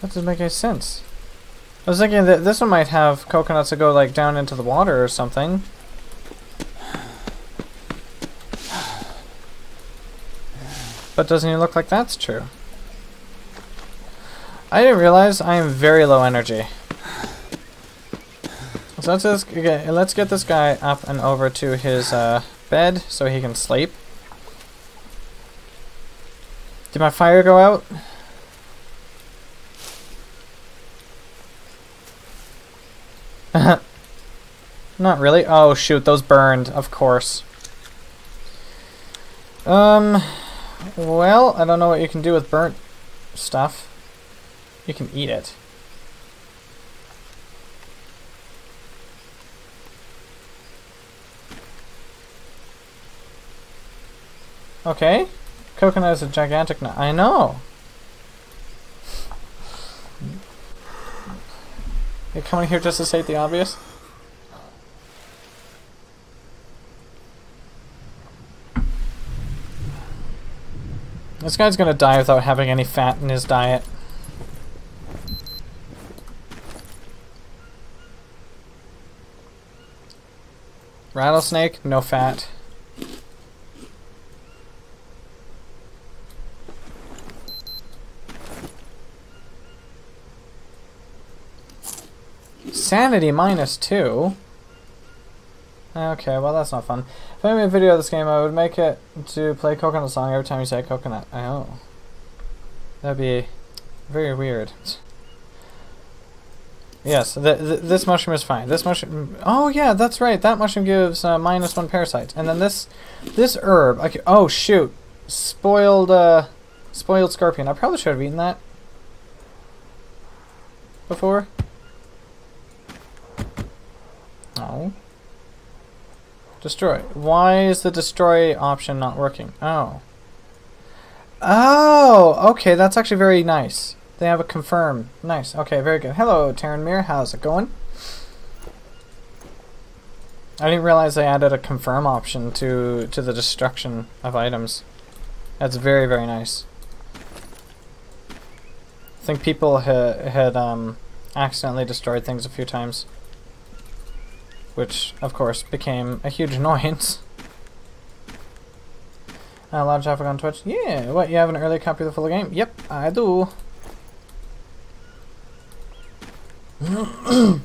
That doesn't make any sense. I was thinking that this one might have coconuts that go like down into the water or something. But doesn't even look like that's true. I didn't realize I am very low energy. So let's just get, let's get this guy up and over to his uh, bed so he can sleep. Did my fire go out? Not really. Oh shoot, those burned, of course. Um, well, I don't know what you can do with burnt stuff. You can eat it. Okay. Coconut is a gigantic nut. I know. You coming here just to state the obvious? This guy's gonna die without having any fat in his diet. Rattlesnake, no fat. Sanity minus two. Okay, well that's not fun. If I made a video of this game, I would make it to play Coconut Song every time you say coconut. I oh. That'd be very weird. Yes, the, the, this mushroom is fine. This mushroom... Oh yeah, that's right. That mushroom gives uh, minus one parasite. And then this this herb... Okay, oh shoot. Spoiled, uh, spoiled scorpion. I probably should have eaten that. Before. No. Destroy. Why is the destroy option not working? Oh. Oh, okay, that's actually very nice. They have a confirm. Nice. Okay, very good. Hello, Taryn Mir. How's it going? I didn't realize they added a confirm option to to the destruction of items. That's very, very nice. I think people ha had um, accidentally destroyed things a few times which of course became a huge annoyance. A lot of traffic on Twitch. Yeah, what, you have an early copy of the full game? Yep, I do.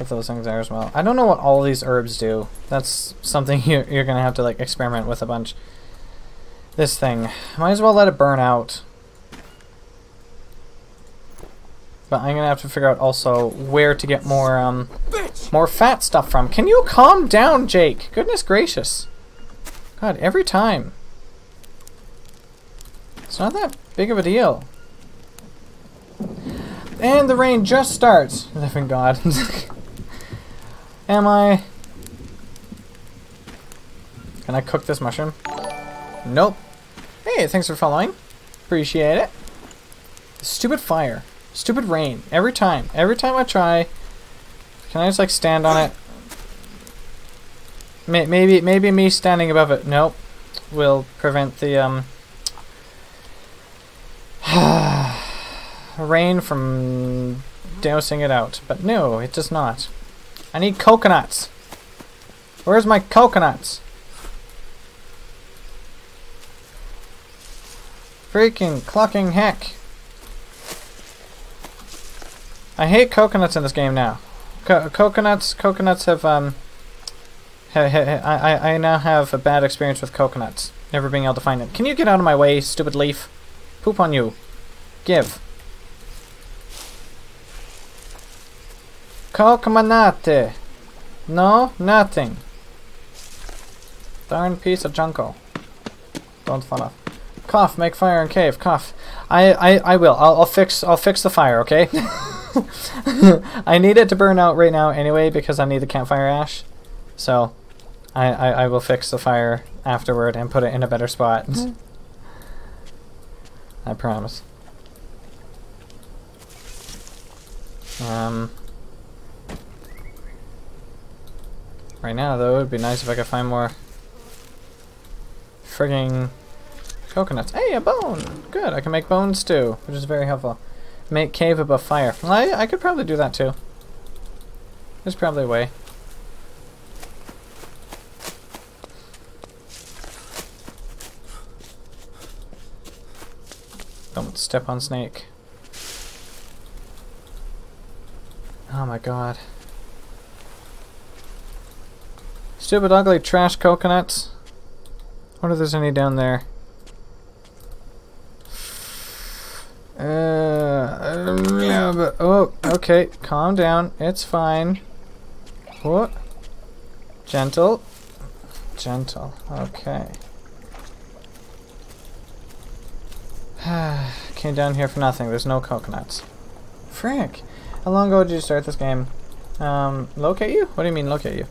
If those things are as well. I don't know what all these herbs do. That's something you're, you're gonna have to like experiment with a bunch. This thing. Might as well let it burn out. But I'm gonna have to figure out also where to get more um more fat stuff from. Can you calm down, Jake? Goodness gracious. God, every time. It's not that big of a deal. And the rain just starts. Living God. Am I? Can I cook this mushroom? Nope. Hey, thanks for following. Appreciate it. Stupid fire. Stupid rain. Every time. Every time I try. Can I just like stand on it? Maybe maybe me standing above it. Nope. Will prevent the um rain from dousing it out. But no, it does not. I need coconuts. Where's my coconuts? Freaking clucking heck. I hate coconuts in this game now. Co coconuts, coconuts have, um... Ha ha I, I now have a bad experience with coconuts. Never being able to find them. Can you get out of my way, stupid leaf? Poop on you. Give. Coconut. No, nothing. Darn piece of junko. Don't fall off. Cough, make fire in cave. Cough. I, I, I will. I'll, I'll fix. I'll fix the fire. Okay. I need it to burn out right now anyway because I need the campfire ash. So, I, I, I will fix the fire afterward and put it in a better spot. Mm. I promise. Um. Right now, though, it'd be nice if I could find more frigging coconuts. Hey, a bone! Good, I can make bones too, which is very helpful. Make cave above fire. Well, I, I could probably do that too. There's probably a way. Don't step on snake. Oh my god. Stupid, ugly, trash coconuts. I wonder if there's any down there. Uh, yeah, but, oh, okay, calm down. It's fine. What? Gentle. Gentle, okay. Came down here for nothing. There's no coconuts. Frick. How long ago did you start this game? Um, locate you? What do you mean locate you?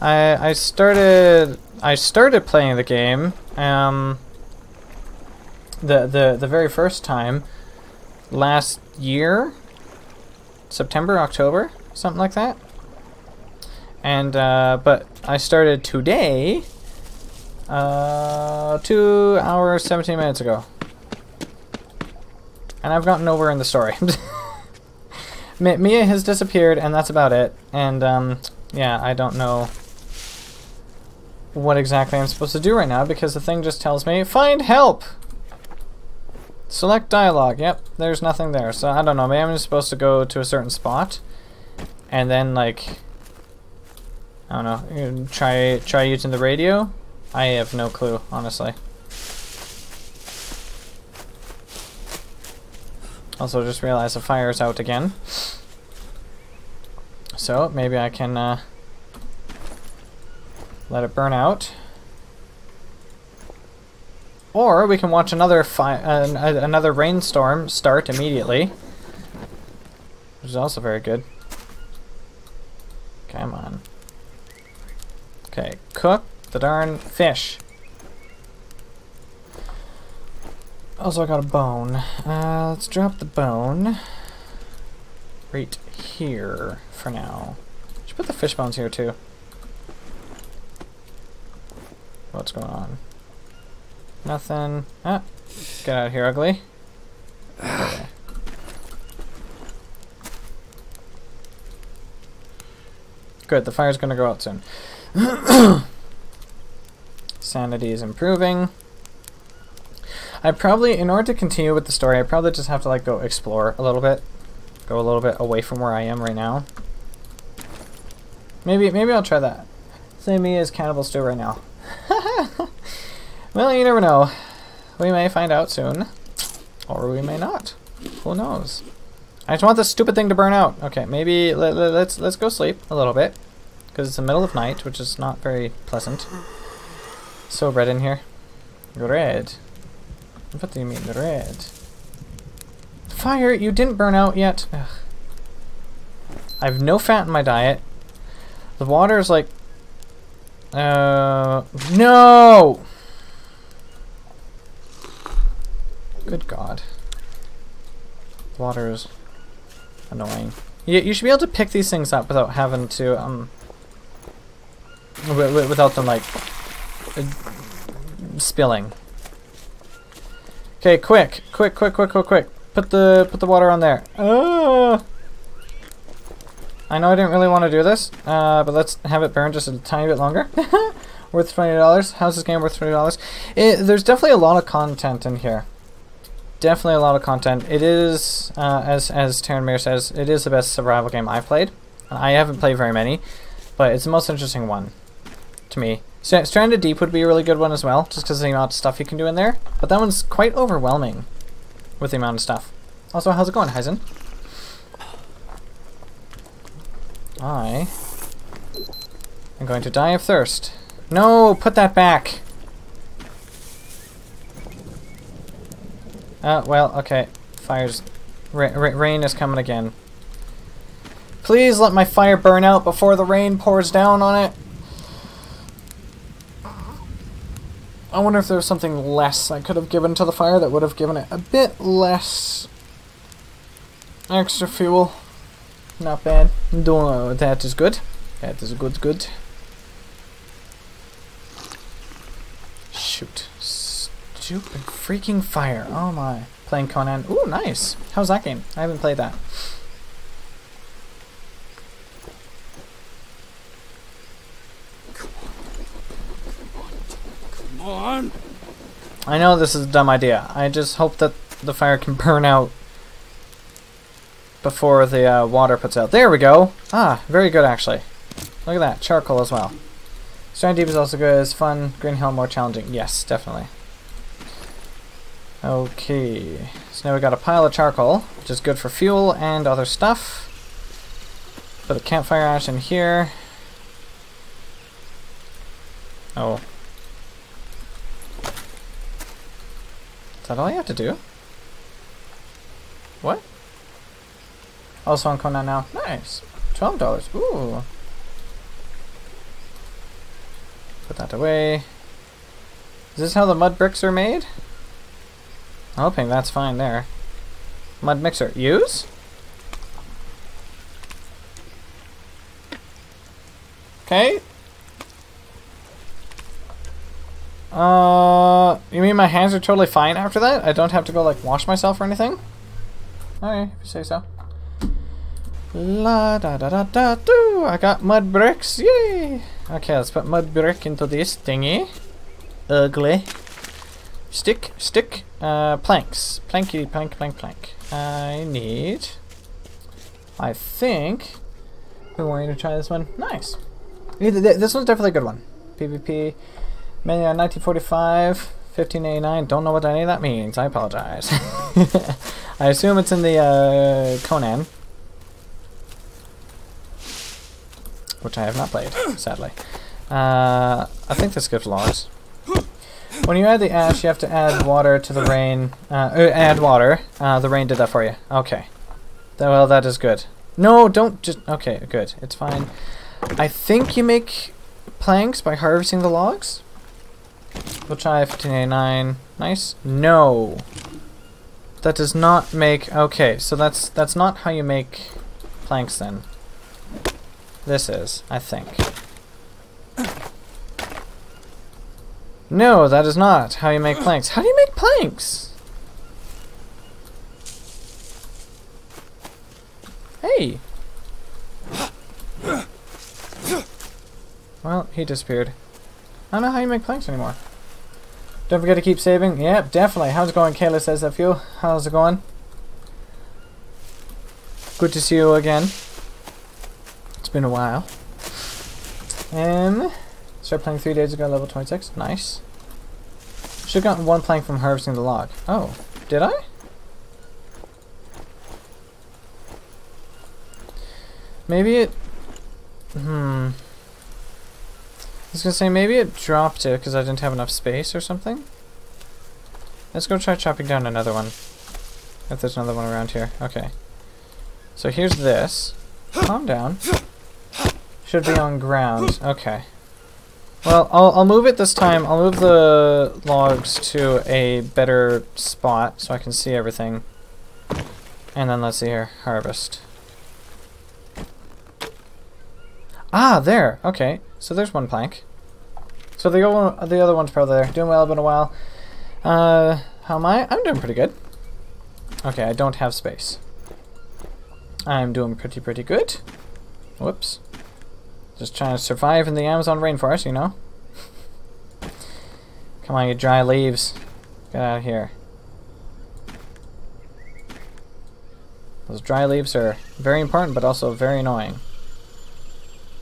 I I started I started playing the game um the the the very first time last year September October something like that. And uh, but I started today uh, two hours 17 minutes ago. And I've gotten nowhere in the story. Mia has disappeared and that's about it. And um, yeah I don't know what exactly I'm supposed to do right now because the thing just tells me, find help! Select dialogue. Yep, there's nothing there. So I don't know, maybe I'm just supposed to go to a certain spot and then like I don't know, try try using the radio? I have no clue, honestly. Also just realized the fire's out again. So maybe I can uh, let it burn out. Or we can watch another another rainstorm start immediately. Which is also very good. Come on. Okay, cook the darn fish. Also, I got a bone. Uh, let's drop the bone right here for now. Should put the fish bones here too. What's going on? Nothing. Ah, get out of here, ugly. Okay. Good, the fire's gonna go out soon. Sanity is improving. I probably, in order to continue with the story, I probably just have to like go explore a little bit. Go a little bit away from where I am right now. Maybe, maybe I'll try that. Same me as Cannibal Stew right now. well, you never know. We may find out soon. Or we may not. Who knows? I just want this stupid thing to burn out. Okay, maybe let, let, let's let's go sleep a little bit. Because it's the middle of night, which is not very pleasant. So red in here. Red. What do you mean, red? Fire, you didn't burn out yet. Ugh. I have no fat in my diet. The water is like... Uh... No! Good God. Water is annoying. You, you should be able to pick these things up without having to, um... without them, like, uh, spilling. Okay, quick, quick, quick, quick, quick, quick. Put the put the water on there. Oh. I know I didn't really want to do this, uh, but let's have it burn just a tiny bit longer. worth twenty dollars. How's this game worth twenty dollars? There's definitely a lot of content in here. Definitely a lot of content. It is, uh, as as Taryn Mir says, it is the best survival game I've played. I haven't played very many, but it's the most interesting one to me. Stranded Deep would be a really good one as well, just because the amount of stuff you can do in there. But that one's quite overwhelming with the amount of stuff. Also, how's it going, Heisen? I am going to die of thirst. No, put that back. Uh, well, okay. Fire's... Ra ra rain is coming again. Please let my fire burn out before the rain pours down on it. I wonder if there was something less I could have given to the fire that would have given it a bit less extra fuel. Not bad. Doing that is good. That is good, good. Shoot. Stupid freaking fire. Oh my. Playing Conan. Ooh, nice. How's that game? I haven't played that. Come on. I know this is a dumb idea. I just hope that the fire can burn out before the uh, water puts out. There we go. Ah, very good actually. Look at that. Charcoal as well. Strand Deep is also good. It's fun. Green Hell more challenging. Yes, definitely. Okay. So now we got a pile of charcoal, which is good for fuel and other stuff. Put a campfire ash in here. Oh, Is that all you have to do? What? Also on Conan now. Nice. Twelve dollars. Ooh. Put that away. Is this how the mud bricks are made? I'm hoping that's fine there. Mud mixer. Use? Okay, Uh, you mean my hands are totally fine after that? I don't have to go, like, wash myself or anything? Okay, if you say so. La da da da da do! I got mud bricks! Yay! Okay, let's put mud brick into this thingy. Ugly. Stick, stick, uh, planks. Planky, plank, plank, plank. I need... I think... We want you to try this one. Nice. This one's definitely a good one. PvP. Mania 1945, 1589. Don't know what any of that means. I apologize. I assume it's in the uh, Conan. Which I have not played, sadly. Uh, I think this gives logs. When you add the ash, you have to add water to the rain. Uh, uh, add water. Uh, the rain did that for you. Okay. Well, that is good. No, don't just... Okay, good. It's fine. I think you make planks by harvesting the logs. We'll try 1589. Nice. No. That does not make... Okay, so that's that's not how you make planks then. This is, I think. No, that is not how you make planks. How do you make planks? Hey! Well, he disappeared. I don't know how you make planks anymore. Don't forget to keep saving. Yep, definitely. How's it going, Kayla says that you. How's it going? Good to see you again. It's been a while. Um, started playing three days ago, level 26. Nice. Should have gotten one plank from harvesting the log. Oh, did I? Maybe it... Hmm. I was gonna say, maybe it dropped it because I didn't have enough space or something. Let's go try chopping down another one. If there's another one around here. Okay. So here's this. Calm down. Should be on ground. Okay. Well, I'll, I'll move it this time. I'll move the logs to a better spot so I can see everything. And then let's see here. Harvest. Ah, there. Okay. So there's one plank. So the, other- the other one's probably there. Doing well, been a while. Uh, how am I? I'm doing pretty good. Okay, I don't have space. I'm doing pretty, pretty good. Whoops. Just trying to survive in the Amazon rainforest, you know? Come on, you dry leaves. Get out of here. Those dry leaves are very important, but also very annoying.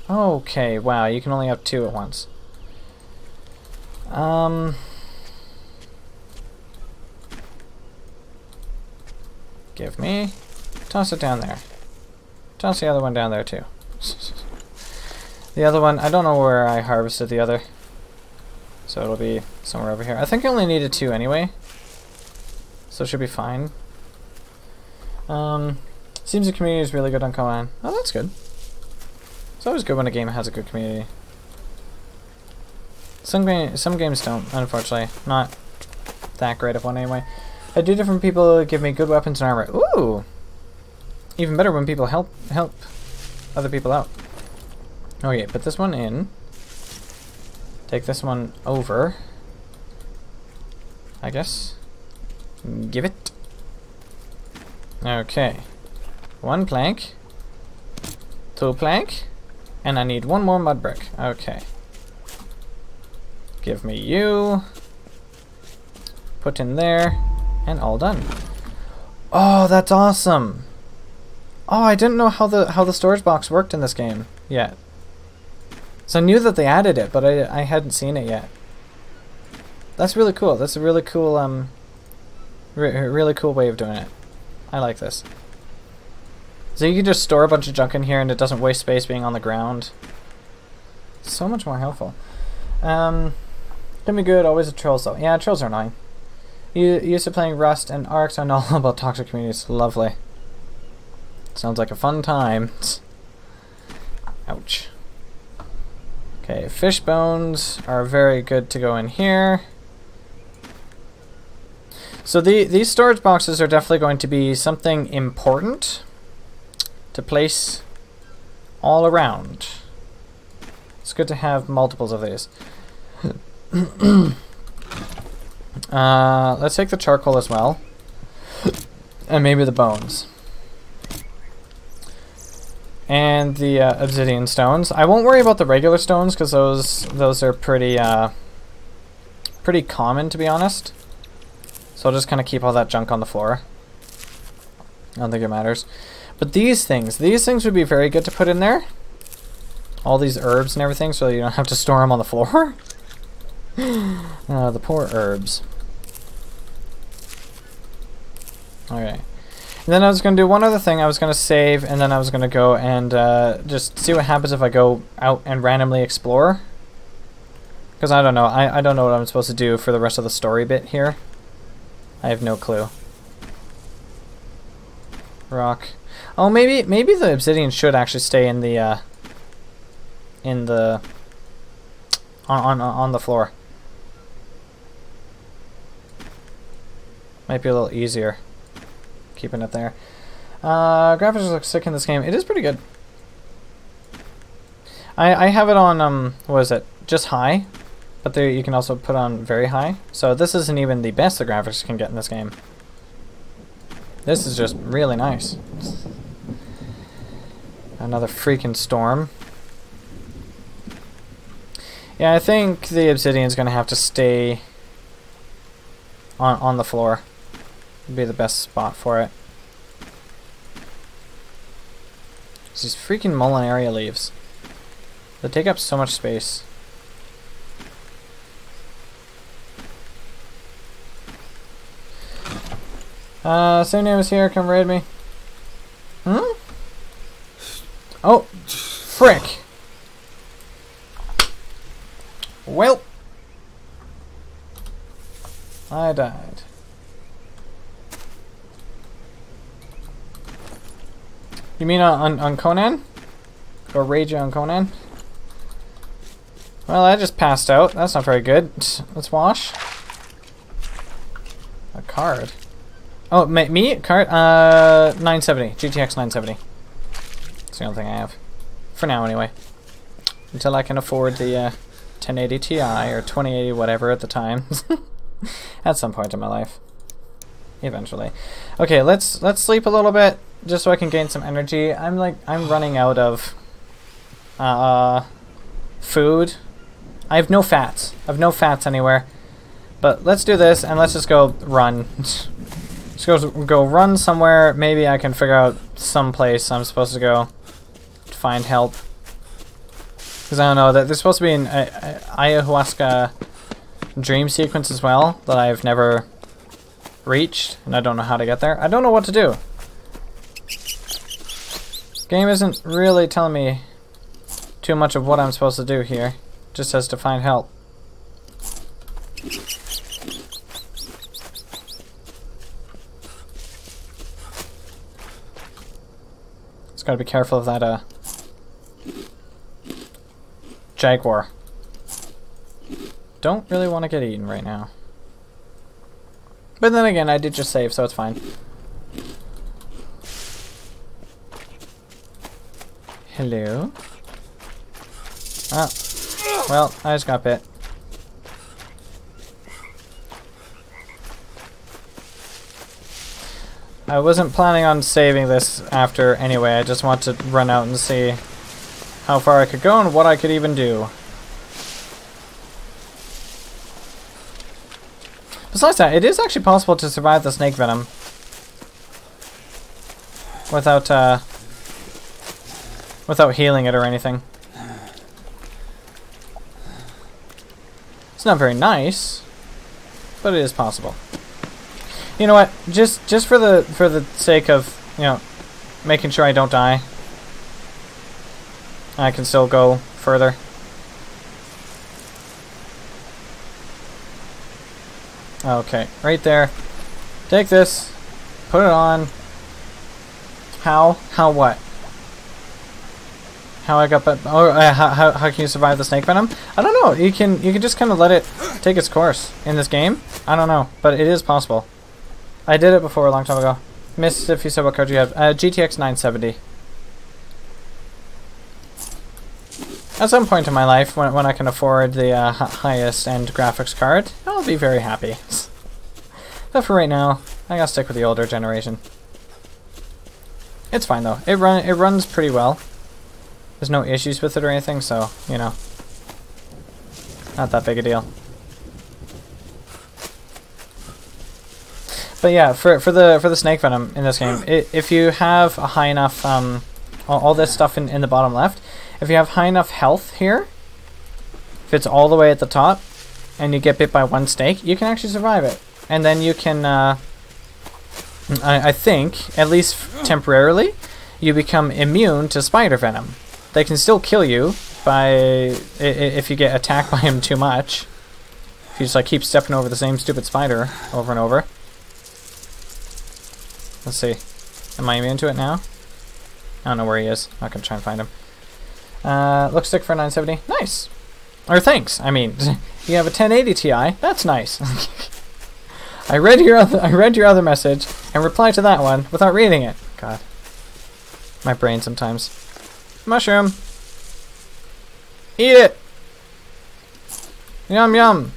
Okay, wow, you can only have two at once. Um... Give me... Toss it down there. Toss the other one down there, too. the other one, I don't know where I harvested the other. So it'll be somewhere over here. I think I only needed two anyway. So it should be fine. Um, seems the community is really good on Conan. Oh, that's good. It's always good when a game has a good community. Some, ga some games don't, unfortunately. Not that great of one anyway. I do different people give me good weapons and armor. Ooh! Even better when people help help other people out. Okay, put this one in. Take this one over. I guess. Give it. Okay. One plank. Two plank. And I need one more mud brick. Okay. Give me you. Put in there. And all done. Oh, that's awesome! Oh, I didn't know how the how the storage box worked in this game yet. So I knew that they added it, but I I hadn't seen it yet. That's really cool. That's a really cool um re really cool way of doing it. I like this. So you can just store a bunch of junk in here and it doesn't waste space being on the ground. So much more helpful. Um, gonna be good, always a trolls though. Yeah, trolls are annoying. You used to playing Rust and Arcs. I know all about toxic communities. Lovely. Sounds like a fun time. Ouch. Okay, fish bones are very good to go in here. So the these storage boxes are definitely going to be something important to place all around. It's good to have multiples of these. uh, let's take the charcoal as well. And maybe the bones. And the uh, obsidian stones. I won't worry about the regular stones because those those are pretty uh, pretty common to be honest. So I'll just kind of keep all that junk on the floor. I don't think it matters. But these things, these things would be very good to put in there. All these herbs and everything so you don't have to store them on the floor. uh, the poor herbs. Okay. And then I was going to do one other thing. I was going to save, and then I was going to go and uh, just see what happens if I go out and randomly explore. Because I don't know. I, I don't know what I'm supposed to do for the rest of the story bit here. I have no clue. Rock. Oh, maybe maybe the obsidian should actually stay in the uh, in the on on on the floor. Might be a little easier keeping it there. Uh, graphics look sick in this game. It is pretty good. I I have it on um what is it? Just high, but there you can also put on very high. So this isn't even the best the graphics can get in this game. This is just really nice. Another freaking storm. Yeah, I think the obsidian's gonna have to stay on on the floor would be the best spot for it. These freaking Molineria leaves. They take up so much space. Uh, same name is here, come raid me. Hmm? Oh, frick. Well. I died. You mean on, on, on Conan? Or Rage on Conan? Well, I just passed out. That's not very good. Let's wash. A card. Oh, me? Card? Uh, 970. GTX 970. That's the only thing I have. For now, anyway. Until I can afford the uh, 1080 Ti or 2080 whatever at the time. at some point in my life. Eventually. Okay, let's let's sleep a little bit just so I can gain some energy. I'm like I'm running out of uh food. I have no fats. I have no fats anywhere. But let's do this and let's just go run. let's go go run somewhere. Maybe I can figure out some place I'm supposed to go to find help. Because I don't know that there's supposed to be an uh, ayahuasca dream sequence as well that I've never reached, and I don't know how to get there. I don't know what to do. Game isn't really telling me too much of what I'm supposed to do here. Just says to find help. Just gotta be careful of that, uh, jaguar. Don't really want to get eaten right now. But then again, I did just save, so it's fine. Hello? Ah. Well, I just got bit. I wasn't planning on saving this after anyway, I just want to run out and see how far I could go and what I could even do. Besides that, it is actually possible to survive the snake venom without uh, without healing it or anything. It's not very nice, but it is possible. You know what? Just just for the for the sake of you know making sure I don't die, I can still go further. Okay, right there. Take this. Put it on. How? How what? How I got but oh uh, how, how, how can you survive the snake venom? I don't know. You can you can just kind of let it take its course in this game. I don't know, but it is possible. I did it before a long time ago. Missed if you said what card you have. Uh, GTX 970. At some point in my life, when, when I can afford the uh, highest end graphics card, I'll be very happy. but for right now, I gotta stick with the older generation. It's fine though. It run it runs pretty well. There's no issues with it or anything, so, you know. Not that big a deal. But yeah, for for the for the snake venom in this game, it, if you have a high enough um, all, all this stuff in in the bottom left, if you have high enough health here, if it's all the way at the top, and you get bit by one snake, you can actually survive it, and then you can. Uh, I, I think, at least temporarily, you become immune to spider venom. They can still kill you by if you get attacked by him too much. If you just like keep stepping over the same stupid spider over and over. Let's see. Am I immune to it now? I don't know where he is. I'm not gonna try and find him. Uh, looks sick for 970. Nice. Or thanks. I mean, you have a 1080 Ti. That's nice. I read your other, I read your other message and replied to that one without reading it. God, my brain sometimes. Mushroom. Eat it. Yum yum.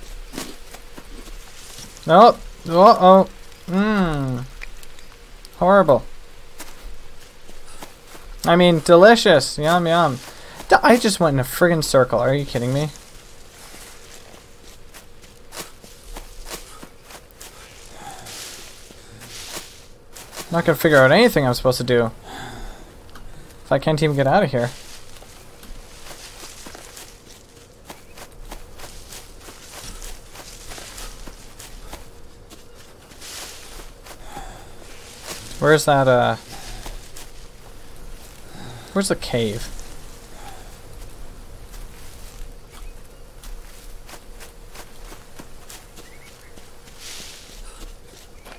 Nope. Uh oh. Mmm. Horrible. I mean, delicious. Yum, yum. I just went in a friggin' circle. Are you kidding me? Not gonna figure out anything I'm supposed to do. If I can't even get out of here. Where's that, uh... Where's the cave?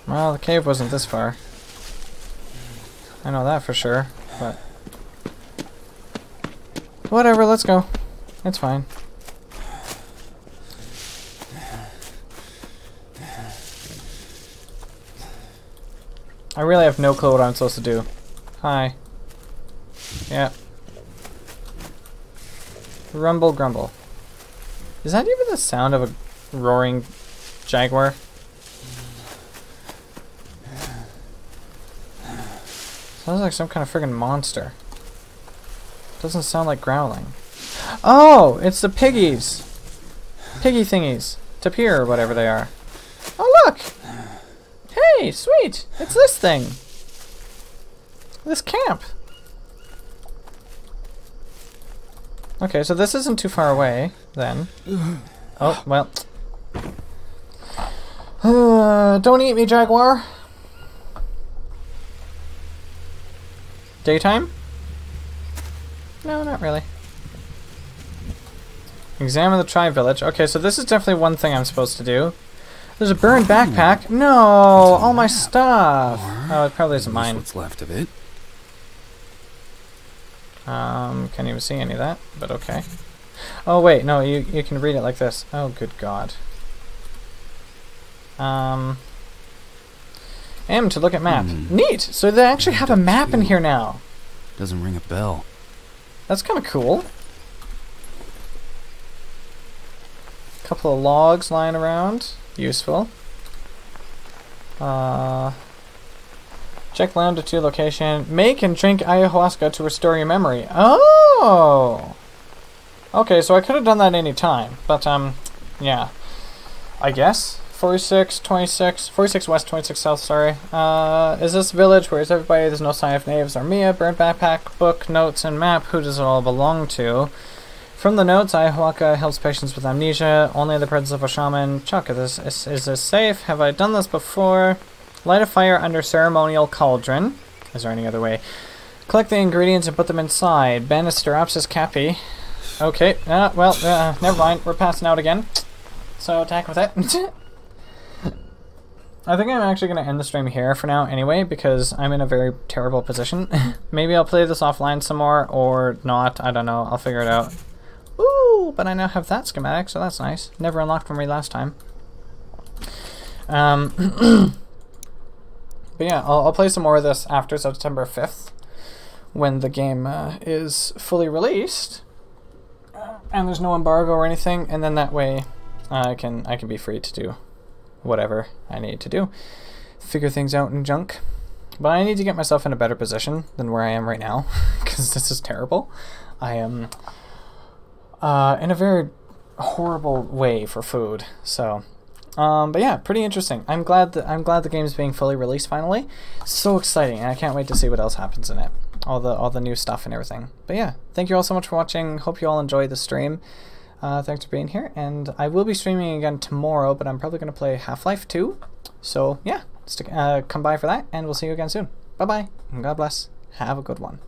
Well, the cave wasn't this far. I know that for sure, but... Whatever, let's go. It's fine. I really have no clue what I'm supposed to do. Hi. Yeah. Rumble grumble. Is that even the sound of a roaring jaguar? Sounds like some kind of friggin' monster. Doesn't sound like growling. Oh, it's the piggies. Piggy thingies. Tapir or whatever they are. Oh, look! Hey, sweet! It's this thing. This camp. Okay, so this isn't too far away, then. Oh, well. Uh, don't eat me, Jaguar. Daytime? No, not really. Examine the tribe village. Okay, so this is definitely one thing I'm supposed to do. There's a burned backpack. No, all my stuff. Oh, it probably isn't mine. What's left of it? Um, can't even see any of that, but okay. Oh wait, no, you you can read it like this. Oh, good God. Um, M to look at map. Hmm. Neat. So they actually have a map in here now. Doesn't ring a bell. That's kind of cool. Couple of logs lying around. Useful. Uh, check longitude location. Make and drink ayahuasca to restore your memory. Oh! Okay, so I could have done that any time, but, um, yeah. I guess. 46, 26, 46 west, 26 south, sorry. Uh, is this village? Where is everybody? There's no sign of natives or Mia. Burnt backpack, book, notes, and map. Who does it all belong to? From the notes, ayahuasca helps patients with amnesia. Only in the presence of a shaman. Chuck, is this, is, is this safe? Have I done this before? Light a fire under ceremonial cauldron. Is there any other way? Collect the ingredients and put them inside. Banisteriopsis caapi. Okay, uh, well, uh, never mind. We're passing out again. So attack with it. I think I'm actually going to end the stream here for now anyway, because I'm in a very terrible position. Maybe I'll play this offline some more, or not. I don't know. I'll figure it out. Ooh, but I now have that schematic, so that's nice. Never unlocked from me last time. Um, but yeah, I'll, I'll play some more of this after September 5th, when the game uh, is fully released, uh, and there's no embargo or anything, and then that way I can I can be free to do whatever I need to do, figure things out and junk. But I need to get myself in a better position than where I am right now, because this is terrible. I am uh, in a very horrible way for food. So, um, but yeah, pretty interesting. I'm glad that I'm glad the game's being fully released finally. So exciting, and I can't wait to see what else happens in it. All the all the new stuff and everything. But yeah, thank you all so much for watching. Hope you all enjoyed the stream. Uh, thanks for being here, and I will be streaming again tomorrow, but I'm probably going to play Half-Life 2. So yeah, stick, uh, come by for that, and we'll see you again soon. Bye bye, and God bless. Have a good one.